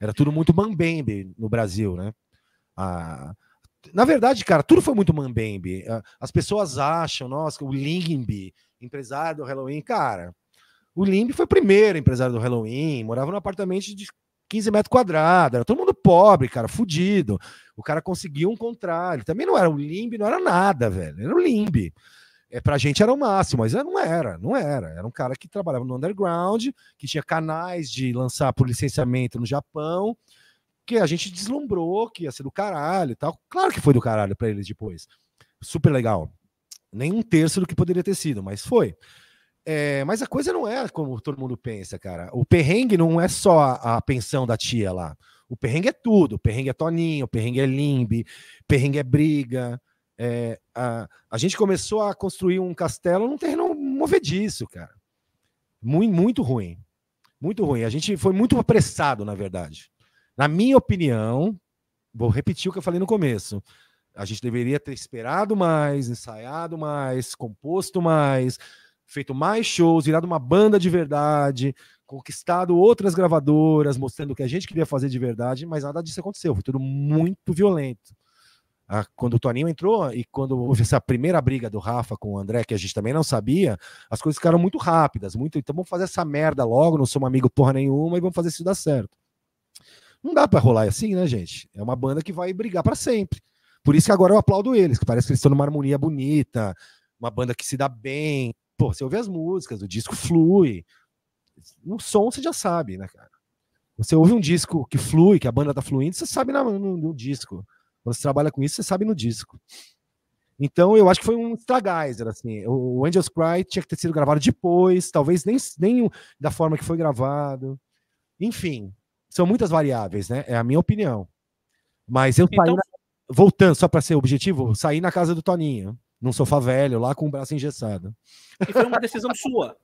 Speaker 3: Era tudo muito mambembe no Brasil, né? A, na verdade, cara, tudo foi muito mambembe. As pessoas acham, nossa, o Limby, empresário do Halloween, cara. O Limby foi o primeiro empresário do Halloween, morava num apartamento de 15 metros quadrados, era todo mundo pobre, cara, fudido. O cara conseguiu um contrato. Também não era o Limby, não era nada, velho. Era o Limby. É, pra gente era o máximo, mas não era, não era. Era um cara que trabalhava no underground, que tinha canais de lançar por licenciamento no Japão, que a gente deslumbrou que ia ser do caralho e tal. Claro que foi do caralho para eles depois. Super legal. Nem um terço do que poderia ter sido, mas foi. É, mas a coisa não é como todo mundo pensa, cara. O perrengue não é só a, a pensão da tia lá. O perrengue é tudo. O perrengue é Toninho, o perrengue é Limbe, perrengue é briga. É, a, a gente começou a construir um castelo num terreno movediço, cara. Muito, muito ruim. Muito ruim. A gente foi muito apressado, na verdade. Na minha opinião, vou repetir o que eu falei no começo. A gente deveria ter esperado mais, ensaiado mais, composto mais, feito mais shows, virado uma banda de verdade, conquistado outras gravadoras, mostrando o que a gente queria fazer de verdade, mas nada disso aconteceu. Foi tudo muito violento. Ah, quando o Toninho entrou e quando houve essa primeira briga do Rafa com o André, que a gente também não sabia, as coisas ficaram muito rápidas, muito. Então vamos fazer essa merda logo, não somos amigo porra nenhuma e vamos fazer isso dar certo. Não dá para rolar assim, né, gente? É uma banda que vai brigar para sempre. Por isso que agora eu aplaudo eles, que parece que eles estão numa harmonia bonita, uma banda que se dá bem. Pô, você ouve as músicas, o disco flui. No som você já sabe, né, cara? Você ouve um disco que flui, que a banda tá fluindo, você sabe no, no, no disco. Quando você trabalha com isso, você sabe no disco. Então, eu acho que foi um Stargazer, assim. O Angels Cry tinha que ter sido gravado depois, talvez nem, nem da forma que foi gravado. Enfim, são muitas variáveis, né? É a minha opinião. Mas eu então... saí, na... voltando, só para ser objetivo, saí na casa do Toninho, num sofá velho, lá com o braço engessado.
Speaker 4: E foi uma decisão [laughs] sua.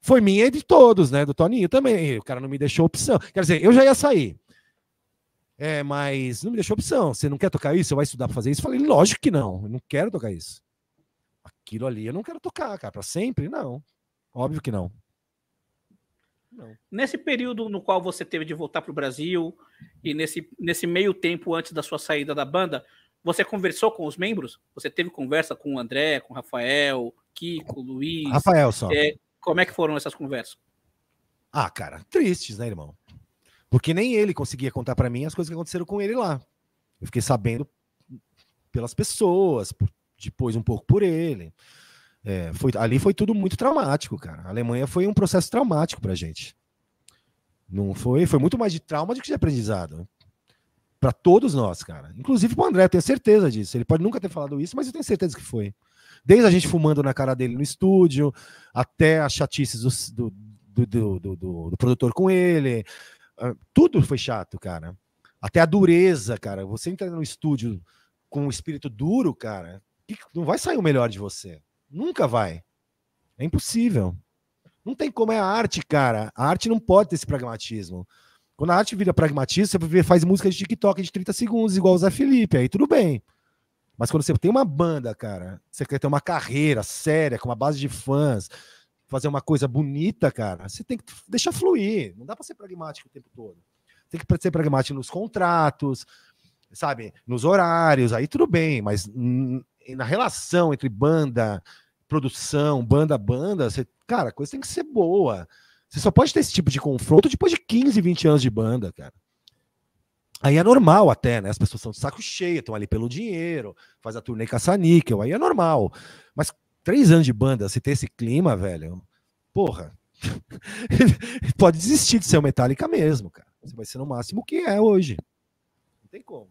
Speaker 3: Foi minha e de todos, né? Do Toninho também. O cara não me deixou opção. Quer dizer, eu já ia sair. É, mas não me deixou opção. Você não quer tocar isso? Você vai estudar para fazer isso? Eu falei, lógico que não. Eu não quero tocar isso. Aquilo ali eu não quero tocar, cara. Para sempre? Não. Óbvio que não.
Speaker 4: Não. Nesse período no qual você teve de voltar para o Brasil e nesse, nesse meio tempo antes da sua saída da banda, você conversou com os membros? Você teve conversa com o André, com o Rafael, Kiko, Luiz?
Speaker 3: Rafael só.
Speaker 4: É, como é que foram essas conversas?
Speaker 3: Ah, cara, tristes, né, irmão? Porque nem ele conseguia contar para mim as coisas que aconteceram com ele lá. Eu fiquei sabendo pelas pessoas, depois um pouco por ele. É, foi, ali foi tudo muito traumático, cara. A Alemanha foi um processo traumático pra gente. Não foi, foi muito mais de trauma do que de aprendizado. Para todos nós, cara. Inclusive pro André, eu tenho certeza disso. Ele pode nunca ter falado isso, mas eu tenho certeza que foi. Desde a gente fumando na cara dele no estúdio, até as chatices do, do, do, do, do produtor com ele. Ah, tudo foi chato, cara. Até a dureza, cara. Você entra no estúdio com um espírito duro, cara, não vai sair o melhor de você. Nunca vai. É impossível. Não tem como é a arte, cara. A arte não pode ter esse pragmatismo. Quando a arte vira pragmatismo, você faz música de TikTok de 30 segundos, igual o Zé Felipe, aí tudo bem. Mas quando você tem uma banda, cara, você quer ter uma carreira séria, com uma base de fãs, fazer uma coisa bonita, cara, você tem que deixar fluir. Não dá para ser pragmático o tempo todo. Tem que ser pragmático nos contratos, sabe, nos horários, aí tudo bem, mas na relação entre banda, produção, banda banda, você, cara, a coisa tem que ser boa. Você só pode ter esse tipo de confronto depois de 15, 20 anos de banda, cara. Aí é normal até, né? As pessoas estão de saco cheio, estão ali pelo dinheiro, faz a turnê caça-níquel, aí é normal. Mas três anos de banda, se ter esse clima, velho, porra, [laughs] pode desistir de ser o Metallica mesmo, cara. Você vai ser no máximo o que é hoje. Não tem como.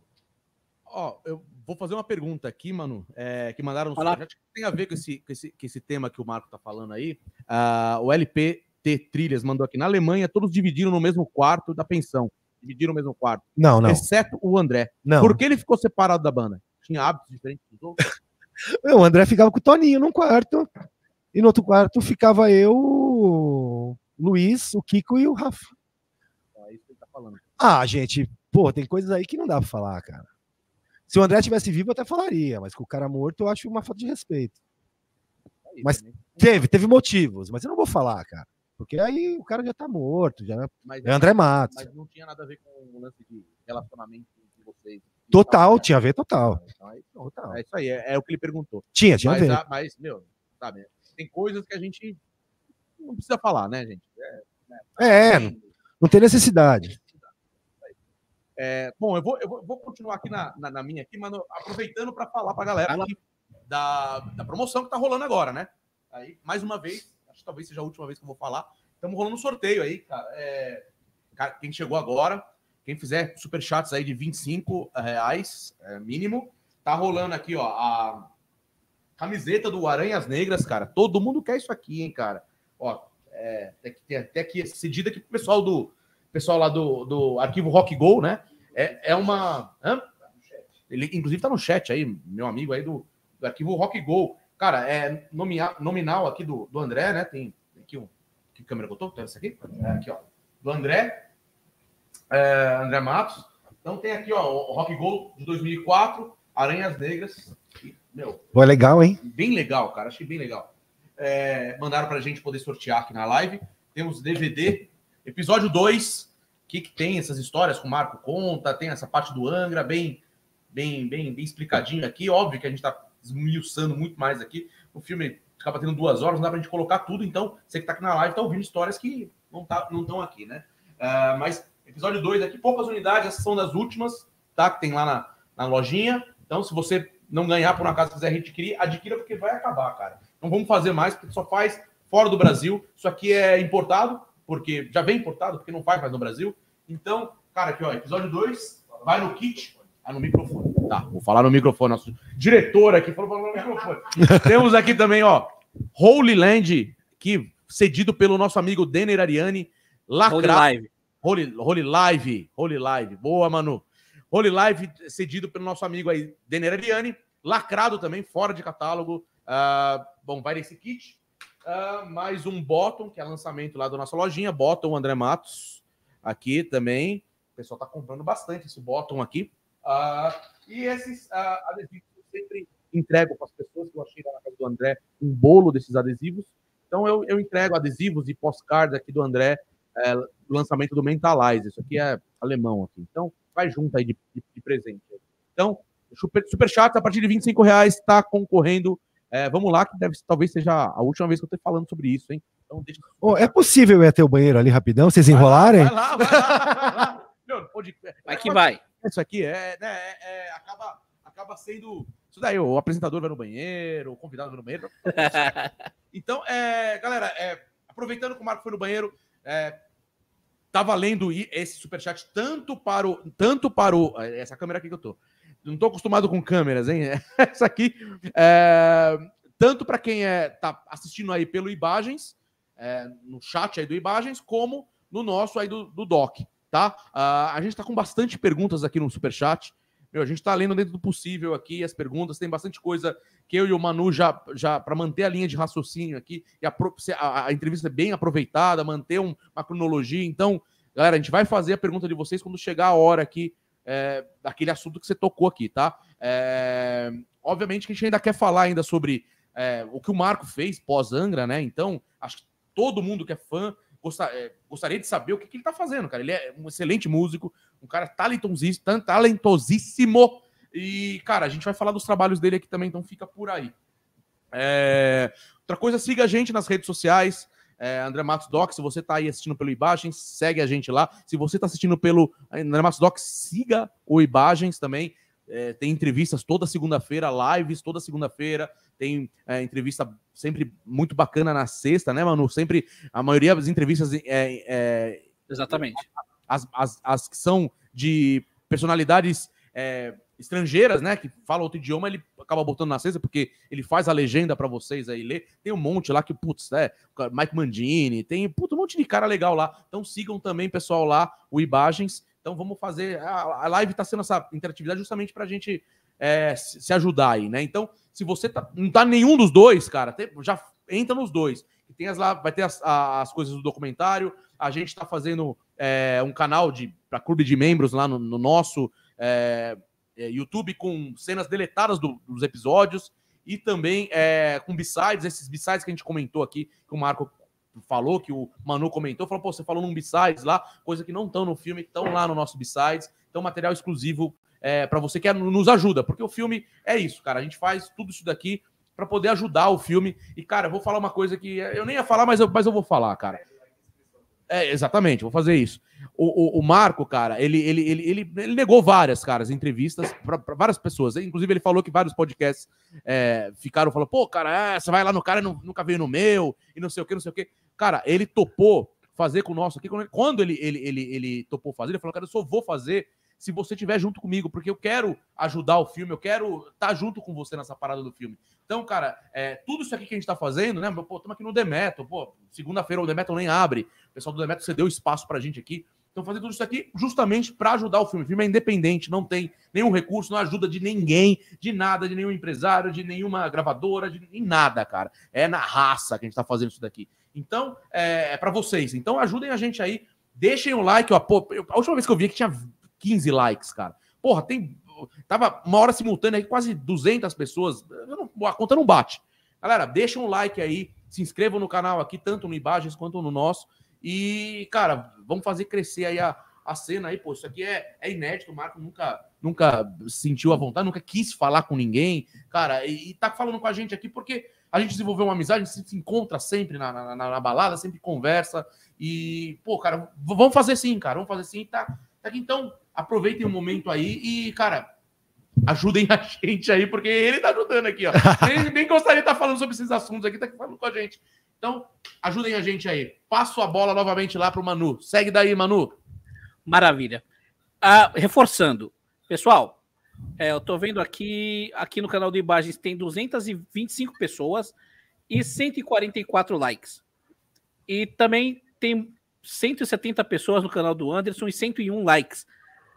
Speaker 2: Ó, eu vou fazer uma pergunta aqui, mano, é, que mandaram no superchat, que tem a ver com esse, com, esse, com esse tema que o Marco tá falando aí. Uh, o LPT Trilhas mandou aqui. Na Alemanha, todos dividiram no mesmo quarto da pensão dividiram o mesmo quarto.
Speaker 3: Não, não.
Speaker 2: Exceto o André.
Speaker 3: Não.
Speaker 2: Por que ele ficou separado da banda? Tinha hábitos diferentes dos outros? [laughs]
Speaker 3: o André ficava com o Toninho num quarto. E no outro quarto ficava eu, o Luiz, o Kiko e o Rafa. É isso que ele tá falando. Ah, gente, pô, tem coisas aí que não dá pra falar, cara. Se o André tivesse vivo, eu até falaria, mas com o cara morto eu acho uma falta de respeito. É mas teve, teve motivos, mas eu não vou falar, cara. Porque aí o cara já tá morto, já mas, é André Matos. Mas
Speaker 2: não tinha nada a ver com o lance de relacionamento de vocês.
Speaker 3: Total, tinha a ver total.
Speaker 2: Então, aí, total. É isso aí, é, é, o que ele perguntou.
Speaker 3: Tinha, tinha
Speaker 2: mas,
Speaker 3: a ver.
Speaker 2: mas, meu, sabe, tem coisas que a gente não precisa falar, né, gente? É,
Speaker 3: né, é não tem necessidade.
Speaker 2: É, bom, eu vou, eu vou continuar aqui na, na, na minha, aqui, mano, aproveitando para falar para a galera aqui da, da promoção que tá rolando agora, né? Aí, mais uma vez, acho que talvez seja a última vez que eu vou falar. Estamos rolando um sorteio aí, cara. É, quem chegou agora, quem fizer superchats aí de 25 reais é, mínimo, tá rolando aqui, ó, a camiseta do Aranhas Negras, cara. Todo mundo quer isso aqui, hein, cara. Ó, é, tem até aqui cedido aqui pro pessoal do pessoal lá do, do arquivo Rock Go, né? É, é uma. Hã? Ele, inclusive, tá no chat aí, meu amigo aí do, do arquivo Rock Go. Cara, é nomia, nominal aqui do, do André, né? Tem, tem aqui um. Que câmera botou? Tem essa aqui? É, aqui, ó. Do André. É, André Matos. Então tem aqui, ó, o Rock Go de 2004, Aranhas Negras. E,
Speaker 3: meu. Foi legal, hein?
Speaker 2: Bem legal, cara. Achei bem legal. É, mandaram pra gente poder sortear aqui na live. Temos DVD, episódio 2. Que, que tem essas histórias com o Marco Conta, tem essa parte do Angra, bem, bem, bem, bem explicadinho aqui. Óbvio que a gente tá esmiuçando muito mais aqui. O filme acaba tendo duas horas, não dá pra gente colocar tudo, então você que tá aqui na live tá ouvindo histórias que não tá, não estão aqui, né? Uh, mas episódio 2 aqui, poucas unidades, essas são das últimas, tá? Que tem lá na, na lojinha. Então, se você não ganhar por uma casa quiser adquirir, adquira porque vai acabar, cara. Não vamos fazer mais, porque só faz fora do Brasil. Isso aqui é importado, porque já vem importado, porque não faz mais no Brasil. Então, cara, aqui, ó, episódio 2, vai no kit, ah, no microfone. Tá, vou falar no microfone. Nosso diretor aqui falou no microfone. [laughs] Temos aqui também, ó, Holy Land, que cedido pelo nosso amigo Denner Ariani.
Speaker 4: Lacra... Holy Live.
Speaker 2: Holy, Holy Live. Holy Live. Boa, Manu. Holy Live cedido pelo nosso amigo aí, Denner Ariane, lacrado também, fora de catálogo. Uh, bom, vai nesse kit. Uh, mais um Bottom, que é lançamento lá da nossa lojinha. Bottom André Matos, aqui também. O pessoal tá comprando bastante esse Bottom aqui. Uh, e esses adesivos eu sempre entrego para as pessoas que eu achei lá na casa do André um bolo desses adesivos. Então eu, eu entrego adesivos e postcards aqui do André, é, lançamento do Mentalize. Isso aqui é alemão aqui. Então vai junto aí de, de, de presente. Então, super, super chat, a partir de 25 reais está concorrendo. É, vamos lá, que deve, talvez seja a última vez que eu estou falando sobre isso, hein? Então,
Speaker 3: deixa... oh, é possível ir até o banheiro ali rapidão, vocês enrolarem? Vai
Speaker 2: lá, vai lá, vai lá.
Speaker 4: Meu, pode... Vai que vai.
Speaker 2: Isso aqui é, né, é, é, acaba, acaba sendo isso daí, o apresentador vai no banheiro, o convidado vai no banheiro. [laughs] então, é, galera, é, aproveitando que o Marco foi no banheiro, é, tá valendo esse superchat tanto para o. Tanto para o. Essa câmera aqui que eu tô. Não tô acostumado com câmeras, hein? [laughs] Essa aqui. É, tanto para quem é, tá assistindo aí pelo Imagens, é, no chat aí do Imagens, como no nosso aí do, do Doc, tá? Uh, a gente tá com bastante perguntas aqui no superchat. Meu, a gente está lendo dentro do possível aqui as perguntas, tem bastante coisa que eu e o Manu já, já para manter a linha de raciocínio aqui, e a, a, a entrevista é bem aproveitada, manter um, uma cronologia. Então, galera, a gente vai fazer a pergunta de vocês quando chegar a hora aqui é, daquele assunto que você tocou aqui, tá? É, obviamente que a gente ainda quer falar ainda sobre é, o que o Marco fez pós-Angra, né? Então, acho que todo mundo que é fã é, gostaria de saber o que, que ele tá fazendo, cara. Ele é um excelente músico, um cara talentosíssimo, talentosíssimo. E, cara, a gente vai falar dos trabalhos dele aqui também, então fica por aí. É... Outra coisa, siga a gente nas redes sociais. É, André Matos Doc, se você tá aí assistindo pelo Ibagens, segue a gente lá. Se você tá assistindo pelo André Matos Doc, siga o Ibagens também. É, tem entrevistas toda segunda-feira, lives toda segunda-feira. Tem é, entrevista sempre muito bacana na sexta, né, Manu? Sempre, a maioria das entrevistas é, é
Speaker 4: Exatamente.
Speaker 2: As, as, as que são de personalidades é, estrangeiras, né, que falam outro idioma, ele acaba botando na sexta, porque ele faz a legenda para vocês aí ler. Tem um monte lá que, putz, é, Mike Mandini, tem putz, um monte de cara legal lá. Então sigam também, pessoal, lá, o Imagens. Então vamos fazer. A, a live está sendo essa interatividade justamente para a gente é, se ajudar aí, né? Então, se você tá, não tá nenhum dos dois, cara, tem, já entra nos dois. Tem as lá, vai ter as, as coisas do documentário. A gente está fazendo é, um canal de para clube de membros lá no, no nosso é, é, YouTube com cenas deletadas do, dos episódios e também é, com besides, esses besides que a gente comentou aqui, que o Marco falou, que o Manu comentou, falou, pô, você falou num B-Sides lá, coisa que não estão no filme, estão lá no nosso B-Sides. Então, material exclusivo é, para você que é, nos ajuda, porque o filme é isso, cara. A gente faz tudo isso daqui para poder ajudar o filme. E, cara, eu vou falar uma coisa que eu nem ia falar, mas eu, mas eu vou falar, cara. É, exatamente, vou fazer isso. O, o, o, Marco, cara, ele, ele, ele, ele, ele negou várias, caras, entrevistas para várias pessoas. Inclusive, ele falou que vários podcasts é, ficaram falando, pô, cara, é, você vai lá no cara e nunca veio no meu, e não sei o que, não sei o que. Cara, ele topou fazer com o nosso aqui. Quando ele, ele, ele, ele topou fazer, ele falou, cara, eu só vou fazer se você estiver junto comigo, porque eu quero ajudar o filme, eu quero estar tá junto com você nessa parada do filme. Então, cara, é, tudo isso aqui que a gente tá fazendo, né? Pô, estamos aqui no Demeto, pô, segunda-feira o Demeto nem abre. O pessoal do Demeto cedeu espaço pra gente aqui. Então, fazer tudo isso aqui justamente para ajudar o filme. O filme é independente, não tem nenhum recurso, não ajuda de ninguém, de nada, de nenhum empresário, de nenhuma gravadora, de em nada, cara. É na raça que a gente tá fazendo isso daqui. Então, é, é para vocês. Então, ajudem a gente aí. Deixem o like, ó. Pô, eu, a última vez que eu vi aqui tinha 15 likes, cara. Porra, tem. Tava uma hora simultânea aí, quase 200 pessoas. Não, a conta não bate. Galera, deixa um like aí, se inscrevam no canal aqui, tanto no Imagens quanto no nosso. E, cara, vamos fazer crescer aí a, a cena aí, pô. Isso aqui é, é inédito, o Marco nunca, nunca sentiu a vontade, nunca quis falar com ninguém, cara, e, e tá falando com a gente aqui porque a gente desenvolveu uma amizade, a gente se encontra sempre na, na, na, na balada, sempre conversa. E, pô, cara, vamos fazer sim, cara, vamos fazer sim, tá? Tá aqui, então, aproveitem o momento aí e, cara, ajudem a gente aí, porque ele tá ajudando aqui, ó. [laughs] nem, nem gostaria de estar falando sobre esses assuntos aqui, tá aqui falando com a gente. Então, ajudem a gente aí. Passo a bola novamente lá pro Manu. Segue daí, Manu.
Speaker 4: Maravilha. Ah, reforçando, pessoal, é, eu tô vendo aqui, aqui no canal do Imagens tem 225 pessoas e 144 likes. E também tem 170 pessoas no canal do Anderson e 101 likes.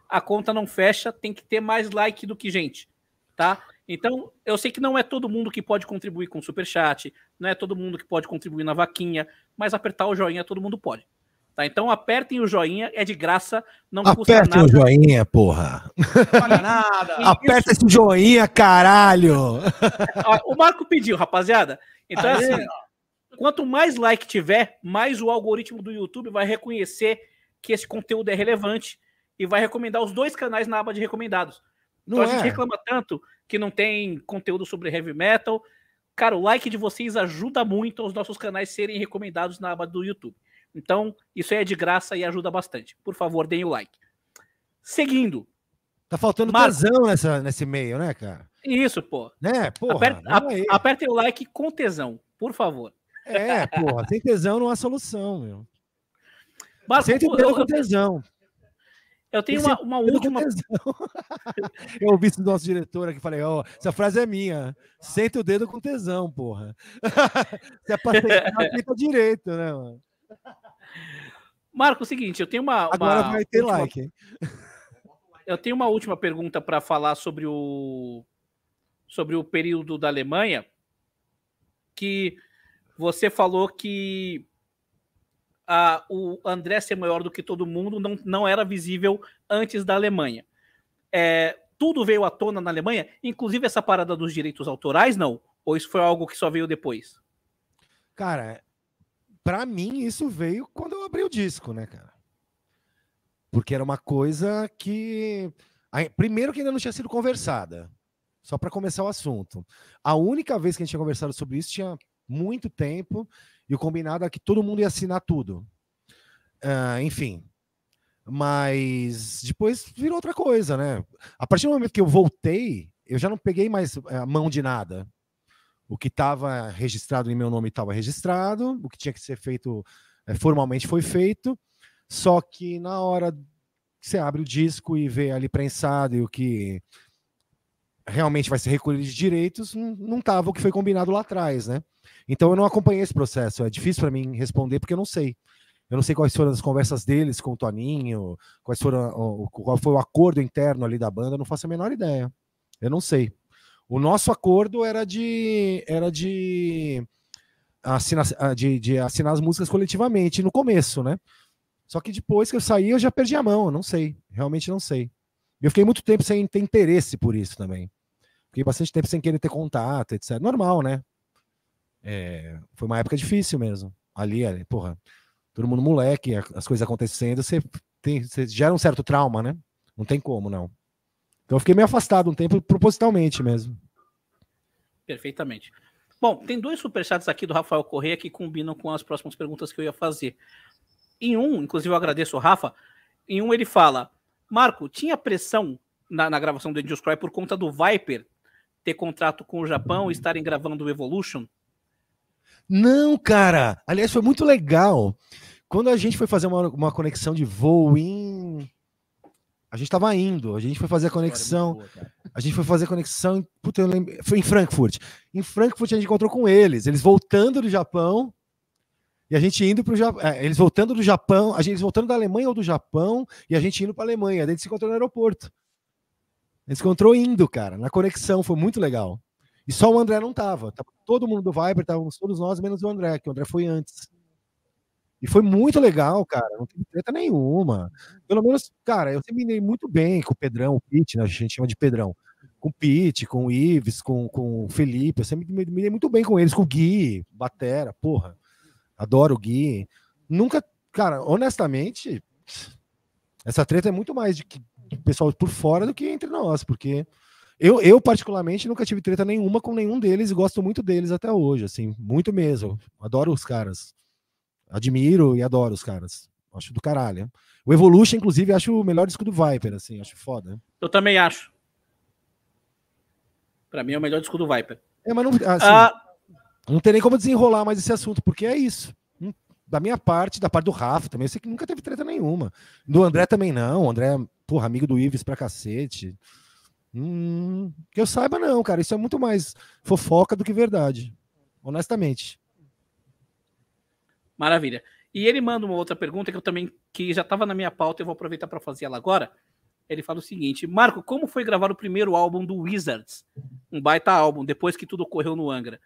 Speaker 4: a conta não fecha, tem que ter mais like do que gente, tá? Então, eu sei que não é todo mundo que pode contribuir com o superchat, não é todo mundo que pode contribuir na vaquinha, mas apertar o joinha todo mundo pode. Tá? Então apertem o joinha, é de graça, não
Speaker 3: custa nada. Apertem o joinha, porra. Não paga nada. [laughs] Aperta esse joinha, caralho.
Speaker 4: O Marco pediu, rapaziada. Então, Aê. assim, quanto mais like tiver, mais o algoritmo do YouTube vai reconhecer que esse conteúdo é relevante e vai recomendar os dois canais na aba de recomendados. Não então, é. a gente reclama tanto que não tem conteúdo sobre heavy metal. Cara, o like de vocês ajuda muito aos nossos canais serem recomendados na aba do YouTube. Então, isso aí é de graça e ajuda bastante. Por favor, deem o like. Seguindo.
Speaker 3: Tá faltando Marco. tesão nessa, nesse meio, né, cara?
Speaker 4: Isso, pô.
Speaker 3: Né? Porra,
Speaker 4: Aper, a, apertem o like com tesão, por favor.
Speaker 3: É, porra. Sem tesão não há solução, meu. Marco, Sente o dedo com tesão.
Speaker 4: Eu tenho uma, uma última. [laughs]
Speaker 3: eu ouvi do nosso diretor aqui falei: Ó, oh, essa frase é minha. Senta o dedo com tesão, porra. [laughs] Se é pra [laughs] direito, né, mano?
Speaker 4: Marco, é o seguinte, eu tenho uma. uma
Speaker 3: Agora vai ter última... like, hein?
Speaker 4: Eu tenho uma última pergunta para falar sobre o sobre o período da Alemanha, que você falou que o André ser maior do que todo mundo não, não era visível antes da Alemanha. É, tudo veio à tona na Alemanha, inclusive essa parada dos direitos autorais, não? Ou isso foi algo que só veio depois?
Speaker 3: Cara, para mim isso veio quando eu abri o disco, né, cara? Porque era uma coisa que primeiro que ainda não tinha sido conversada. Só para começar o assunto. A única vez que a gente tinha conversado sobre isso tinha muito tempo e o combinado é que todo mundo ia assinar tudo. Uh, enfim. Mas depois virou outra coisa, né? A partir do momento que eu voltei, eu já não peguei mais eh, a mão de nada. O que estava registrado em meu nome estava registrado, o que tinha que ser feito é, formalmente foi feito. Só que na hora que você abre o disco e vê ali prensado e o que realmente vai ser recolhido de direitos, não estava o que foi combinado lá atrás, né? Então eu não acompanhei esse processo. É difícil para mim responder porque eu não sei. Eu não sei quais foram as conversas deles com o Toninho, quais foram o, qual foi o acordo interno ali da banda, não faço a menor ideia. Eu não sei. O nosso acordo era de era de assinar, de, de assinar as músicas coletivamente no começo, né? Só que depois que eu saí, eu já perdi a mão, eu não sei, realmente não sei. Eu fiquei muito tempo sem ter interesse por isso também. Fiquei bastante tempo sem querer ter contato, etc. Normal, né? É, foi uma época difícil mesmo. Ali, ali, porra, todo mundo moleque, as coisas acontecendo, você, tem, você gera um certo trauma, né? Não tem como, não. Então eu fiquei meio afastado um tempo propositalmente mesmo.
Speaker 4: Perfeitamente. Bom, tem dois superchats aqui do Rafael Correia que combinam com as próximas perguntas que eu ia fazer. Em um, inclusive eu agradeço o Rafa, em um ele fala: Marco, tinha pressão na, na gravação do Angels Cry por conta do Viper ter contrato com o Japão e estarem gravando o Evolution?
Speaker 3: Não, cara. Aliás, foi muito legal. Quando a gente foi fazer uma, uma conexão de voo em. A gente estava indo, a gente foi fazer a conexão. A gente foi fazer a conexão. Puta, eu lembro, foi em Frankfurt. Em Frankfurt a gente encontrou com eles, eles voltando do Japão. E a gente indo para o Japão. É, eles voltando do Japão, a gente voltando da Alemanha ou do Japão, e a gente indo para a Alemanha. A gente se encontrou no aeroporto. Se encontrou indo, cara, na conexão, foi muito legal. E só o André não tava. Tava todo mundo do Viber, estávamos todos nós, menos o André, que o André foi antes. E foi muito legal, cara. Não teve treta nenhuma. Pelo menos, cara, eu dei muito bem com o Pedrão, o Pete, né? A gente chama de Pedrão. Com o Pete, com o Ives, com, com o Felipe. Eu sempre me, muito bem com eles, com o Gui, Batera, porra. Adoro o Gui. Nunca, cara, honestamente, essa treta é muito mais de, pessoal por fora do que entre nós, porque eu, eu, particularmente, nunca tive treta nenhuma com nenhum deles e gosto muito deles até hoje, assim, muito mesmo. Adoro os caras. Admiro e adoro os caras. Acho do caralho. O Evolution, inclusive, acho o melhor disco do Viper, assim, acho foda.
Speaker 4: Eu também acho. Pra mim é o melhor disco do Viper.
Speaker 3: É, mas não, assim, ah. não tem nem como desenrolar mais esse assunto, porque é isso. Hum, da minha parte, da parte do Rafa também, eu sei que nunca teve treta nenhuma. Do André também não. O André, porra, amigo do Ives pra cacete. Hum, que eu saiba, não, cara. Isso é muito mais fofoca do que verdade. Honestamente.
Speaker 4: Maravilha. E ele manda uma outra pergunta que eu também que já estava na minha pauta, eu vou aproveitar para fazer ela agora, Ele fala o seguinte: Marco, como foi gravar o primeiro álbum do Wizards? Um baita álbum, depois que tudo ocorreu no Angra.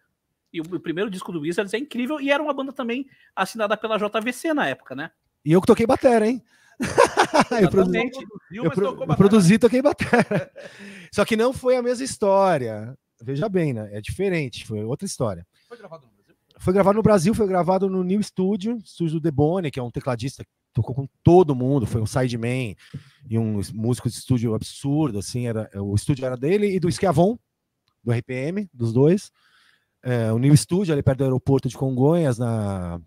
Speaker 4: E o, primeiro disco do Wizards é incrível e era uma banda também assinada pela JVC na época, né?
Speaker 3: E eu que toquei batera, hein? Eu produzi, eu, pro, eu produzi toquei batera. [laughs] Só que não foi a mesma história. Veja bem, né? É diferente, foi outra história. Foi gravado no Brasil? Foi gravado no Brasil, foi gravado no New Studio, estúdio do Debone, que é um tecladista que tocou com todo mundo, foi um sideman e um músico de estúdio absurdo, assim, era, o estúdio era dele e do Schiavon, do RPM, dos dois. É, o New Studio, ali perto do aeroporto de Congonhas, na,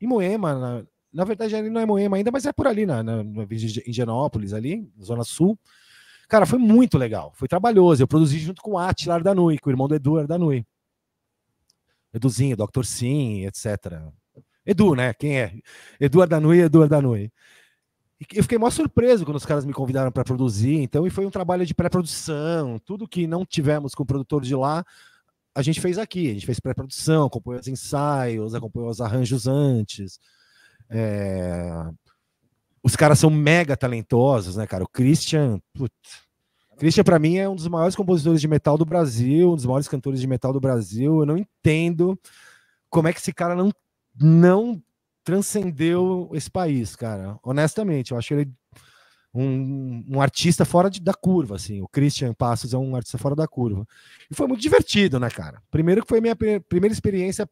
Speaker 3: em Moema, na, na verdade ele não é Moema ainda, mas é por ali, na, na, na Indianópolis, ali, Zona Sul. Cara, foi muito legal, foi trabalhoso. Eu produzi junto com o Atilar da Nui, com o irmão do Edu da Nui. Eduzinho, Dr. Sim, etc. Edu, né? Quem é? Edu Ardanui, Edu Ardanui. E eu fiquei mó surpreso quando os caras me convidaram para produzir. Então, e foi um trabalho de pré-produção. Tudo que não tivemos com o produtor de lá, a gente fez aqui. A gente fez pré-produção, acompanhou os ensaios, acompanhou os arranjos antes. É... Os caras são mega talentosos, né, cara? O Christian, putz, Christian, para mim, é um dos maiores compositores de metal do Brasil, um dos maiores cantores de metal do Brasil. Eu não entendo como é que esse cara não, não transcendeu esse país, cara. Honestamente, eu acho ele um, um artista fora de, da curva, assim. O Christian Passos é um artista fora da curva. E foi muito divertido, né, cara? Primeiro que foi minha primeira experiência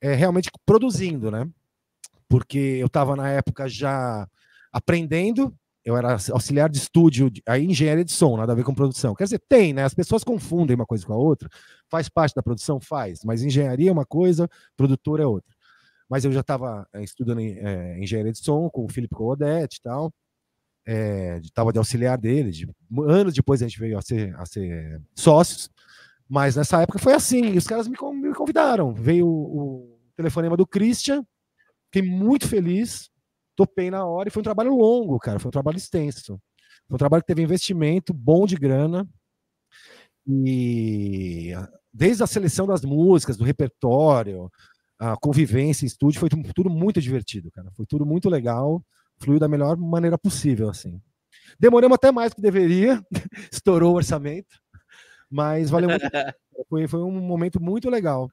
Speaker 3: é, realmente produzindo, né? Porque eu estava na época já aprendendo eu era auxiliar de estúdio, aí engenharia de som, nada a ver com produção. Quer dizer, tem, né? As pessoas confundem uma coisa com a outra. Faz parte da produção? Faz. Mas engenharia é uma coisa, produtor é outra. Mas eu já estava é, estudando é, engenharia de som com o Felipe Coodete e tal. Estava é, de auxiliar dele. De, anos depois a gente veio a ser, a ser sócios. Mas nessa época foi assim. Os caras me, me convidaram. Veio o, o telefonema do Christian. Fiquei muito feliz topei na hora e foi um trabalho longo, cara, foi um trabalho extenso. Foi um trabalho que teve investimento bom de grana. E desde a seleção das músicas, do repertório, a convivência em estúdio, foi tudo muito divertido, cara. Foi tudo muito legal, fluiu da melhor maneira possível, assim. Demoramos até mais do que deveria, [laughs] estourou o orçamento, mas valeu muito. [laughs] Foi, foi um momento muito legal.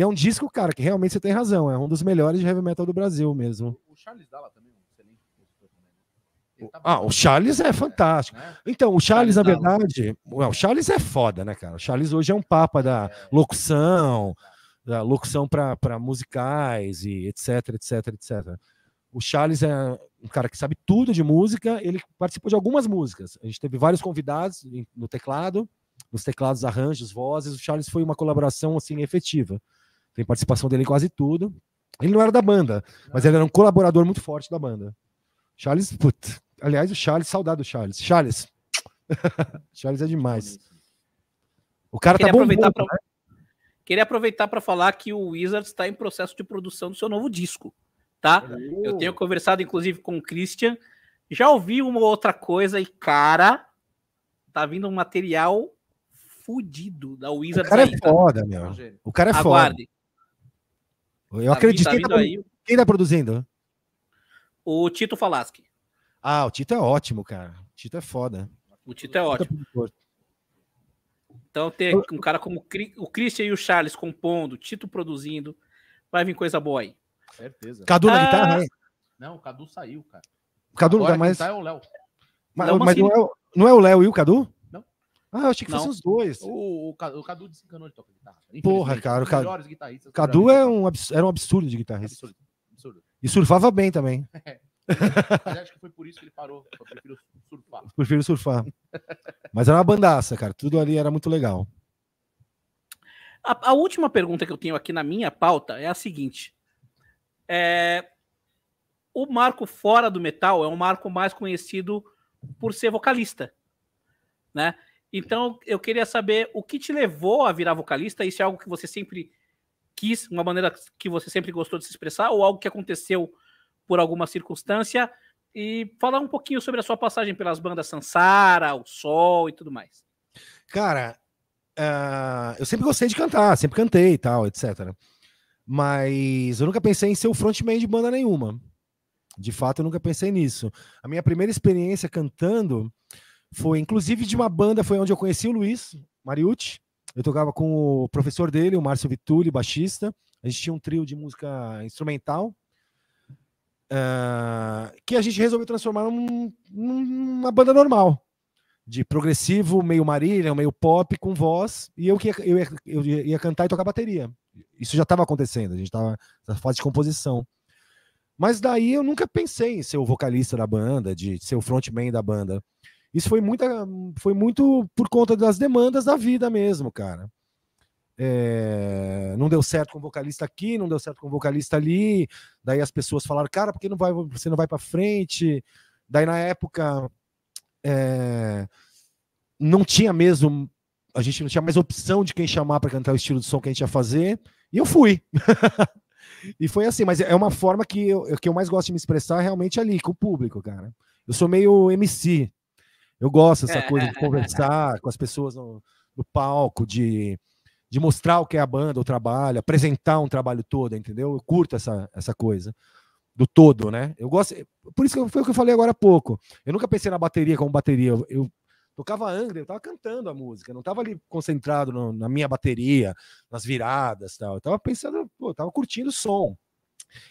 Speaker 3: E é um disco, cara, que realmente você tem razão, é um dos melhores de heavy metal do Brasil mesmo. O Charles Dalla também, excelente né? Tá ah, o Charles é fantástico. Né? Então, o Charles, na verdade, o Charles é foda, né, cara? O Charles hoje é um papa da é. locução, da locução para musicais e etc, etc, etc. O Charles é um cara que sabe tudo de música, ele participou de algumas músicas. A gente teve vários convidados no teclado, nos teclados, arranjos, vozes. O Charles foi uma colaboração assim efetiva. Tem participação dele em quase tudo. Ele não era da banda, mas ele era um colaborador muito forte da banda. Charles, putz, aliás, o Charles, saudade do Charles. Charles. [laughs] Charles é demais. O cara tá Queria tá aproveitar
Speaker 4: pra... né? Queria aproveitar para falar que o Wizards está em processo de produção do seu novo disco, tá? Uh. Eu tenho conversado inclusive com o Christian, já ouvi uma outra coisa e cara, tá vindo um material fudido da Wizards.
Speaker 3: O cara é aí, é foda, tá? meu. O cara é Aguarde. foda. Eu tá acredito. Tá quem, tá, aí... quem tá produzindo?
Speaker 4: O Tito Falaschi.
Speaker 3: Ah, o Tito é ótimo, cara. O Tito é foda.
Speaker 4: O Tito é ótimo. Então, ter um cara como o Christian e o Charles compondo, Tito produzindo, vai vir coisa boa aí.
Speaker 3: Certeza. Cadu na ah, guitarra, né?
Speaker 2: Não, o Cadu saiu, cara.
Speaker 3: O Cadu Agora não dá mais. Tá é o Léo. Mas, não, mas não, é, não é o Léo e o Cadu? Ah, eu achei que fossem os dois.
Speaker 2: O, o, o Cadu desencanou de tocar guitarra.
Speaker 3: Porra, cara. O Cadu, Cadu é um, era um absurdo de guitarrista. Absurdo, absurdo. E surfava bem também. [laughs]
Speaker 2: Mas acho que foi por isso que ele parou. Eu prefiro surfar.
Speaker 3: Prefiro surfar. Mas era uma bandaça, cara. Tudo ali era muito legal.
Speaker 4: A, a, última pergunta que eu tenho aqui na minha pauta é a seguinte. É, o Marco fora do metal é um Marco mais conhecido por ser vocalista, né? Então, eu queria saber o que te levou a virar vocalista. Isso é algo que você sempre quis, uma maneira que você sempre gostou de se expressar, ou algo que aconteceu por alguma circunstância? E falar um pouquinho sobre a sua passagem pelas bandas Sansara, O Sol e tudo mais.
Speaker 3: Cara, uh, eu sempre gostei de cantar, sempre cantei e tal, etc. Mas eu nunca pensei em ser o frontman de banda nenhuma. De fato, eu nunca pensei nisso. A minha primeira experiência cantando foi, inclusive, de uma banda, foi onde eu conheci o Luiz Mariucci. Eu tocava com o professor dele, o Márcio Vitulli, baixista. A gente tinha um trio de música instrumental. Uh, que a gente resolveu transformar num, numa banda normal de progressivo, meio Marília, meio pop, com voz, e eu, que eu, ia, eu ia cantar e tocar bateria. Isso já estava acontecendo, a gente estava na fase de composição. Mas daí eu nunca pensei em ser o vocalista da banda, de ser o frontman da banda. Isso foi, muita, foi muito por conta das demandas da vida mesmo, cara. É, não deu certo com o vocalista aqui, não deu certo com o vocalista ali. Daí as pessoas falaram, cara, por que não vai, você não vai para frente? Daí na época é, não tinha mesmo, a gente não tinha mais opção de quem chamar para cantar o estilo de som que a gente ia fazer, e eu fui. [laughs] e foi assim, mas é uma forma que eu, que eu mais gosto de me expressar realmente ali, com o público, cara. Eu sou meio MC. Eu gosto dessa coisa de [laughs] conversar com as pessoas no, no palco, de, de mostrar o que é a banda, o trabalho, apresentar um trabalho todo, entendeu? Eu curto essa, essa coisa do todo, né? Eu gosto. Por isso que foi o que eu falei agora há pouco. Eu nunca pensei na bateria como bateria. Eu, eu tocava Angra, eu tava cantando a música, não tava ali concentrado no, na minha bateria, nas viradas tal. Eu tava pensando, pô, tava curtindo o som.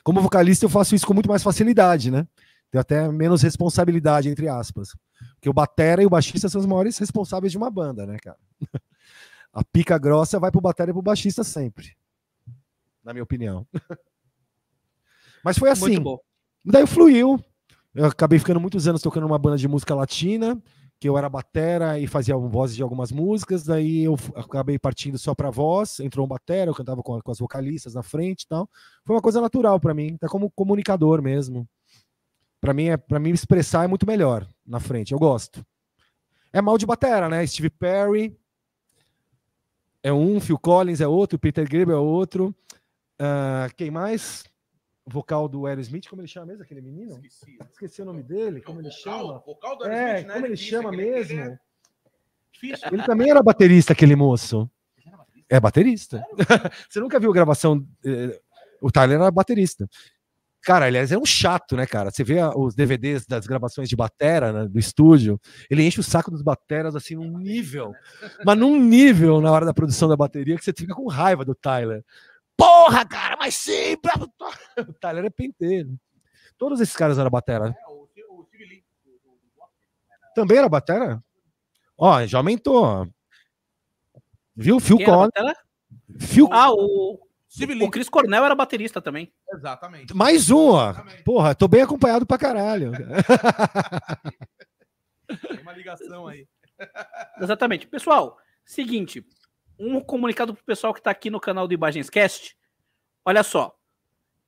Speaker 3: Como vocalista, eu faço isso com muito mais facilidade, né? Tenho até menos responsabilidade, entre aspas. Porque o batera e o baixista são os maiores responsáveis de uma banda, né, cara? [laughs] A pica grossa vai pro batera e pro baixista sempre. Na minha opinião. [laughs] Mas foi assim. Muito bom. Daí fluiu. Eu acabei ficando muitos anos tocando numa banda de música latina, que eu era batera e fazia vozes de algumas músicas. Daí eu acabei partindo só para voz. Entrou um batera, eu cantava com, com as vocalistas na frente e tal. Foi uma coisa natural para mim, até como comunicador mesmo. Para mim, é, para mim expressar é muito melhor na frente. Eu gosto. É mal de batera, né? Steve Perry é um, Phil Collins é outro, Peter Gabriel é outro. Uh, quem mais? vocal do Aerosmith, como ele chama mesmo, aquele menino? Esqueci. Esqueci o nome dele, como ele chama? Vocal do é, né? como ele chama mesmo? Ele, é... ele também era baterista, aquele moço. É baterista. [laughs] Você nunca viu a gravação? Eh, o Tyler era baterista. Cara, aliás, é um chato, né, cara? Você vê os DVDs das gravações de batera né, do estúdio, ele enche o saco dos bateras assim num nível, mas num nível na hora da produção da bateria que você fica com raiva do Tyler. Porra, cara, mas sim! [laughs] O Tyler é penteiro. Todos esses caras eram batera. É, o, o Também era batera? Ó, já aumentou. Viu? Phil Collins.
Speaker 4: Phil... Ah, o, o Chris Cornell era baterista também.
Speaker 2: Exatamente.
Speaker 3: Mais um, ó. Porra, tô bem acompanhado pra caralho.
Speaker 2: Tem uma ligação aí. [laughs]
Speaker 4: Exatamente. Pessoal, seguinte, um comunicado pro pessoal que está aqui no canal do Imagens Cast. Olha só.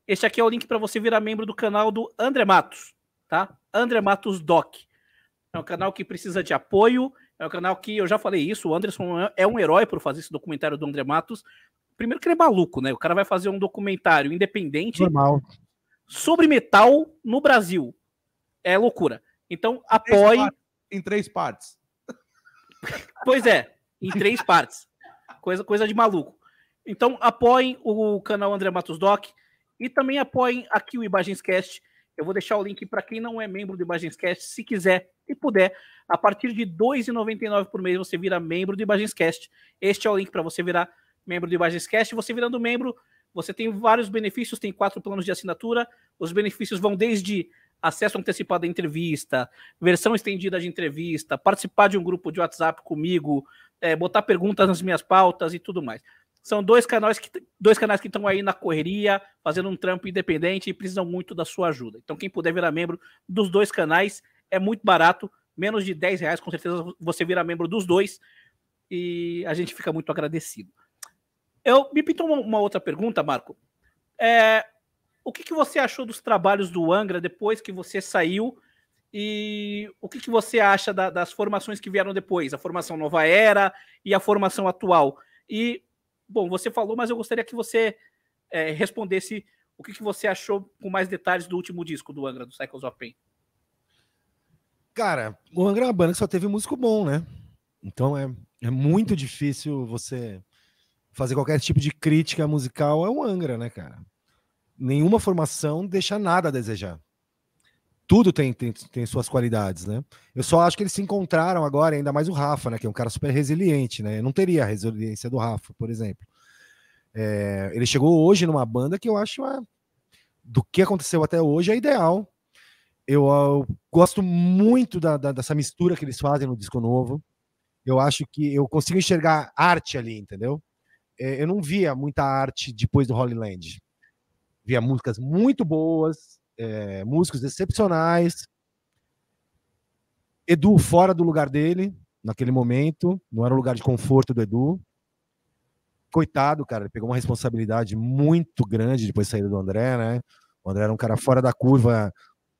Speaker 4: Este aqui é o link para você virar membro do canal do André Matos, tá? André Matos Doc. É um canal que precisa de apoio, é um canal que eu já falei isso, o Anderson é um herói por fazer esse documentário do André Matos. Primeiro que ele é maluco, né? O cara vai fazer um documentário independente
Speaker 3: Normal.
Speaker 4: sobre metal no Brasil. É loucura. Então, apoie.
Speaker 2: Em três partes. [laughs]
Speaker 4: Pois é, em três partes. Coisa, coisa de maluco. Então apoiem o canal André Matos Doc e também apoiem aqui o Imagenscast. Eu vou deixar o link para quem não é membro do Imagenscast, se quiser e puder. A partir de R$ 2,99 por mês você vira membro do Imagenscast. Este é o link para você virar membro do Imagenscast. Você virando membro, você tem vários benefícios, tem quatro planos de assinatura. Os benefícios vão desde acesso antecipado à entrevista, versão estendida de entrevista, participar de um grupo de WhatsApp comigo, é, botar perguntas nas minhas pautas e tudo mais. São dois canais que dois canais que estão aí na correria, fazendo um trampo independente e precisam muito da sua ajuda. Então, quem puder virar membro dos dois canais é muito barato, menos de 10 reais, com certeza você vira membro dos dois e a gente fica muito agradecido. Eu me pintou uma, uma outra pergunta, Marco. É, o que, que você achou dos trabalhos do Angra depois que você saiu e o que, que você acha da, das formações que vieram depois, a formação nova era e a formação atual? E, bom, você falou, mas eu gostaria que você é, respondesse o que, que você achou com mais detalhes do último disco do Angra, do Cycles of Pain.
Speaker 3: Cara, o Angra é uma banda que só teve músico bom, né? Então é, é muito difícil você fazer qualquer tipo de crítica musical. É um Angra, né, cara? Nenhuma formação deixa nada a desejar. tudo tem, tem, tem suas qualidades, né? Eu só acho que eles se encontraram agora, ainda mais o Rafa, né? Que é um cara super resiliente, né? Eu não teria a resiliência do Rafa, por exemplo. É, ele chegou hoje numa banda que eu acho a, do que aconteceu até hoje é ideal. Eu, eu gosto muito da, da, dessa mistura que eles fazem no disco novo. Eu acho que eu consigo enxergar arte ali, entendeu? É, eu não via muita arte depois do Holy Land. Via músicas muito boas, é, músicos excepcionais. Edu fora do lugar dele, naquele momento, não era o lugar de conforto do Edu. Coitado, cara, ele pegou uma responsabilidade muito grande depois de sair do André, né? O André era um cara fora da curva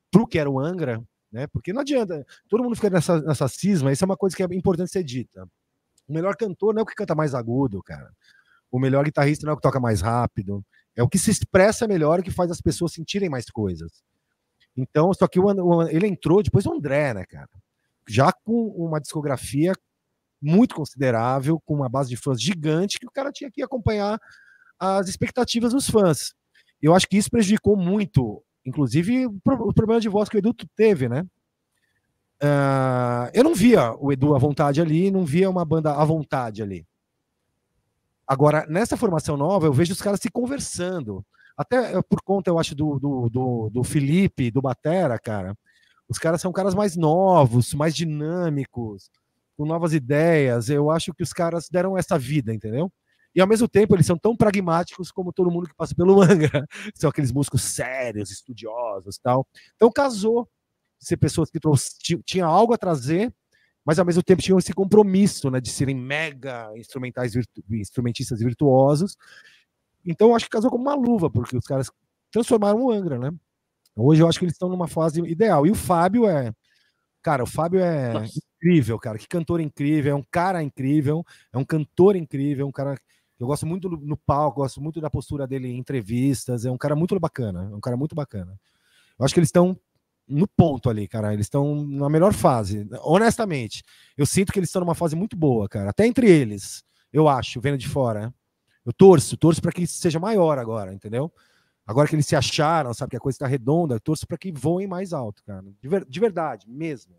Speaker 3: pro que era o Angra, né? Porque não adianta, todo mundo fica nessa, nessa cisma, isso é uma coisa que é importante ser dita. O melhor cantor não é o que canta mais agudo, cara. O melhor guitarrista não é o que toca mais rápido. É o que se expressa melhor, o que faz as pessoas sentirem mais coisas. Então, só que o, o, ele entrou depois do André, né, cara? Já com uma discografia muito considerável, com uma base de fãs gigante, que o cara tinha que acompanhar as expectativas dos fãs. Eu acho que isso prejudicou muito, inclusive, o problema de voz que o Edu teve, né? Uh, eu não via o Edu à vontade ali, não via uma banda à vontade ali. Agora, nessa formação nova, eu vejo os caras se conversando. Até eh, por conta, eu acho, do, do, do, do Felipe, do Batera, cara. Os caras são caras mais novos, mais dinâmicos, com novas ideias. Eu acho que os caras deram essa vida, entendeu? E ao mesmo tempo, eles são tão pragmáticos como todo mundo que passa pelo [laughs] Angra. São aqueles músicos sérios, estudiosos tal. Então casou ser pessoas que tinham algo a trazer mas ao mesmo tempo tinham esse compromisso né, de serem mega instrumentais virtu instrumentistas virtuosos. Então acho que casou como uma luva, porque os caras transformaram o Angra, né? Hoje eu acho que eles estão numa fase ideal. E o Fábio é. Cara, o Fábio é Nossa. incrível, cara. Que cantor incrível, é um cara incrível, é um cantor incrível, é um cara. Eu gosto muito no, no palco, gosto muito da postura dele em entrevistas. É um cara muito bacana, é um cara muito bacana. Eu acho que eles estão no ponto ali, cara. Eles estão na melhor fase. Honestamente, eu sinto que eles estão numa fase muito boa, cara. Até entre eles, eu acho, vendo de fora. Eu torço, torço para que seja maior agora, entendeu? Agora que eles se acharam, sabe que a coisa está redonda, eu torço para que voem mais alto, cara. De, ver, de, verdade, mesmo.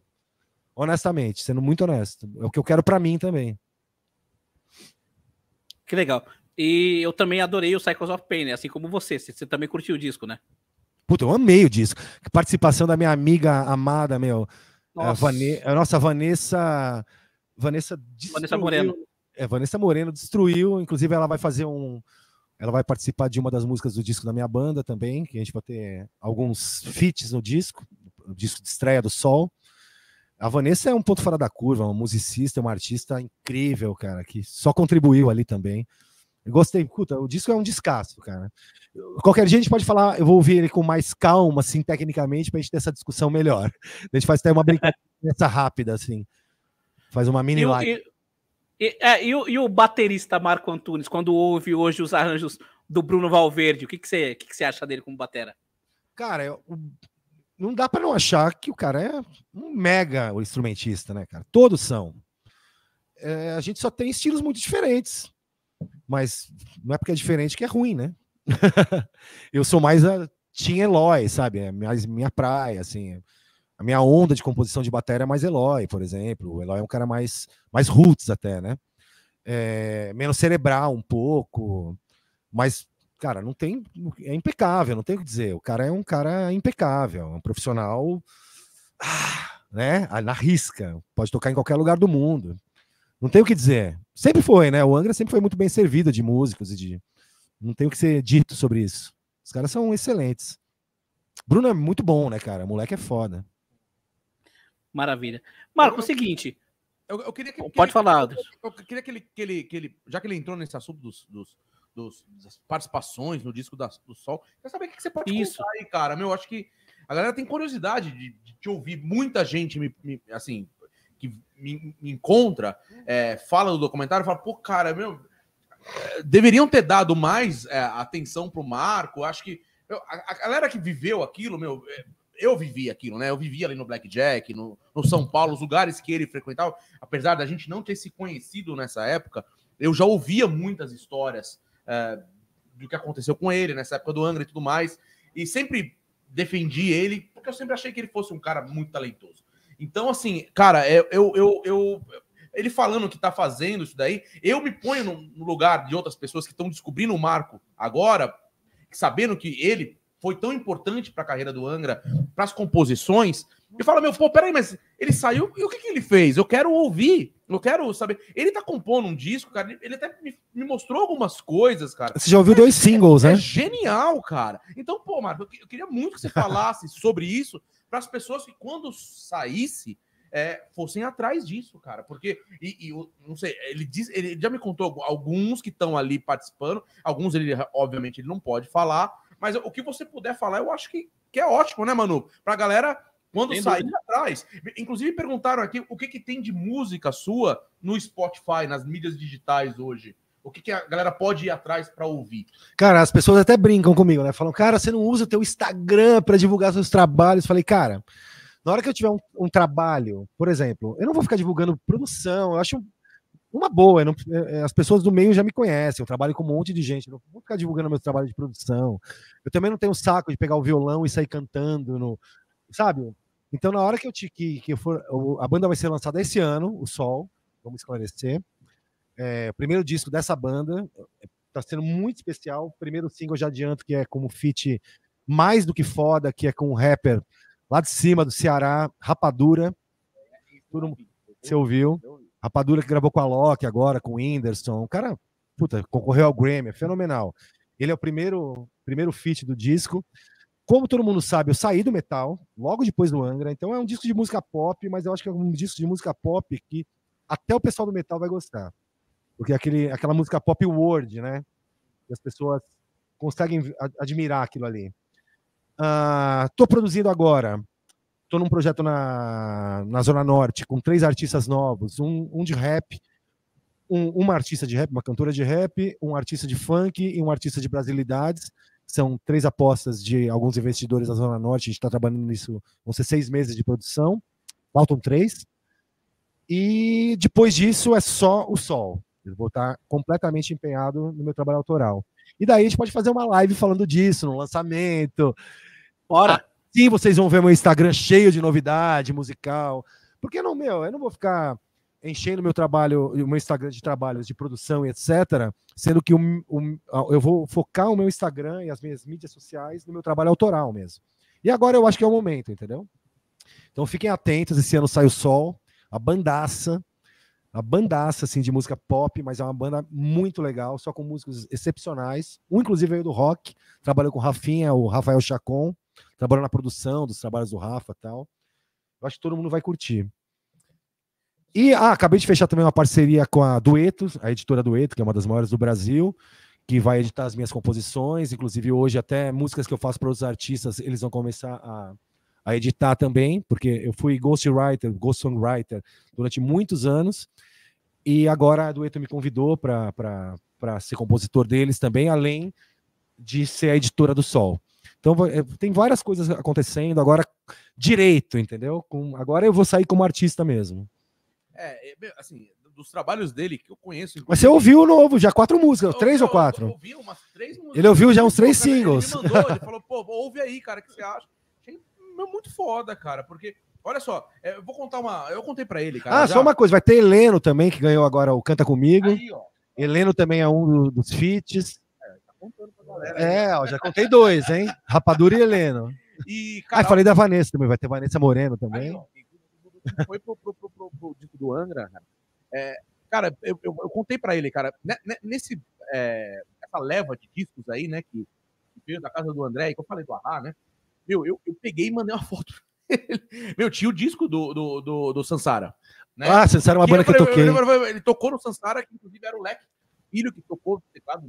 Speaker 3: Honestamente, sendo muito honesto. É o que eu quero para mim também.
Speaker 4: Que legal. E eu também adorei o Cycles of Pain, né? assim como você. Você também curtiu o disco, né?
Speaker 3: Puta, eu amei o disco. Participação da minha amiga amada, meu. Nossa. A, Vane... a nossa Vanessa. Vanessa,
Speaker 4: destruiu... Vanessa Moreno.
Speaker 3: É, Vanessa Moreno destruiu. Inclusive, ela vai fazer um. Ela vai participar de uma das músicas do disco da minha banda também, que a gente vai ter alguns feats no disco, no disco de estreia do Sol. A Vanessa é um ponto fora da curva, uma musicista, uma artista incrível, cara, que só contribuiu ali também. Gostei, puta, o disco é um descasso, cara. Qualquer dia a gente pode falar, eu vou ouvir ele com mais calma, assim, tecnicamente, pra gente ter essa discussão melhor. [laughs] A gente faz até uma brincadeira [laughs] rápida, assim. Faz uma mini live.
Speaker 4: E, e, é, e, o, e, o, baterista Marco Antunes, quando ouve hoje os arranjos do Bruno Valverde, o que, que, você, que, que você acha dele como batera?
Speaker 3: Cara, eu, não dá para não achar que o cara é um mega instrumentista, né, cara? Todos são. É, a gente só tem estilos muito diferentes. Mas não é porque é diferente que é ruim, né? [laughs] eu sou mais a Tim Eloy, sabe? É mais minha praia, assim. A minha onda de composição de bateria é mais Eloy, por exemplo. O Eloy é um cara mais, mais roots até, né? É, menos cerebral um pouco, mas, cara, não tem. É impecável, não tem o que dizer. O cara é um cara impecável, um profissional, ah, né? Na risca, pode tocar em qualquer lugar do mundo. Não tem o que dizer. Sempre foi, né? O Angra sempre foi muito bem servido de músicos e de. Não tem o que ser dito sobre isso. Os caras são excelentes. Bruno é muito bom, né, cara? O moleque é foda.
Speaker 4: Maravilha. Marco, eu, o seguinte.
Speaker 2: Eu, eu queria que,
Speaker 4: Pode falar,
Speaker 2: ele, eu, queria que ele, que, ele, que ele. Já que ele entrou nesse assunto dos, dos, dos das participações no disco da, do Sol, quer saber o que você pode
Speaker 4: Isso.
Speaker 2: contar aí, cara? Meu, acho que a galera tem curiosidade de, de te ouvir. Muita gente me, me assim, que me, me encontra, é, fala do documentário, fala, pô, cara, meu, é, deveriam ter dado mais é, atenção pro Marco. Acho que meu, a, a, galera que viveu aquilo, meu, é, eu vivi aquilo, né? Eu vivia ali no Blackjack, no, no São Paulo, os lugares que ele frequentava, apesar da gente não ter se conhecido nessa época, eu já ouvia muitas histórias é, do que aconteceu com ele nessa época do Angra e tudo mais, e sempre defendi ele, porque eu sempre achei que ele fosse um cara muito talentoso. Então, assim, cara, eu, eu, eu, eu ele falando que tá fazendo isso daí, eu me ponho no lugar de outras pessoas que estão descobrindo o Marco agora, sabendo que ele foi tão importante para a carreira do Angra, para as composições, e fala, meu, pô, peraí, mas ele saiu e o que, que ele fez? Eu quero ouvir, eu quero saber. Ele tá compondo um disco, cara, ele até me, me mostrou algumas coisas, cara.
Speaker 3: Você já ouviu é, dois singles,
Speaker 2: é,
Speaker 3: né?
Speaker 2: É genial, cara. Então, pô, Marco, eu queria muito que você falasse [laughs] sobre isso para as pessoas que quando saísse, é, fossem atrás disso, cara. Porque, e, e não sei, ele, diz, ele já me contou alguns que estão ali participando, alguns ele, obviamente, ele não pode falar, mas o que você puder falar, eu acho que, que é ótimo, né, Manu? Pra galera, quando sair atrás. Inclusive, perguntaram aqui o que, que tem de música sua no Spotify, nas mídias digitais hoje. O que, que a galera pode ir atrás para ouvir?
Speaker 3: Cara, as pessoas até brincam comigo, né? Falam, cara, você não usa o teu Instagram para divulgar seus trabalhos. Falei, cara, na hora que eu tiver um, um, trabalho, por exemplo, eu não vou ficar divulgando produção, eu acho uma boa. Não, é, é, as pessoas do meio já me conhecem, eu trabalho com um monte de gente, eu não vou ficar divulgando meu trabalho de produção. Eu também não tenho saco de pegar o violão e sair cantando, no, sabe? Então, na hora que eu te, que, que eu for, a banda vai ser lançada esse ano, o Sol, vamos esclarecer. É, o primeiro disco dessa banda está sendo muito especial. O primeiro single já adianto que é como feat mais do que foda, que é com um rapper lá de cima do Ceará, Rapadura. Tudo, você ouviu? Rapadura que gravou com a Loki agora, com o Whindersson. O cara, puta, concorreu ao Grammy, é fenomenal. Ele é o primeiro, primeiro feat do disco. Como todo mundo sabe, eu saí do metal logo depois do Angra, então é um disco de música pop, mas eu acho que é um disco de música pop que até o pessoal do metal vai gostar. Porque é aquele, aquela música pop word, né? Que as pessoas conseguem admirar aquilo ali. Uh, produzindo agora. Estou num projeto na, na Zona Norte com três artistas novos: um, um de rap, um, uma artista de rap, uma cantora de rap, um artista de funk e um artista de brasilidades. São três apostas de alguns investidores da Zona Norte. A gente está trabalhando nisso, vão ser seis meses de produção. Faltam três. E depois disso é só o sol. Eu vou estar completamente empenhado no meu trabalho autoral. E daí a gente pode fazer uma live falando disso, no lançamento.
Speaker 4: Bora!
Speaker 3: Sim, vocês vão ver meu Instagram cheio de novidade musical. Porque não, meu, eu não vou ficar enchendo meu trabalho, o meu Instagram de trabalhos de produção e etc. Sendo que eu vou focar o meu Instagram e as minhas mídias sociais no meu trabalho autoral mesmo. E agora eu acho que é o momento, entendeu? Então fiquem atentos, esse ano sai o sol, a bandaça, uma bandaça assim de música pop, mas é uma banda muito legal, só com músicos excepcionais. Um inclusive veio do rock, trabalhou com o Rafinha, o Rafael Chacon, trabalhou na produção dos trabalhos do Rafa, tal. Eu acho que todo mundo vai curtir. E ah, acabei de fechar também uma parceria com a Dueto, a editora Dueto, que é uma das maiores do Brasil, que vai editar as minhas composições, inclusive hoje até músicas que eu faço para os artistas, eles vão começar a a editar também, porque eu fui ghostwriter, ghost songwriter durante muitos anos, e agora a Dueto me convidou para ser compositor deles também, além de ser a editora do Sol. Então é, tem várias coisas acontecendo agora direito, entendeu? Com, agora eu vou sair como artista mesmo.
Speaker 2: É, é assim, dos trabalhos dele que eu conheço.
Speaker 3: Mas você ouviu o novo, já quatro músicas, eu, três eu, ou quatro? Eu, ouvi umas três músicas. Ele ouviu já uns três singles.
Speaker 2: Ele, mandou, ele falou, pô, ouve aí, cara, o que você acha? muito foda, cara, porque Olha só, é, eu vou contar uma. Eu contei para ele, cara.
Speaker 3: Ah, já. só uma coisa, vai ter Heleno também, que ganhou agora o Canta Comigo. Aí, ó. Heleno também é um dos feats. É, tá contando pra galera. É, ó, já contei dois, hein? Rapadura e Heleno. E, cara, ah, falei da Vanessa também, vai ter Vanessa Moreno também. Aí, ó,
Speaker 2: foi pro, pro, pro, pro, pro disco do Angra, cara. É, cara, eu, eu, eu contei para ele, cara, nesse, é, essa leva de discos aí, né, que, que veio da casa do André, que eu falei do Arra, né? Meu, eu, eu peguei e mandei uma [laughs] foto. Meu, tinha o disco do, do, do, do Sansara.
Speaker 3: Né? Ah, Sansara é uma banda que eu toquei.
Speaker 2: ele tocou no Sansara, que inclusive era o Leque Filho que tocou no teclado.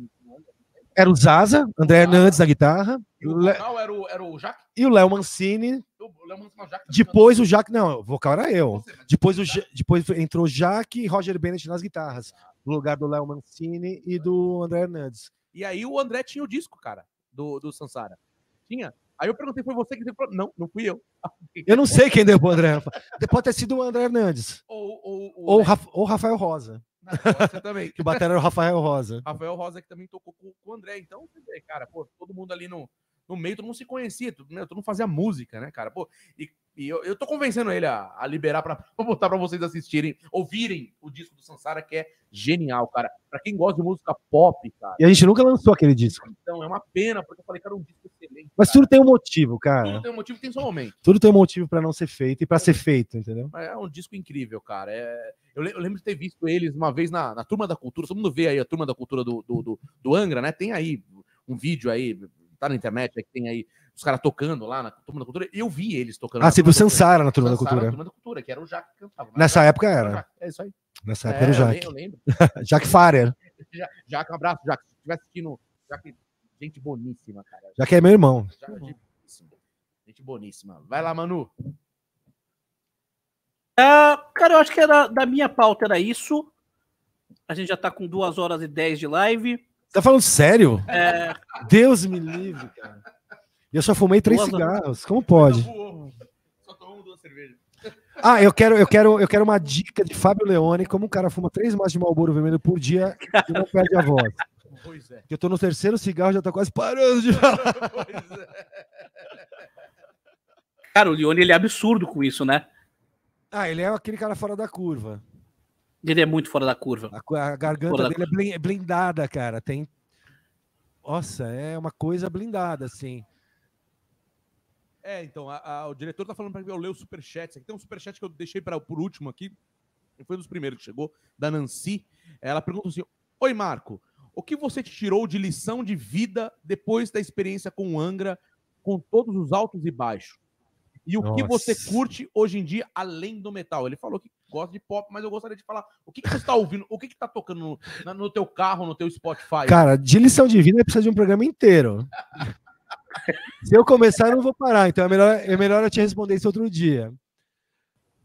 Speaker 3: Era o Zaza, André Hernandes na guitarra.
Speaker 2: E o vocal era o, era o Jaque?
Speaker 3: E o Léo Mancini. O Léo Mancini, Jaque depois o Jaque, não, o vocal era eu. Você, depois, o, depois entrou Jaque e Roger Bennett nas guitarras. No lugar do Léo Mancini e do André Hernandes.
Speaker 2: E aí o André tinha o disco, cara, do, do Sansara. Tinha. Aí eu perguntei, foi você que deu? Não, não fui eu. [laughs]
Speaker 3: Eu não sei quem deu pro André. Pode ter sido o André Hernandes. Ou, ou, ou, ou Rafael Rosa.
Speaker 2: Você também.
Speaker 3: que o batera era o Rafael Rosa.
Speaker 2: Rafael Rosa que também tocou com, com o André. Então, cara, pô, todo mundo ali no, no meio todo mundo se conhecia, todo, meu, todo mundo fazia música, né, cara? Pô, e, e eu, eu tô convencendo ele a, a liberar pra, [laughs] pra botar pra vocês assistirem, ouvirem o disco do Sansara, que é genial, cara. Pra quem gosta de música pop, cara.
Speaker 3: E a gente nunca lançou aquele disco.
Speaker 2: Então, é uma pena, porque eu falei, cara, um disco excelente.
Speaker 3: Mas
Speaker 2: cara.
Speaker 3: tudo tem um motivo, cara.
Speaker 2: Tudo tem um motivo, tem seu momento.
Speaker 3: Tudo tem um motivo pra não ser feito e pra ser feito, entendeu?
Speaker 2: É um disco incrível, cara. É... Eu, eu, lembro de ter visto eles uma vez na, na Turma da Cultura. Todo mundo vê aí a Turma da Cultura do, do, do, do Angra, né? Tem aí um vídeo aí, tá na internet, é que tem aí os caras tocando lá na Turma da Cultura. Eu vi eles tocando.
Speaker 3: Ah, você viu Sansara na Turma da Cultura. Na
Speaker 2: Turma da Cultura, que era o Jack que cantava.
Speaker 3: Nessa época era.
Speaker 2: É isso aí.
Speaker 3: Nessa época é, era o Jack.
Speaker 2: Eu lembro.
Speaker 3: Jack Farer.
Speaker 2: Jack, um abraço, Jack. Se estiver assistindo, Jack, gente boníssima, cara.
Speaker 3: Jack é meu irmão.
Speaker 2: Jack, gente, gente boníssima. Vai lá, Manu.
Speaker 4: Uh, cara, eu acho que era da minha pauta era isso. A gente já tá com duas horas e dez de live.
Speaker 3: Tá falando sério?
Speaker 4: É...
Speaker 3: Deus me livre, cara. Eu só fumei três duas cigarros. Como pode? Só tomamos duas cervejas. [laughs] Ah, eu quero, eu quero, eu quero uma dica de Fábio Leone, como um cara fuma três maços de Marlboro vermelho por dia e não perde a voz. [laughs] Pois é. Eu tô no terceiro cigarro, já tá quase parando de falar. [laughs] Pois é.
Speaker 4: Cara, o Leone ele é absurdo com isso, né?
Speaker 3: Ah, ele é aquele cara fora da curva.
Speaker 4: Ele é muito fora da curva.
Speaker 3: A, a garganta dele é blindada, cara. Tem. Nossa, é uma coisa blindada, assim.
Speaker 2: É, então, a, a, o diretor tá falando para eu ler o superchat. Aqui tem um superchat que eu deixei para por último aqui. Foi um dos primeiros que chegou, da Nancy. Ela pergunta assim: Oi, Marco, o que você te tirou de lição de vida depois da experiência com o Angra, com todos os altos e baixos? E o Nossa. que você curte hoje em dia além do metal? Ele falou que gosta de pop, mas eu gostaria de falar o que, que você está ouvindo, o que está tocando no, no teu carro, no teu Spotify?
Speaker 3: Cara, de lição de vida precisa de um programa inteiro. Se eu começar, eu não vou parar. Então é melhor, é melhor eu te responder isso outro dia.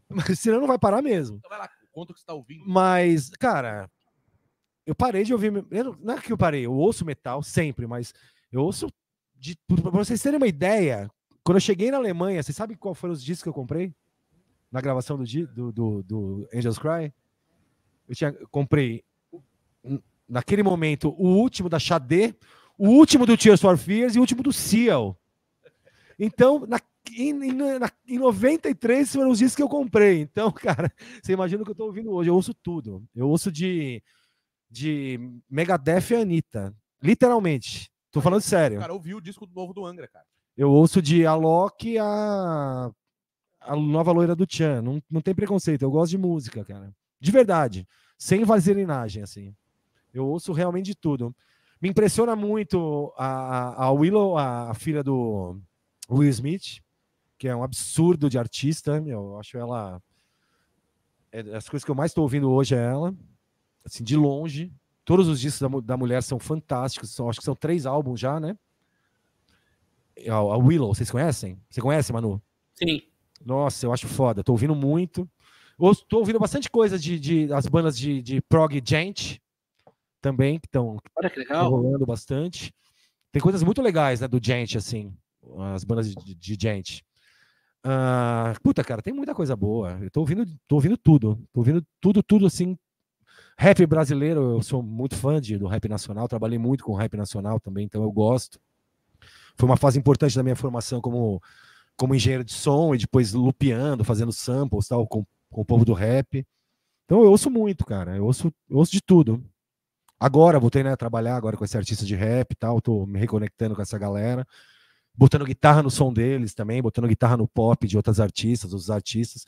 Speaker 3: Mas senão não vai parar mesmo. Então vai lá,
Speaker 2: conta o que você está ouvindo.
Speaker 3: Mas, cara, eu parei de ouvir. Eu, não é que eu parei, eu ouço metal sempre, mas eu ouço. Para vocês terem uma ideia, quando eu cheguei na Alemanha, você sabe qual foram os discos que eu comprei? Na gravação do, do, do, do Angels Cry? Eu, tinha, eu comprei, naquele momento, o último da Xadê, o último do Tears for Fears e o último do Seal. Então, na, em, na, em 93 foram os discos que eu comprei. Então, [laughs] cara, você imagina o que eu tô ouvindo hoje. Eu ouço tudo. Eu ouço de, de Megadeth e Anitta. Literalmente. Tô falando sério.
Speaker 2: Cara, eu vi o disco novo do Angra, cara.
Speaker 3: Eu ouço de Alok a, a nova loira do Chan. Não, não tem preconceito. Eu gosto de música, cara. De verdade. Sem vaserinagem, assim. Eu ouço realmente de tudo. Me impressiona muito a, a Willow, a, a filha do Will Smith, que é um absurdo de artista. Eu acho ela. É, as coisas que eu mais estou ouvindo hoje é ela. Assim, de longe. Todos os discos da, da mulher são fantásticos. São, acho que são três álbuns já, né? a Willow, vocês conhecem? Você conhece, Manu?
Speaker 4: Sim.
Speaker 3: Nossa, eu acho foda. Tô ouvindo muito. Tô ouvindo bastante coisa de, de as bandas de, de prog gent também, que estão rolando bastante. Tem coisas muito legais, né, do gent, assim, as bandas de, de gent. Uh, puta, cara, tem muita coisa boa. Eu tô ouvindo, tô ouvindo tudo. Tô ouvindo tudo, tudo, assim. Rap brasileiro, eu sou muito fã de, do rap nacional, trabalhei muito com rap nacional também, então eu gosto foi uma fase importante da minha formação como, como engenheiro de som e depois lupeando, fazendo samples tal, com, com o povo do rap. Então eu ouço muito, cara. Eu ouço, eu ouço de tudo. Agora, voltei né, a trabalhar agora com esse artista de rap e tal, tô me reconectando com essa galera, botando guitarra no som deles também, botando guitarra no pop de outras artistas, outros artistas.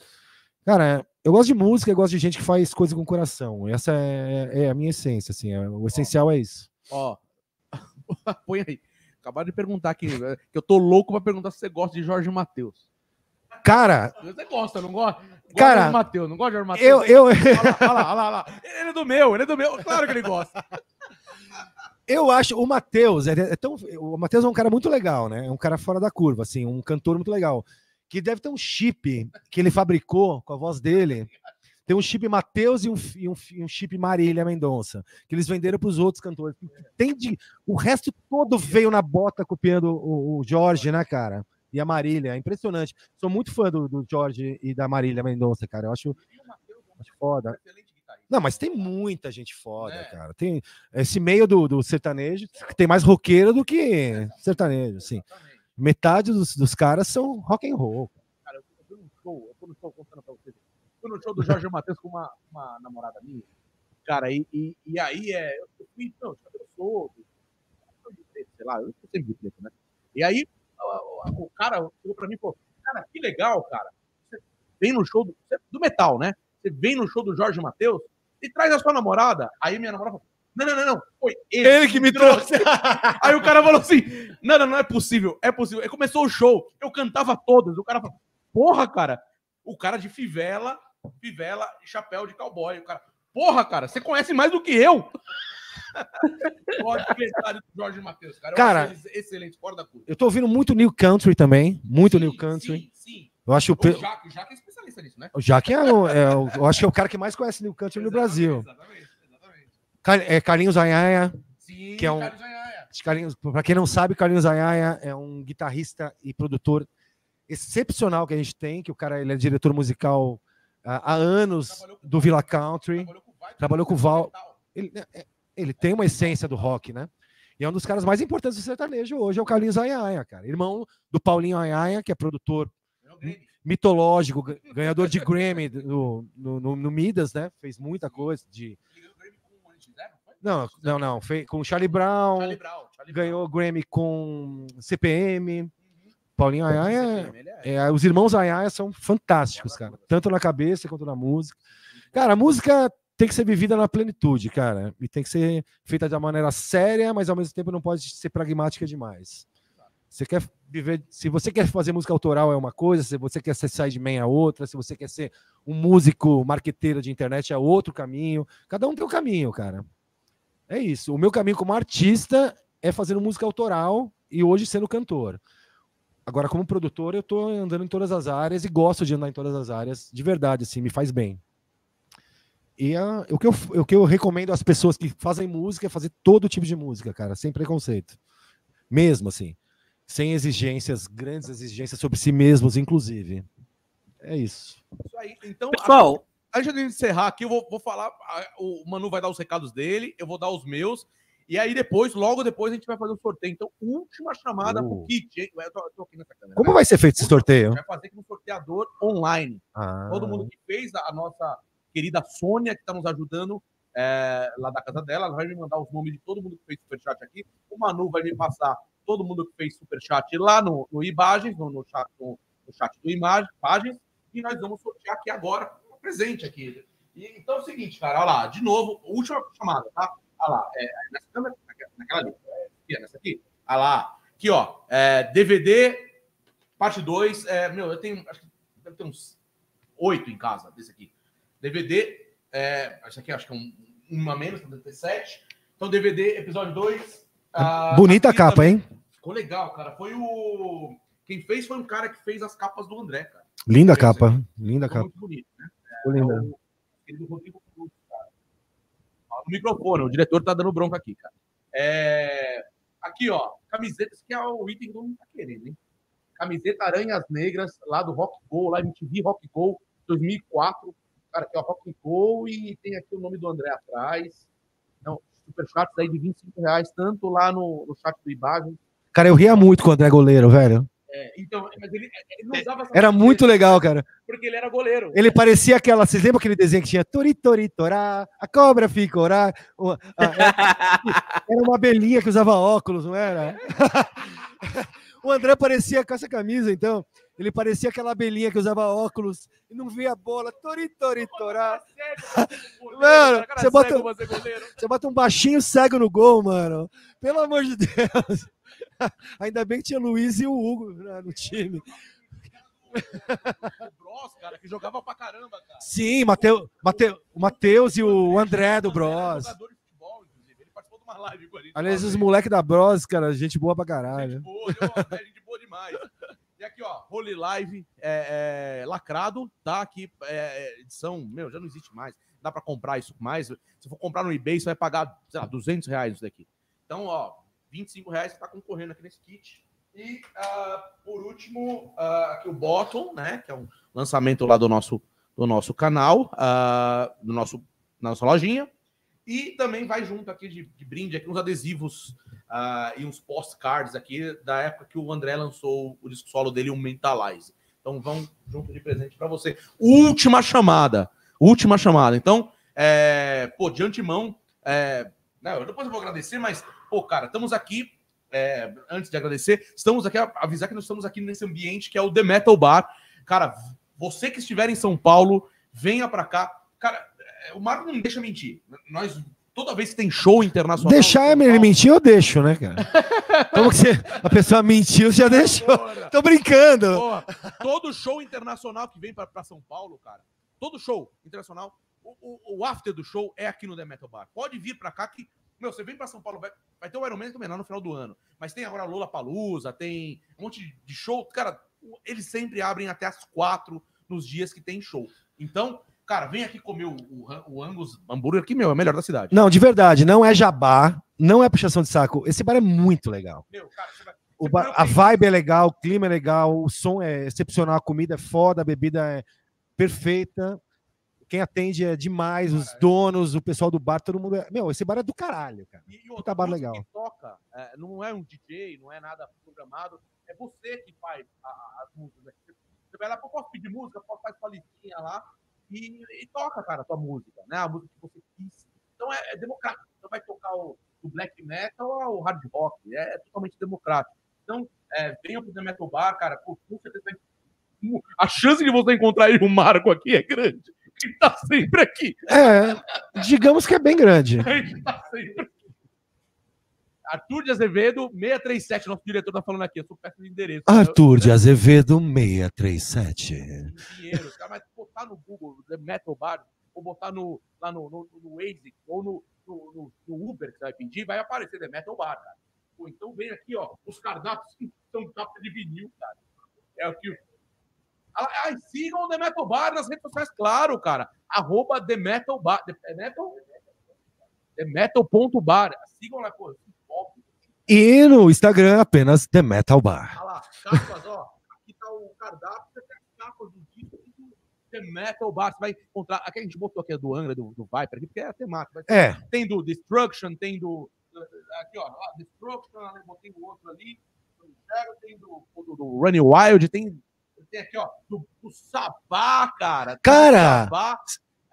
Speaker 3: Cara, eu gosto de música, eu gosto de gente que faz coisa com coração. Essa é, é a minha essência, assim, é, o essencial é isso.
Speaker 2: Ó, [laughs] põe aí. Acabaram de perguntar aqui, né, que eu tô louco pra perguntar se você gosta de Jorge Matheus.
Speaker 3: Cara.
Speaker 2: Você gosta, não gosta?
Speaker 3: Cara, de
Speaker 2: Matheus, não gosta de Jorge
Speaker 3: Matheus? Eu, eu... Olha
Speaker 2: lá, olha lá, olha lá. Ele é do meu, ele é do meu. Claro que ele gosta.
Speaker 3: Eu acho o Matheus, é, é tão, o Matheus é um cara muito legal, né? É um cara fora da curva, assim, um cantor muito legal. Que deve ter um chip que ele fabricou com a voz dele tem um chip Matheus e um, e, um, e um chip Marília Mendonça, que eles venderam para os outros cantores. Tem de, o resto todo veio na bota copiando o, o Jorge, né, cara? E a Marília, é impressionante. Sou muito fã do, do Jorge e da Marília Mendonça, cara. Eu acho, acho foda. Não, mas tem muita gente foda, é. cara. Tem esse meio do, do sertanejo que tem mais roqueiro do que sertanejo, assim. Metade dos, dos caras são rock and roll. Cara, eu fui no show, eu fui no show contando pra vocês. Fui no show do Jorge Matheus com uma, uma namorada minha. Cara, e, e, e aí é. Eu fui, não, eu sou. Sei lá, eu sempre de preto, né? E aí o, cara chegou pra mim e falou: Cara, que legal, cara. Você vem no show do, do metal, né? Você vem no show do Jorge Matheus e traz a sua namorada. Aí minha namorada falou, não, não, não, não. Foi ele, ele que me trouxe. [laughs] Aí o cara falou assim: não, não, não é possível, é possível. Aí começou o show, eu cantava todas. O cara falou, porra, cara, o cara de fivela, fivela e chapéu de cowboy. O cara, porra, cara, você conhece mais do que eu. Pode do Jorge Matheus, cara. Cara, excelente, fora da curva. Eu tô ouvindo muito New Country também, muito sim, New Country. Sim, sim. Eu acho o, o, Jaque, o Jaque é especialista nisso, né? O Jaque é, o, é, eu acho que é o cara que mais conhece New Country no Brasil. Exatamente, exatamente. É, Carlinhos Anhaia, Sim, que é um. Carlinhos, para quem não sabe, Carlinhos Anhaia é um guitarrista e produtor excepcional que a gente tem, que o cara ele é diretor musical há, há anos do Villa Country. Trabalhou com o Val. Ele, é, é, ele tem uma essência do rock, né? E é um dos caras mais importantes do sertanejo hoje, é o Carlinhos Anhaia, cara. Irmão do Paulinho Anhaia, que é produtor mitológico, ganhador de Grammy no, no, no, no, Midas, né? Fez muita coisa de. Não, não, não. Fez com Charlie Brown. Charlie Brown Charlie ganhou Brown. Grammy com CPM. Uhum. Paulinho Ayaia. É, é, os irmãos Ayaia são fantásticos, cara. Tanto na cabeça quanto na música. Cara, a música tem que ser vivida na plenitude, cara. E tem que ser feita de uma maneira séria, mas ao mesmo tempo não pode ser pragmática demais. Você quer viver. Se você quer fazer música autoral é uma coisa, se você quer ser sideman é outra, se você quer ser um músico marqueteiro de internet é outro caminho. Cada um tem um caminho, cara. É isso. O meu caminho como artista é fazendo música autoral e hoje sendo cantor. Agora, como produtor, eu estou andando em todas as áreas e gosto de andar em todas as áreas, de verdade, assim, me faz bem. E a, o, que eu, o que eu recomendo às pessoas que fazem música é fazer todo tipo de música, cara, sem preconceito. Mesmo assim sem exigências, grandes exigências sobre si mesmos, inclusive. É isso. Isso
Speaker 2: aí. Então, pessoal, antes de encerrar aqui, eu vou, vou falar. O Manu vai dar os recados dele, eu vou dar os meus. E aí depois, logo depois, a gente vai fazer o um sorteio. Então, última chamada uh. pro kit. Hein? Eu tô, eu tô
Speaker 3: câmera, Como né? vai ser feito esse sorteio?
Speaker 2: Vai fazer com um sorteador online. Ah. Todo mundo que fez, a, a nossa querida Sônia, que está nos ajudando é, lá da casa dela, ela vai me mandar os nomes de todo mundo que fez superchat aqui. O Manu vai me passar todo mundo que fez superchat lá no, no Imagens, no, no, chat, no, no chat do Imagens, e nós vamos sortear aqui agora um presente aqui. Então é o seguinte, cara, olha lá, de novo, última chamada, tá? Olha lá, é, nessa câmera, naquela ali, é, aqui, nessa aqui, olha lá, aqui, ó, é, DVD, parte 2, é, meu, eu tenho, acho que deve ter uns oito em casa desse aqui. DVD, é, acho que é um, uma menos, deve ter sete. Então, DVD, episódio 2,
Speaker 3: ah, Bonita a capa, também. hein?
Speaker 2: Ficou legal, cara. Foi o. Quem fez foi um cara que fez as capas do André, cara.
Speaker 3: Linda capa. Assim. Linda capa. Muito bonito, né?
Speaker 2: É, linda. É o querido Rodrigo Cruz, cara. No microfone, o diretor tá dando bronca aqui, cara. É... Aqui, ó. Camiseta, esse aqui é o item que não tá querendo, hein? Camiseta Aranhas Negras, lá do Rock Go, lá MTV Rock Go 2004. Cara, aqui, ó, Rock Go e tem aqui o nome do André atrás superchats aí de 25 reais, tanto lá no, no chat do Ibagem.
Speaker 3: Cara, eu ria muito com o André Goleiro, velho. É, então, mas ele, ele não usava Era muito legal, cara.
Speaker 2: Porque ele era goleiro.
Speaker 3: Ele parecia aquela. Vocês lembram aquele desenho que tinha Tori Tori Torá, a cobra fica orar. [laughs] Era uma abelhinha que usava óculos, não era? [laughs] o André parecia com essa camisa, então. Ele parecia aquela abelhinha que usava óculos e não via a bola. Tori, tori, torá. [laughs] Mano, você bota, você bota um baixinho cego no gol, mano. Pelo amor de Deus. [laughs] Ainda bem que tinha Luiz e o Hugo né, no time.
Speaker 2: O Bros, cara, que jogava pra caramba, cara.
Speaker 3: Sim, Mateu, Mateu, o Matheus e o André do Bros. Aliás, os moleques da Bros, cara, gente boa pra caralho. Gente boa, gente boa demais.
Speaker 2: E aqui, ó, Holy Live é, é, lacrado, tá? Aqui, é, é, edição, meu, já não existe mais. Dá para comprar isso mais. Se for comprar no eBay, você vai pagar, sei lá, 200 reais isso daqui. Então, ó, 25 reais você tá concorrendo aqui nesse kit. E, uh, por último, uh, aqui o Bottom, né? Que é um lançamento lá do nosso, do nosso canal, uh, do nosso na nossa lojinha. E também vai junto aqui de, de brinde aqui uns adesivos uh, e uns postcards aqui da época que o André lançou o disco solo dele, o Mentalize. Então vão junto de presente para você. Última chamada. Última chamada. Então, é, pô, de antemão, é, não, né, depois eu vou agradecer, mas, pô, cara, estamos aqui. É, antes de agradecer, estamos aqui avisar que nós estamos aqui nesse ambiente que é o The Metal Bar. Cara, você que estiver em São Paulo, venha para cá. Cara, o Marco não deixa mentir. Nós toda vez que tem show internacional.
Speaker 3: Deixar ele Paulo... mentir, eu deixo, né, cara? [laughs] Como que você, a pessoa mentiu, já deixou. Tô brincando.
Speaker 2: todo show internacional que vem para São Paulo, cara, todo show internacional, o, o, o, after do show é aqui no The Metal Bar. Pode vir para cá que, meu, você vem para São Paulo, vai, vai ter o Iron Man também lá no final do ano. Mas tem agora Lola Palusa, tem um monte de show. Cara, eles sempre abrem até as quatro nos dias que tem show. Então, Cara, vem aqui comer o, o, o Angus hambúrguer aqui, meu, é o melhor da cidade.
Speaker 3: Não, de verdade, não é jabá, não é puxação de saco. Esse bar é muito legal. Meu, cara, você vai, bar, a vibe é legal, o clima é legal, o som é excepcional, a comida é foda, a bebida é perfeita. Quem atende é demais, os donos, o pessoal do bar, todo mundo é. Meu, esse bar é do caralho, cara. E, e
Speaker 2: outra, bar legal. Que toca, é, não é um DJ, não é nada programado, é você que faz as músicas. Você vai lá, posso pedir música, posso fazer sua listinha lá e, e, toca, cara, a tua música, né? A música que você quis. Então é, é democrático. Então vai tocar o, o, black metal ou o hard rock. É, é totalmente democrático. Então, é, venha pro The Metal Bar, cara, com certeza a chance de você encontrar ele, o Marco aqui, é grande. Ele tá sempre aqui.
Speaker 3: É, digamos que é bem grande. [laughs] Ele tá sempre aqui.
Speaker 2: Arthur de Azevedo, 637. Nosso diretor tá falando aqui, eu sou péssimo de endereço.
Speaker 3: Arthur de Azevedo, 637. Dinheiro,
Speaker 2: caras vão botar no Google, The Metal Bar, ou botar no, lá no, no, no Waze, ou no, no, no, Uber que você vai pedir, vai aparecer The Metal Bar, cara. Pô, então vem aqui, ó, os cardápios que são capa de vinil, cara. É o que. Ai, sigam o The Metal Bar nas redes sociais, claro, cara. Arroba The Metal Bar. The Metal? The Metal.bar. Sigam lá, pô.
Speaker 3: E no Instagram, apenas The Metal Bar. Olha lá, capas,
Speaker 2: ó. Aqui tá o cardápio, você tem as capas do disco do The Metal Bar. Você vai encontrar. Aqui a gente botou aqui a do Angra, do, do Viper, aqui, porque é a temática.
Speaker 3: É.
Speaker 2: Tem do Destruction, tem do. Aqui, ó. Destruction, botei o outro ali. Tem do, do, do Running Wild, tem, tem aqui, ó, do, do Sabá, cara.
Speaker 3: Cara! Sabá.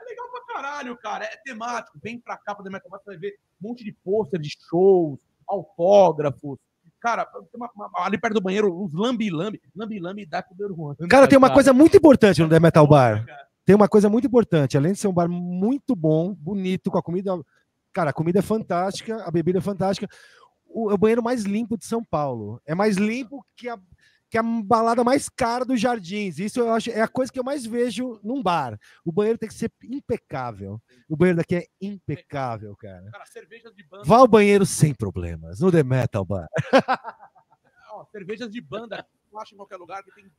Speaker 2: É legal pra caralho, cara. É temático. Vem pra capa do Metal Bar, você vai ver um monte de pôster de shows autógrafos. Cara, uma, uma, ali perto do banheiro, uns lambi-lambi. Lambi-lambi dá pro meu
Speaker 3: Cara, tem uma coisa muito importante no The Metal Bar. Tem uma coisa muito importante. Além de ser um bar muito bom, bonito, com a comida. Cara, a comida é fantástica, a bebida é fantástica. O, é o banheiro mais limpo de São Paulo. É mais limpo que a, que é a balada mais cara dos jardins. Isso eu acho é a coisa que eu mais vejo num bar. O banheiro tem que ser impecável. O banheiro daqui é impecável, cara. cara cervejas de banda. Vá ao banheiro sem problemas, no The Metal Bar.
Speaker 2: Ó, cervejas de banda, não acha em qualquer lugar que tem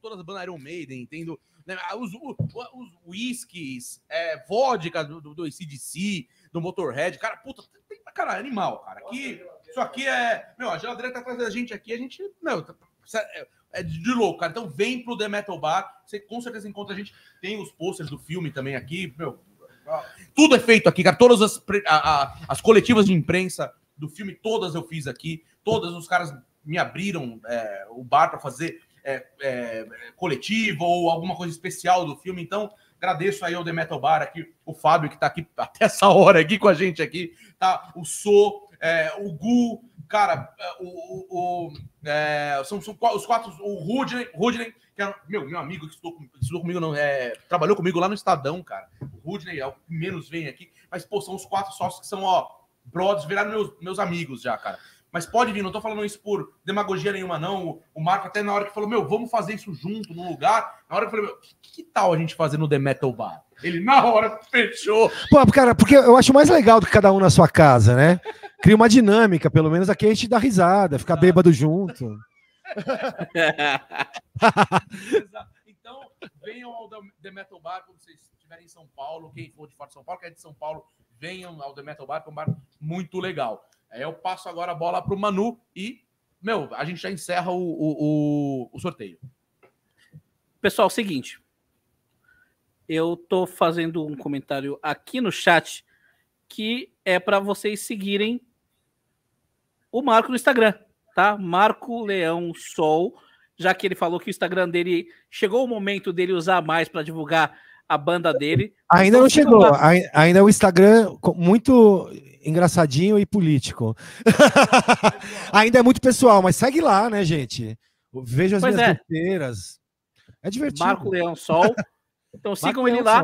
Speaker 2: todas as bandas Iron Maiden, tendo né, os, os, os whiskies, é, vodka do, do, do CDC, do Motorhead. Cara, puta, tem caralho, animal, cara. Aqui, isso aqui é. Meu, a geladeira tá atrás da gente aqui, a gente. Meu, tá é, é de louco, cara. Então vem pro The Metal Bar. Você com certeza encontra a gente. Tem os posters do filme também aqui. Meu, tudo é feito aqui, cara. Todas as, a, a, as coletivas de imprensa do filme, todas eu fiz aqui. Todas os caras me abriram é, o bar para fazer é, é, coletiva ou alguma coisa especial do filme. Então, agradeço aí ao The Metal Bar aqui, o Fábio, que está aqui até essa hora aqui com a gente aqui, tá? O So, é, o Gu, cara, o, o, o é, são, são, os quatro, o Rudney, Rudney que é meu, meu amigo que estudou, estudou comigo, não, é, trabalhou comigo lá no Estadão, cara. O Rudney é o que menos vem aqui, mas, pô, são os quatro sócios que são, ó, brothers, viraram meus, meus amigos já, cara. Mas pode vir, não tô falando isso por demagogia nenhuma, não. O Marco, até na hora que falou, meu, vamos fazer isso junto num lugar. Na hora que eu falei, meu, que, que tal a gente fazer no The Metal Bar? Ele na hora fechou.
Speaker 3: Pô, cara, porque eu acho mais legal do que cada um na sua casa, né? Cria uma dinâmica, pelo menos aqui a gente dá risada, fica bêbado junto.
Speaker 2: então, venham ao The Metal Bar quando vocês estiverem em São Paulo. Quem for de fora de São Paulo, quem é de São Paulo, venham ao The Metal Bar, que é um bar muito legal. Aí eu passo agora a bola para o Manu e, meu, a gente já encerra o, o, o, o sorteio.
Speaker 4: Pessoal, seguinte. eu tô fazendo um comentário aqui no chat que é para vocês seguirem o Marco no Instagram, tá? Marco Leão Sol, já que ele falou que o Instagram dele chegou o momento dele usar mais para divulgar a banda dele.
Speaker 3: Ainda não chegou, lá. ainda é o Instagram muito engraçadinho e político. [laughs] ainda é muito pessoal, mas segue lá, né, gente? Veja as pois minhas
Speaker 4: é. É divertido. Marco Leão Sol. Então [laughs] sigam ele lá.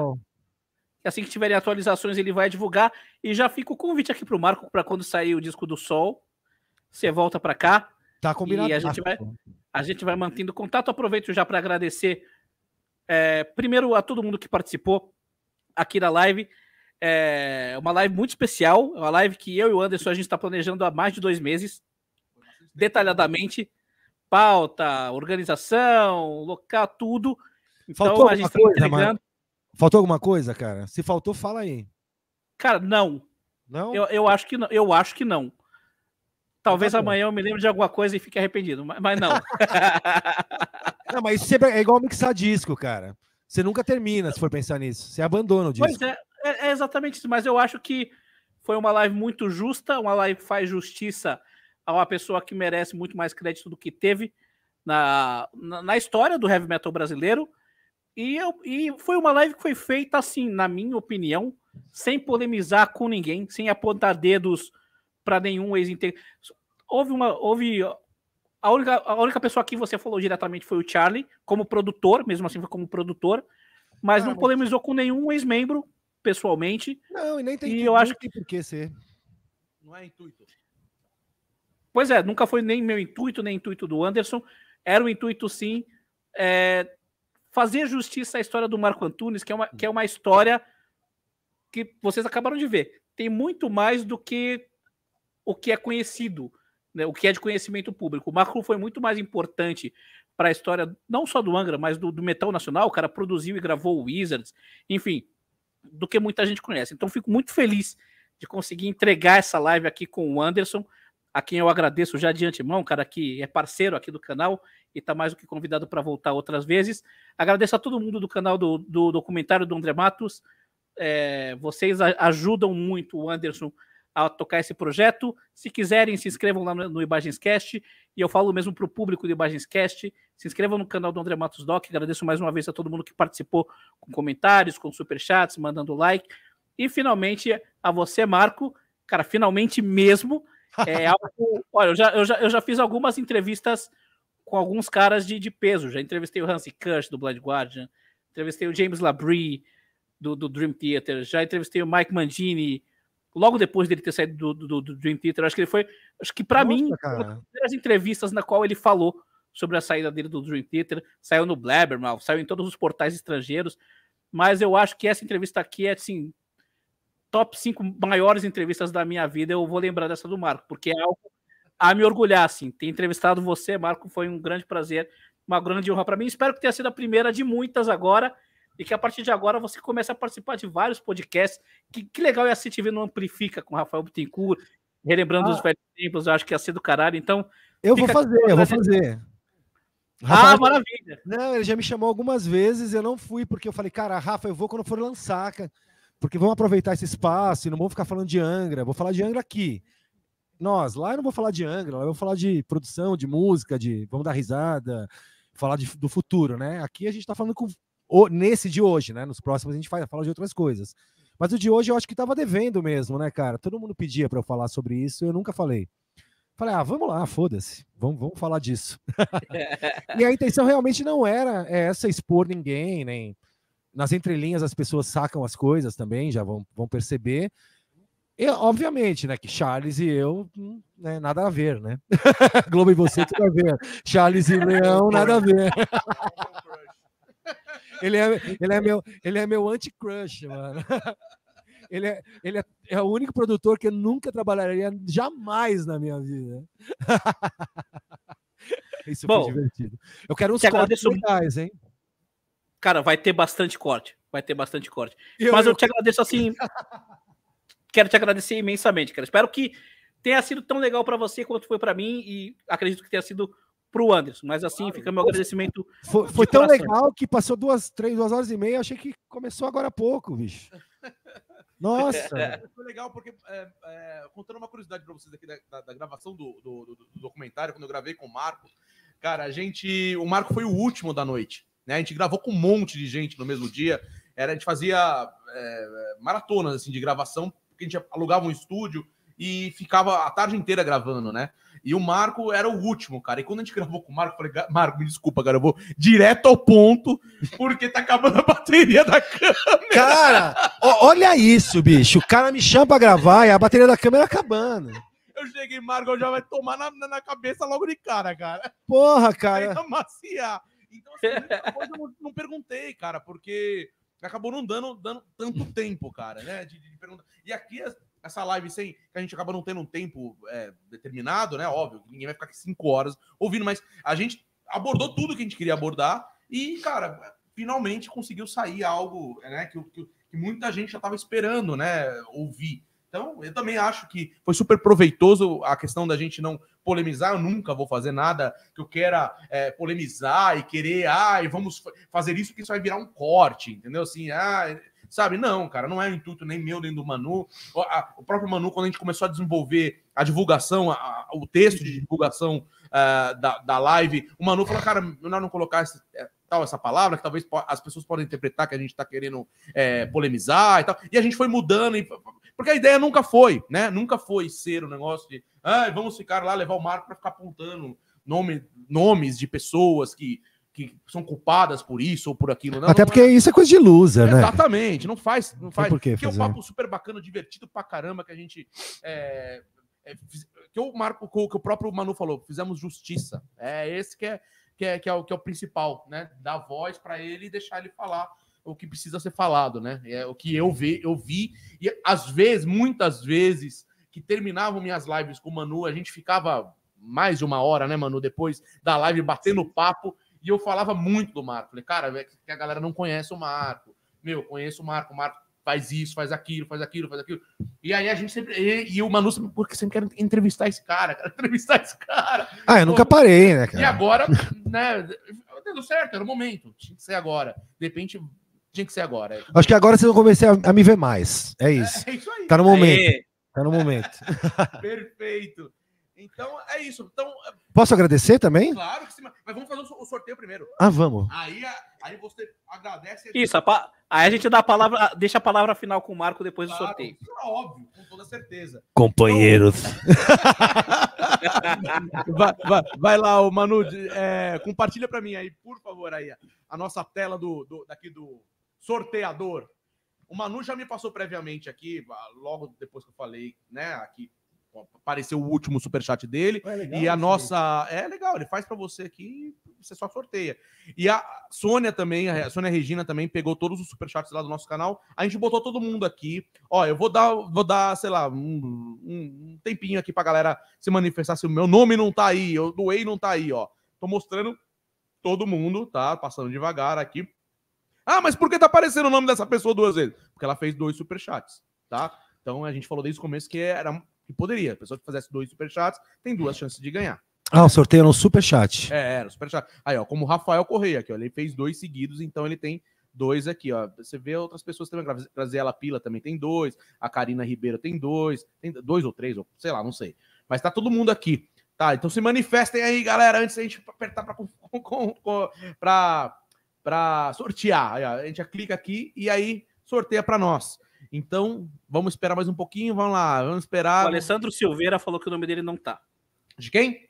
Speaker 4: Assim que tiverem atualizações, ele vai divulgar. E já fica o convite aqui para o Marco para quando sair o disco do Sol. Você volta para cá.
Speaker 3: Tá combinado.
Speaker 4: E a gente vai, a gente vai mantendo contato. Aproveito já para agradecer é, primeiro a todo mundo que participou aqui da live. É uma live muito especial. É uma live que eu e o Anderson a gente está planejando há mais de dois meses, detalhadamente. Pauta, organização, local, tudo.
Speaker 3: Então Faltou a gente está entregando. Faltou alguma coisa, cara? Se faltou, fala aí.
Speaker 4: Cara, não.
Speaker 3: Não?
Speaker 4: Eu, eu acho que não. Eu acho que não. Talvez tá amanhã eu me lembre de alguma coisa e fique arrependido, mas, mas não. [laughs]
Speaker 3: não, mas sempre é igual mixar disco, cara. Você nunca termina se for pensar nisso. Você abandona o disco.
Speaker 4: Pois é, é, é exatamente isso. Mas eu acho que foi uma live muito justa, uma live que faz justiça a uma pessoa que merece muito mais crédito do que teve na, na, na história do heavy metal brasileiro. E, eu, e foi uma live que foi feita, assim, na minha opinião, sem polemizar com ninguém, sem apontar dedos para nenhum ex-integrante. Houve uma. Houve. A única, a única pessoa que você falou diretamente foi o Charlie, como produtor, mesmo assim foi como produtor, mas ah, não polemizou com nenhum ex-membro, pessoalmente.
Speaker 3: Não, e nem tem,
Speaker 4: e eu acho que
Speaker 3: por que ser.
Speaker 2: Não é intuito.
Speaker 4: Pois é, nunca foi nem meu intuito, nem intuito do Anderson. Era o intuito, sim, é, fazer justiça à história do Marco Antunes, que é uma, que é uma história que vocês acabaram de ver. Tem muito mais do que o que é conhecido, né, o que é de conhecimento público. O Marco foi muito mais importante para a história, não só do Angra, mas do, do, metal nacional. O cara produziu e gravou o Wizards, enfim, do que muita gente conhece. Então, fico muito feliz de conseguir entregar essa live aqui com o Anderson, a quem eu agradeço já de antemão, cara que é parceiro aqui do canal e está mais do que convidado para voltar outras vezes. Agradeço a todo mundo do canal do, do documentário do André Matos. É, vocês ajudam muito o Anderson a tocar esse projeto. Se quiserem, se inscrevam lá no, no Imagenscast. E eu falo mesmo para o público do Imagenscast. Se inscrevam no canal do André Matos Doc. Agradeço mais uma vez a todo mundo que participou com comentários, com superchats, mandando like. E finalmente a você, Marco. Cara, finalmente mesmo. É [laughs] algo. Olha, eu já, eu, já, eu já fiz algumas entrevistas com alguns caras de, de peso. Já entrevistei o Hansi Kush, do Blind Guardian. Entrevistei o James Labrie, do, do Dream Theater. Já entrevistei o Mike Mangini, logo depois dele ter saído do, do, do Dream Theater. Acho que ele foi. Acho que para mim, uma das primeiras entrevistas na qual ele falou sobre a saída dele do Dream Theater. Saiu no Blabbermouth, saiu em todos os portais estrangeiros. Mas eu acho que essa entrevista aqui é assim. Top 5 maiores entrevistas da minha vida. Eu vou lembrar dessa do Marco, porque é algo a me orgulhar, assim. Ter entrevistado você, Marco, foi um grande prazer, uma grande honra para mim. Espero que tenha sido a primeira de muitas agora e que a partir de agora você comece a participar de vários podcasts. Que, que legal é a CTV não amplifica com Rafael Bittencourt, relembrando ah. os velhos tempos, eu acho que ia ser do caralho. Então.
Speaker 3: Eu vou fazer, eu vou fazer.
Speaker 4: Rafa, ah, maravilha.
Speaker 3: Não, ele já me chamou algumas vezes, eu não fui, porque eu falei, cara, Rafa, eu vou quando for lançar, porque vamos aproveitar esse espaço e não vou ficar falando de Angra, vou falar de Angra aqui. Nós, lá eu não vou falar de Angra, lá eu vou falar de produção, de música, de vamos dar risada, falar de, do futuro, né? Aqui a gente tá falando com o, nesse de hoje, né? Nos próximos a gente faz, fala de outras coisas. Mas o de hoje eu acho que estava devendo mesmo, né, cara? Todo mundo pedia para eu falar sobre isso, eu nunca falei. Falei, ah, vamos lá, foda-se, vamos, vamos falar disso. [laughs] e a intenção realmente não era é, essa expor ninguém, nem nas entrelinhas as pessoas sacam as coisas também, já vão, vão perceber. E, obviamente, né, que Charles e eu, hum, né, nada a ver, né? [laughs] Globo e você, tudo a ver. Charles e Leão, nada a ver. [laughs] Ele é, ele é meu, ele é meu anti-crush, mano. [laughs] Ele, é, ele é, é, o único produtor que eu nunca trabalharia jamais na minha vida. [laughs] Isso Bom, foi divertido. Eu quero uns cortes legais, hein?
Speaker 4: Cara, vai ter bastante corte. Vai ter bastante corte. Eu, Mas eu, eu te agradeço assim. [laughs] quero te agradecer imensamente, cara. Espero que tenha sido tão legal para você quanto foi para mim e acredito que tenha sido pro Anderson. Mas assim claro. fica meu agradecimento.
Speaker 3: Foi, foi tão legal que passou duas, três, duas horas e meia. Achei que começou agora há pouco, bicho. Nossa!
Speaker 2: Foi legal porque, é, é, contando uma curiosidade para vocês aqui da, da, da gravação do, do, do, do, documentário, quando eu gravei com o Marco, cara, a gente. O Marco foi o último da noite. Né? A gente gravou com um monte de gente no mesmo dia. Era, a gente fazia é, maratonas assim, de gravação, porque a gente alugava um estúdio e ficava a tarde inteira gravando, né? E o Marco era o último, cara. E quando a gente gravou com o Marco, eu falei, Marco, me desculpa, cara, eu vou direto ao ponto, porque tá acabando a bateria da câmera.
Speaker 3: Cara, olha isso, bicho. O cara me chama pra gravar e a bateria da câmera acabando.
Speaker 2: Eu cheguei, Marco, já vai tomar na, na cabeça logo de cara, cara.
Speaker 3: Porra, cara.
Speaker 2: Vai maciar. Então, assim, coisa eu não perguntei, cara, porque acabou não dando, dando tanto tempo, cara, né? De, de perguntar. E aqui essa live sem que a gente acaba não tendo um tempo é, determinado, né? Óbvio, ninguém vai ficar aqui cinco horas ouvindo, mas a gente abordou tudo que a gente queria abordar e, cara, finalmente conseguiu sair algo, né? Que, que, que muita gente já estava esperando, né? Ouvir. Então, eu também acho que foi super proveitoso a questão da gente não polemizar. Eu nunca vou fazer nada que eu queira é, polemizar e querer, ah, e vamos fazer isso que isso vai virar um corte, entendeu? Assim, ah, sabe? Não, cara, não é o intuito nem meu nem do Manu. O, a, o próprio Manu, quando a gente começou a desenvolver a divulgação, a, o texto de divulgação uh, da, da live, o Manu falou, cara, melhor não colocar esse, é, tal essa palavra, que talvez as pessoas podem interpretar que a gente está querendo é, polemizar e tal. E a gente foi mudando, e, porque a ideia nunca foi, né? Nunca foi ser o um negócio de ah, vamos ficar lá, levar o Marco para ficar apontando nome, nomes de pessoas que que são culpadas por isso ou por aquilo.
Speaker 3: Não, Até não porque é... isso é coisa de loser, né?
Speaker 2: Exatamente, não faz. Não faz. Por que é um papo super bacana, divertido pra caramba, que a gente. É, é, que o Marco, que o próprio Manu falou, fizemos justiça. É esse que é, que é, que é, o, que é o principal, né? Dar voz para ele e deixar ele falar o que precisa ser falado, né? É o que eu vi, eu vi. E às vezes, muitas vezes, que terminavam minhas lives com o Manu, a gente ficava mais de uma hora, né, Manu, depois da live batendo papo e eu falava muito do Marco. Falei, cara, é que a galera não conhece o Marco. Meu, conheço o Marco. O Marco faz isso, faz aquilo, faz aquilo, faz aquilo. E aí a gente sempre. E, e o Manu sempre, porque sempre quer entrevistar esse cara, quero entrevistar esse cara.
Speaker 3: Ah, eu nunca parei, né, cara?
Speaker 2: E agora, né? Deu certo, era o momento. Tinha que ser agora. De repente, tinha que ser agora.
Speaker 3: Acho que agora vocês vão começar a, a me ver mais. É isso. É, é isso aí. Tá no momento. Aê. Tá no momento. [laughs]
Speaker 2: Perfeito. Então, é isso. Então,
Speaker 3: Posso agradecer também?
Speaker 2: Claro que sim, mas vamos fazer o sorteio primeiro.
Speaker 3: Ah, vamos.
Speaker 2: Aí, aí você agradece.
Speaker 4: Isso, a pa... aí a gente dá a palavra, deixa a palavra final com o Marco depois claro, do sorteio.
Speaker 2: É óbvio, com toda certeza.
Speaker 3: Companheiros.
Speaker 2: Então... [laughs] vai, vai, vai, lá, o Manu, é, compartilha para mim aí, por favor, aí a nossa tela do, do daqui do sorteador. O Manu já me passou previamente aqui, logo depois que eu falei, né, aqui apareceu o último superchat dele. É e a nossa. É legal, ele faz para você aqui você só sorteia. E a Sônia também, a Sônia Regina também pegou todos os superchats lá do nosso canal. A gente botou todo mundo aqui. Ó, eu vou dar, vou dar sei lá, um, um tempinho aqui pra galera se manifestar se o meu nome não tá aí, o do Ei não tá aí, ó. Tô mostrando todo mundo, tá? Passando devagar aqui. Ah, mas por que tá aparecendo o nome dessa pessoa duas vezes? Porque ela fez dois superchats, tá? Então a gente falou desde o começo que era que poderia. A pessoa que fizesse dois superchats tem duas chances de ganhar.
Speaker 3: Ah, o sorteio no superchat.
Speaker 2: É, era superchat. Aí, ó, como o Rafael Correia aqui, ó, ele fez dois seguidos, então ele tem dois aqui, ó. Você vê outras pessoas também, Graziela Pila também tem dois, a Karina Ribeiro tem dois, tem dois ou três, ou sei lá, não sei. Mas tá todo mundo aqui. Tá, então se manifestem aí, galera, antes da gente apertar pra, pra, pra sortear. Aí, ó, a gente clica aqui e aí sorteia para nós. Então, vamos esperar mais um pouquinho, vamos lá, vamos esperar.
Speaker 4: O Alessandro Silveira falou que o nome dele não tá.
Speaker 2: De quem?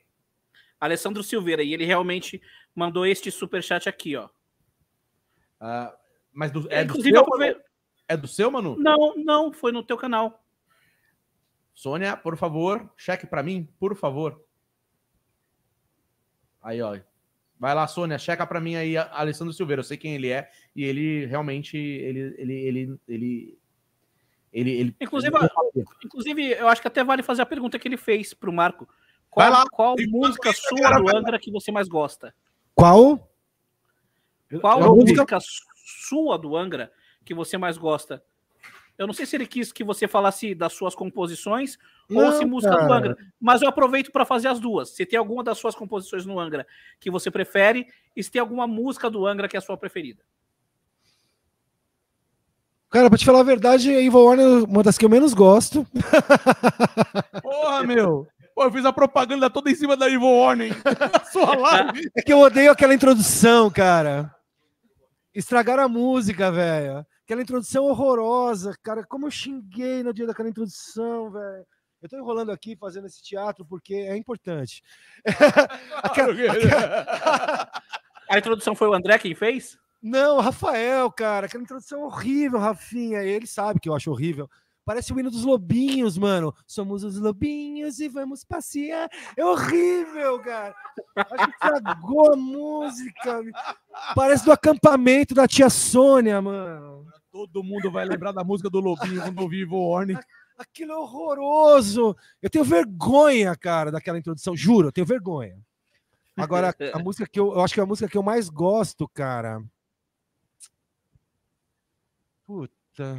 Speaker 4: Alessandro Silveira, e ele realmente mandou este super chat aqui, ó.
Speaker 2: Uh, mas do, é, do seu, ver... é do seu, Manu?
Speaker 4: Não, não, foi no teu canal.
Speaker 2: Sônia, por favor, cheque para mim, por favor. Aí, ó. Vai lá, Sônia, checa para mim aí, Alessandro Silveira. Eu sei quem ele é e ele realmente ele ele ele, ele ele, ele,
Speaker 4: inclusive, ele... inclusive, eu acho que até vale fazer a pergunta que ele fez pro Marco. Qual, qual música sua cara, do Angra que você mais gosta?
Speaker 3: Qual?
Speaker 4: Qual a música sua do Angra que você mais gosta? Eu não sei se ele quis que você falasse das suas composições não, ou se música cara. do Angra, mas eu aproveito para fazer as duas. Se tem alguma das suas composições no Angra que você prefere e se tem alguma música do Angra que é a sua preferida.
Speaker 3: Cara, pra te falar a verdade, a Evil Warner é uma das que eu menos gosto. [laughs]
Speaker 2: Porra, meu! Pô, eu fiz a propaganda toda em cima da Evil Warning [laughs]
Speaker 3: sua live. É que eu odeio aquela introdução, cara. Estragaram a música, velho. Aquela introdução horrorosa, cara. Como eu xinguei no dia daquela introdução, velho. Eu tô enrolando aqui fazendo esse teatro porque é importante. [laughs]
Speaker 4: aquela, aquela... A introdução foi o André quem fez?
Speaker 3: Não, Rafael, cara, aquela introdução horrível, Rafinha. Ele sabe que eu acho horrível. Parece o hino dos lobinhos, mano. Somos os lobinhos e vamos passear. É horrível, cara. Acho que estragou a música. Parece do acampamento da tia Sônia, mano.
Speaker 2: Todo mundo vai lembrar da música do lobinho quando ouvir Warning.
Speaker 3: Aquilo é horroroso. Eu tenho vergonha, cara, daquela introdução. Juro, eu tenho vergonha. Agora, a música que eu, eu acho que é a música que eu mais gosto, cara. Puta.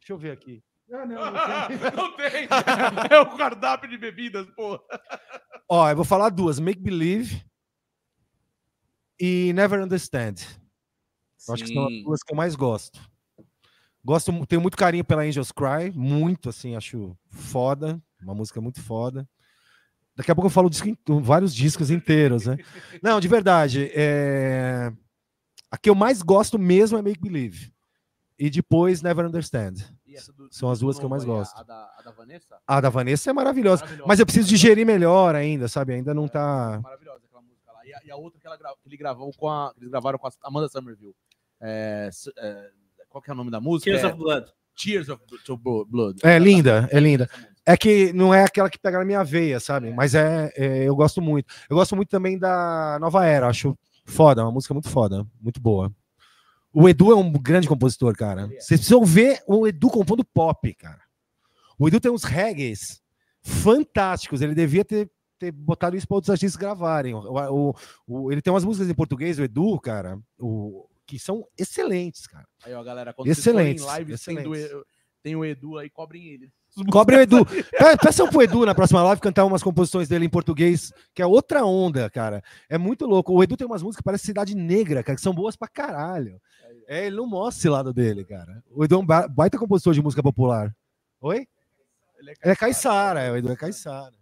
Speaker 3: Deixa eu ver aqui.
Speaker 2: Ah, não, [laughs] não tem. não tem. [laughs] É o cardápio de bebidas, pô.
Speaker 3: Ó, eu vou falar duas: Make Believe e Never Understand. Eu acho que são as duas que eu mais gosto. Gosto, tenho muito carinho pela Angels Cry, muito assim, acho foda, uma música muito foda. Daqui a pouco eu falo disco, vários discos inteiros, né? Não, de verdade, é... A que eu mais gosto mesmo é Make Believe. E depois Never Understand. Do, São as duas que eu mais gosto. A, da, a da, Vanessa? A da Vanessa é maravilhosa. maravilhosa. Mas eu preciso digerir melhor ainda, sabe? Ainda não tá. É, maravilhosa aquela
Speaker 2: música lá. E a, e a outra que, ela, que ele gravou com a. Eles gravaram com a Amanda Somerville. É, é, qual que é o nome da música?
Speaker 4: Tears
Speaker 2: é,
Speaker 4: of Blood.
Speaker 2: Tears of Blood.
Speaker 3: É linda, é linda. É que não é aquela que pega na minha veia, sabe? É. Mas é, é, eu gosto muito. Eu gosto muito também da Nova Era, acho Foda, uma música muito foda, muito boa. O Edu é um grande compositor, cara. É. Vocês precisam ver o Edu compondo pop, cara. O Edu tem uns reggaes fantásticos. Ele devia ter, ter botado isso para outros artistas gravarem. O, o, o, ele tem umas músicas em português, o Edu, cara, que são excelentes, cara.
Speaker 2: Aí, ó, galera, quando
Speaker 3: excelentes,
Speaker 2: vocês live, excelentes. Tem, tem o Edu aí, cobrem ele.
Speaker 3: Cobre o Edu. [laughs] Peçam pro Edu na próxima live cantar umas composições dele em português, que é outra onda, cara. É muito louco. O Edu tem umas músicas que parecem Cidade Negra, cara, que são boas pra caralho. É, ele não mostra esse lado dele, cara. O Edu é um baita compositor de música popular. Oi? Ele é Caissara, é, o Edu é Caissara.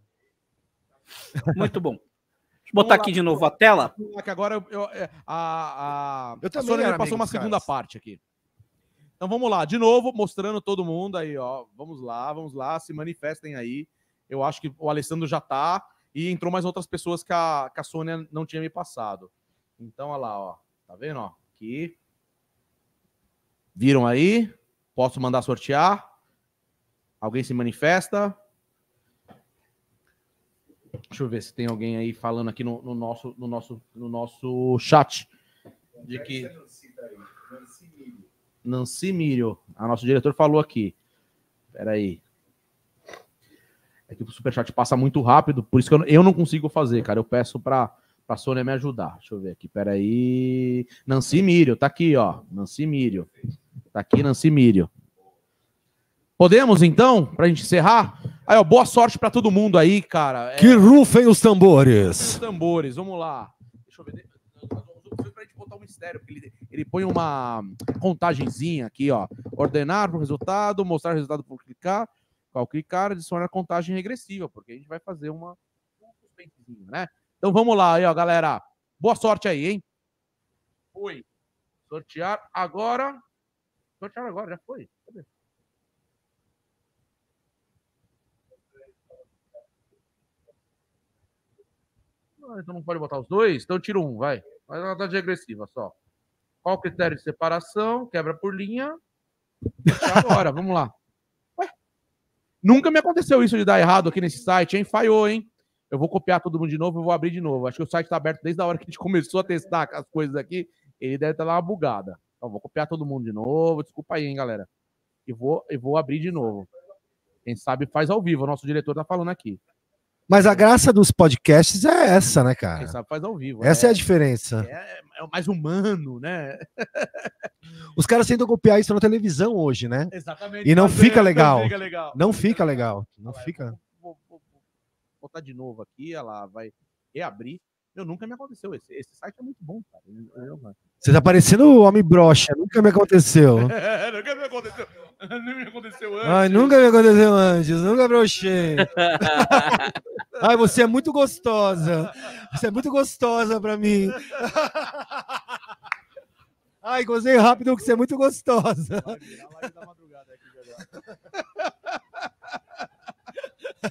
Speaker 4: Muito bom. Deixa eu botar aqui de novo a tela.
Speaker 2: Que agora eu, eu, é, a, a, eu também a passou uma segunda parte aqui. Então vamos lá, de novo, mostrando todo mundo aí, ó. Vamos lá, vamos lá, se manifestem aí. Eu acho que o Alessandro já tá e entrou mais outras pessoas que a, que a Sônia não tinha me passado. Então, olha lá, ó. Tá vendo, ó? Aqui. Viram aí? Posso mandar sortear? Alguém se manifesta? Deixa eu ver se tem alguém aí falando aqui no, no nosso, no, nosso, no nosso chat. De que. Nancy Mírio, a nosso diretor falou aqui. Espera aí. É que o superchat passa muito rápido, por isso que eu, eu não consigo fazer, cara. Eu peço para a Sônia me ajudar. Deixa eu ver aqui, espera aí. Nancy Mírio, tá aqui, ó. Nancy Mírio. Tá aqui, Nancy Mírio. Podemos, então, para a gente encerrar? Aí, ó, boa sorte para todo mundo aí, cara.
Speaker 3: É... Que rufem os tambores.
Speaker 2: Os tambores, vamos lá. Deixa eu ver mistério, porque ele, ele põe uma contagenzinha aqui, ó. Ordenar o resultado, mostrar o resultado por clicar. Ao clicar, adicionar a contagem regressiva, porque a gente vai fazer uma um né? Então vamos lá aí, ó, galera. Boa sorte aí, hein? Foi. Sortear agora. Sortear agora, já foi. Cadê? Ah, então não pode botar os dois? Então tira um, vai. Mas uma contagem regressiva só. Qual o critério de separação? Quebra por linha. Agora, vamos lá. Ué? Nunca me aconteceu isso de dar errado aqui nesse site, hein? Falhou, hein? Eu vou copiar todo mundo de novo e vou abrir de novo. Acho que o site está aberto desde a hora que a gente [laughs] começou a testar as coisas aqui. Ele deve estar lá uma bugada. Então, vou copiar todo mundo de novo. Desculpa aí, hein, galera. E vou, e vou abrir de novo. Quem sabe faz ao vivo. O nosso diretor está falando aqui.
Speaker 3: Mas a graça dos podcasts é essa, né, cara? Quem
Speaker 2: sabe faz ao vivo.
Speaker 3: Essa é, é a diferença.
Speaker 2: É, é mais humano, né?
Speaker 3: Os caras tentam copiar isso na televisão hoje, né? Exatamente. E não fica legal. Não fica legal. Não fica legal. Não fica. Vou,
Speaker 2: vou, vou botar de novo aqui, ela vai reabrir. Eu nunca me aconteceu. Esse, esse site é muito bom, cara.
Speaker 3: Você tá parecendo o homem brocha. Nunca me aconteceu. [laughs]
Speaker 2: nunca me aconteceu. Nunca me aconteceu antes.
Speaker 3: Ai, nunca me aconteceu antes. Nunca brochei. [laughs] Ai, você é muito gostosa. Você é muito gostosa pra mim. [laughs] Ai, gozei rápido que você é muito gostosa.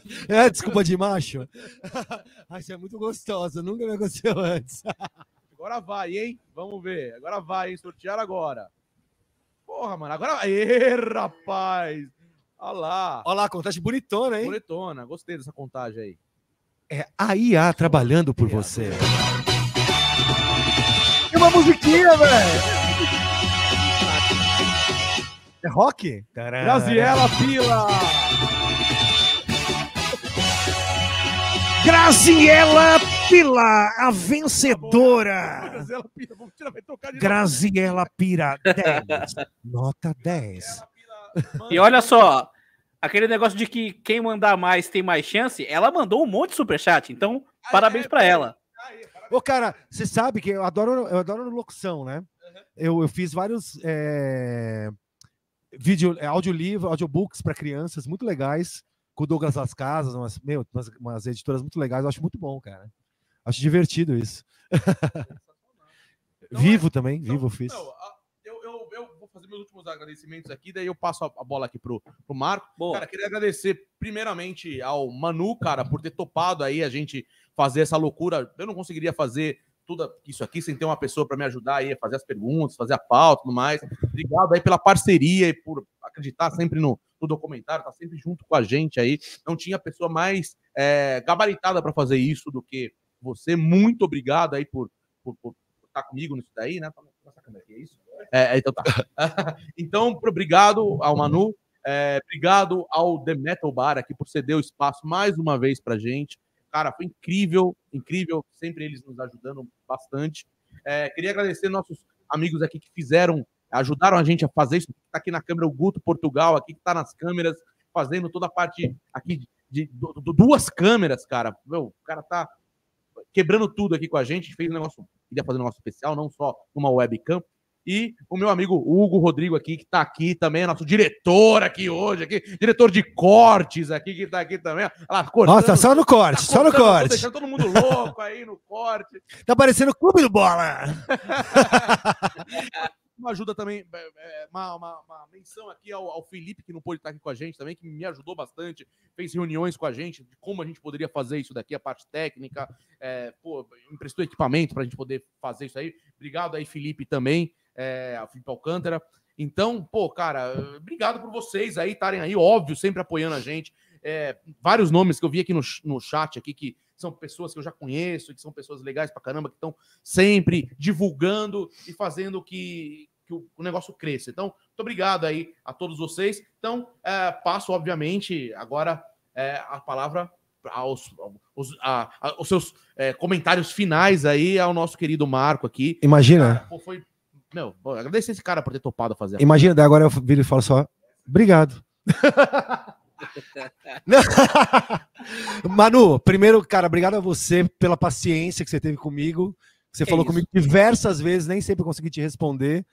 Speaker 3: [laughs] É, desculpa de macho. [laughs] Ai, você é muito gostosa, nunca me aconteceu antes. [laughs]
Speaker 2: Agora vai, hein? Vamos ver. Agora vai, hein? Sortear agora. Porra, mano. Agora. Ê, rapaz! Olha lá.
Speaker 3: Olha lá, contagem bonitona, hein?
Speaker 2: Bonitona. Gostei dessa contagem aí.
Speaker 3: É a IA trabalhando por você. E uma musiquinha, velho! É rock?
Speaker 2: Graziela Pila!
Speaker 3: Graziela Pila, a vencedora. Graziela Pira, 10. Nota 10.
Speaker 4: E olha só, aquele negócio de que quem mandar mais tem mais chance, ela mandou um monte de superchat, então parabéns para ela.
Speaker 3: Ô, cara, você sabe que eu adoro, eu adoro locução, né? Eu, eu fiz vários é, vídeo, é, audiolivro, audiobooks para crianças muito legais com o Douglas Las Casas, umas, meu, umas, umas, editoras muito legais. Eu acho muito bom, cara. Acho divertido isso. Então, vivo é, também, então, vivo fiz. Não,
Speaker 2: eu, eu, eu, vou fazer meus últimos agradecimentos aqui, daí eu passo a, a bola aqui pro, pro Marco. Boa. Cara, queria agradecer primeiramente ao Manu, cara, por ter topado aí a gente fazer essa loucura. Eu não conseguiria fazer tudo isso aqui sem ter uma pessoa para me ajudar aí a fazer as perguntas, fazer a pauta e tudo mais. Obrigado aí pela parceria e por acreditar sempre no, no documentário, tá sempre junto com a gente aí. Não tinha pessoa mais é, gabaritada para fazer isso do que você. Muito obrigado aí por, por, por estar tá comigo nisso daí, né? É isso? É, então tá. [laughs] então, obrigado ao Manu. É, obrigado ao The Metal Bar aqui por ceder o espaço mais uma vez pra gente. Cara, foi incrível, incrível. Sempre eles nos ajudando bastante. É, queria agradecer nossos amigos aqui que fizeram ajudaram a gente a fazer isso. Está aqui na câmera o Guto Portugal, aqui que está nas câmeras, fazendo toda a parte aqui de, de, de, duas câmeras, cara. Meu, o cara tá quebrando tudo aqui com a gente. Fez um negócio, queria fazer um negócio especial, não só uma webcam. E o meu amigo Hugo Rodrigo aqui, que está aqui também, é nosso diretor aqui hoje, aqui, diretor de cortes aqui, que está aqui também.
Speaker 3: Lá, cortando, Nossa, só no corte, tá só no corte.
Speaker 2: deixando todo mundo louco aí no corte. [laughs]
Speaker 3: Tá parecendo o clube do bola. [laughs]
Speaker 2: uma ajuda também, é, é, uma, uma, uma menção aqui ao, ao, Felipe, que não pôde estar aqui com a gente também, que me ajudou bastante, fez reuniões com a gente de como a gente poderia fazer isso daqui, a parte técnica, é, pô, emprestou equipamento para a gente poder fazer isso aí. Obrigado aí, Felipe, também, é, ao Felipe Alcântara. Então, pô, cara, obrigado por vocês aí estarem aí, óbvio, sempre apoiando a gente. É, vários nomes que eu vi aqui no, no chat aqui que são pessoas que eu já conheço, que são pessoas legais pra caramba, que estão sempre divulgando e fazendo que, que o, negócio cresça. Então, muito obrigado aí a todos vocês. Então, é, passo, obviamente, agora é, a palavra aos, aos, a, os seus é, comentários finais aí ao nosso querido Marco aqui.
Speaker 3: Imagina.
Speaker 2: Pô, foi, meu, agradecer esse cara por ter topado fazer.
Speaker 3: Imagina, daí agora eu viro e falo só, obrigado. [laughs] [laughs] Manu, primeiro, cara, obrigado a você pela paciência que você teve comigo. Você é falou isso. comigo diversas vezes, nem sempre consegui te responder.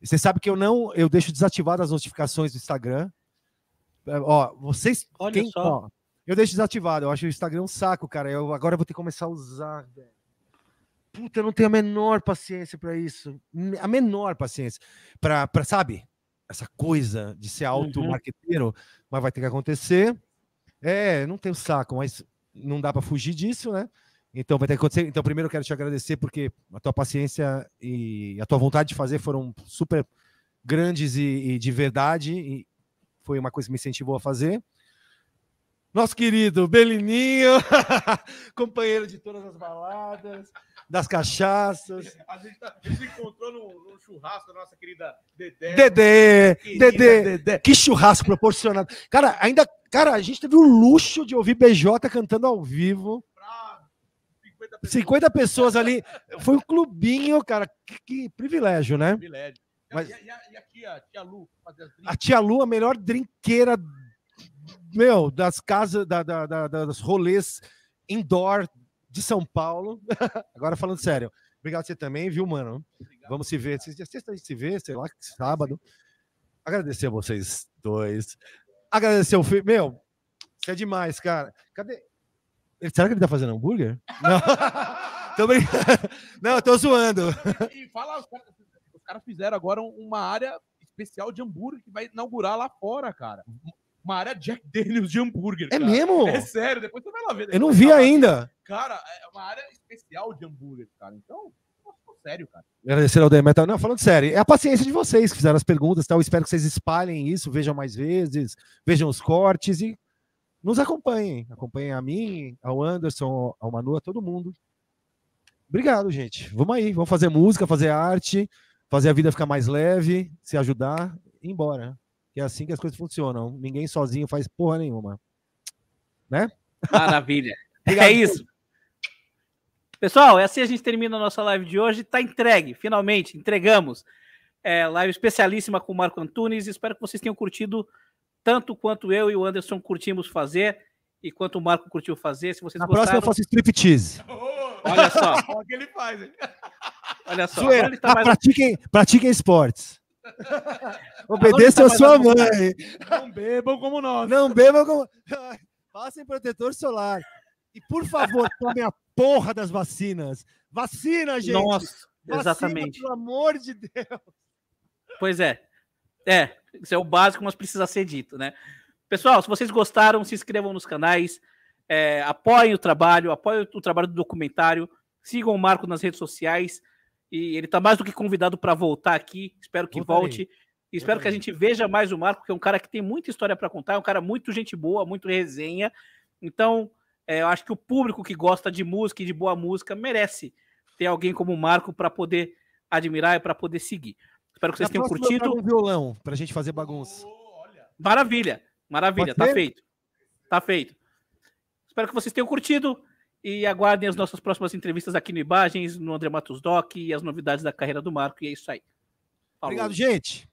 Speaker 3: Você sabe que eu não, eu deixo desativadas as notificações do Instagram. É, ó, vocês,
Speaker 4: Olha quem, só. Ó,
Speaker 3: eu deixo desativado. Eu acho o Instagram um saco, cara. Eu agora eu vou ter que começar a usar. Puta, eu não tenho a menor paciência para isso. A menor paciência para, sabe? Essa coisa de ser auto-marqueteiro, uhum. mas vai ter que acontecer. É, não tenho saco, mas não dá para fugir disso, né? Então vai ter que acontecer. Então, primeiro eu quero te agradecer porque a tua paciência e a tua vontade de fazer foram super grandes e, e de verdade, e foi uma coisa que me incentivou a fazer. Nosso querido Belininho, [laughs] companheiro de todas as baladas. Das cachaças.
Speaker 2: A gente, tá, a gente encontrou no, no, churrasco da nossa querida
Speaker 3: Dedé. Dedé, Dedé, Dedé. Que churrasco proporcionado. Cara, ainda, cara, a gente teve o luxo de ouvir BJ cantando ao vivo. 50 pessoas. 50 pessoas ali. Foi um clubinho, cara. Que, que privilégio, né? Privilégio. Mas... E, a, e a tia, tia Lu? A tia Lu, a melhor drinqueira, meu, das casas, da, da, da, das rolês indoor de São Paulo. [laughs] Agora falando sério. Obrigado você também, viu, mano? Obrigado. Vamos se ver. Sexta a gente se vê, sei lá, sábado. Agradecer a vocês dois. Agradecer o filho. Meu, você é demais, cara. Cadê? Será que ele tá fazendo hambúrguer? Não. [laughs] tô brincando. [laughs] Não, tô zoando.
Speaker 2: E, fala, os caras, os caras fizeram agora uma área especial de hambúrguer que vai inaugurar lá fora, cara. Uma área Jack Daniels de hambúrguer.
Speaker 3: É cara. mesmo?
Speaker 2: É sério, depois você vai lá ver.
Speaker 3: Eu não vi ainda.
Speaker 2: Cara, é uma área especial de hambúrguer, cara. Então, sério, cara.
Speaker 3: Agradecer ao Demetal. Não, falando sério, é a paciência de vocês que fizeram as perguntas, tal. espero que vocês espalhem isso, vejam mais vezes, vejam os cortes e nos acompanhem. Acompanhem a mim, ao Anderson, ao Manu, a todo mundo. Obrigado, gente. Vamos aí, vamos fazer música, fazer arte, fazer a vida ficar mais leve, se ajudar e ir embora. Que é assim que as coisas funcionam. Ninguém sozinho faz porra nenhuma. Né?
Speaker 4: Maravilha. [laughs] é isso. Pessoal, é assim a gente termina a nossa live de hoje. Está entregue, finalmente, entregamos. É, live especialíssima com o Marco Antunes. Espero que vocês tenham curtido tanto quanto eu e o Anderson curtimos fazer e quanto o Marco curtiu fazer. Se vocês
Speaker 3: Na gostaram... próxima eu faço striptease.
Speaker 4: Olha só. Olha [laughs] o que ele faz. Hein? Olha só.
Speaker 3: Ele tá ah, mais... pratiquem, pratiquem esportes. [laughs] Obedeçam tá a sua mãe.
Speaker 2: Não bebam como nós.
Speaker 3: Não bebam como. Passem protetor solar. E por favor, [laughs] tomem a porra das vacinas. Vacina, gente!
Speaker 4: Nossa, Vacina, exatamente.
Speaker 3: Pelo amor de Deus.
Speaker 4: Pois é. É, isso é o básico, mas precisa ser dito, né? Pessoal, se vocês gostaram, se inscrevam nos canais, é, apoiem o trabalho, apoiem o trabalho do documentário, sigam o Marco nas redes sociais. E ele está mais do que convidado para voltar aqui. Espero que volte. E espero que a gente veja mais o Marco, que é um cara que tem muita história para contar, é um cara muito gente boa, muito resenha. Então, é, eu acho que o público que gosta de música e de boa música merece ter alguém como o Marco para poder admirar e para poder seguir. Espero que vocês tenham curtido.
Speaker 3: um violão para a gente fazer bagunça.
Speaker 4: Maravilha, maravilha, tá feito. Tá feito. Espero que vocês tenham curtido e aguardem as nossas próximas entrevistas aqui no Imagens, no André Matos Doc e as novidades da carreira do Marco. E é isso aí.
Speaker 3: Falou. Obrigado, gente.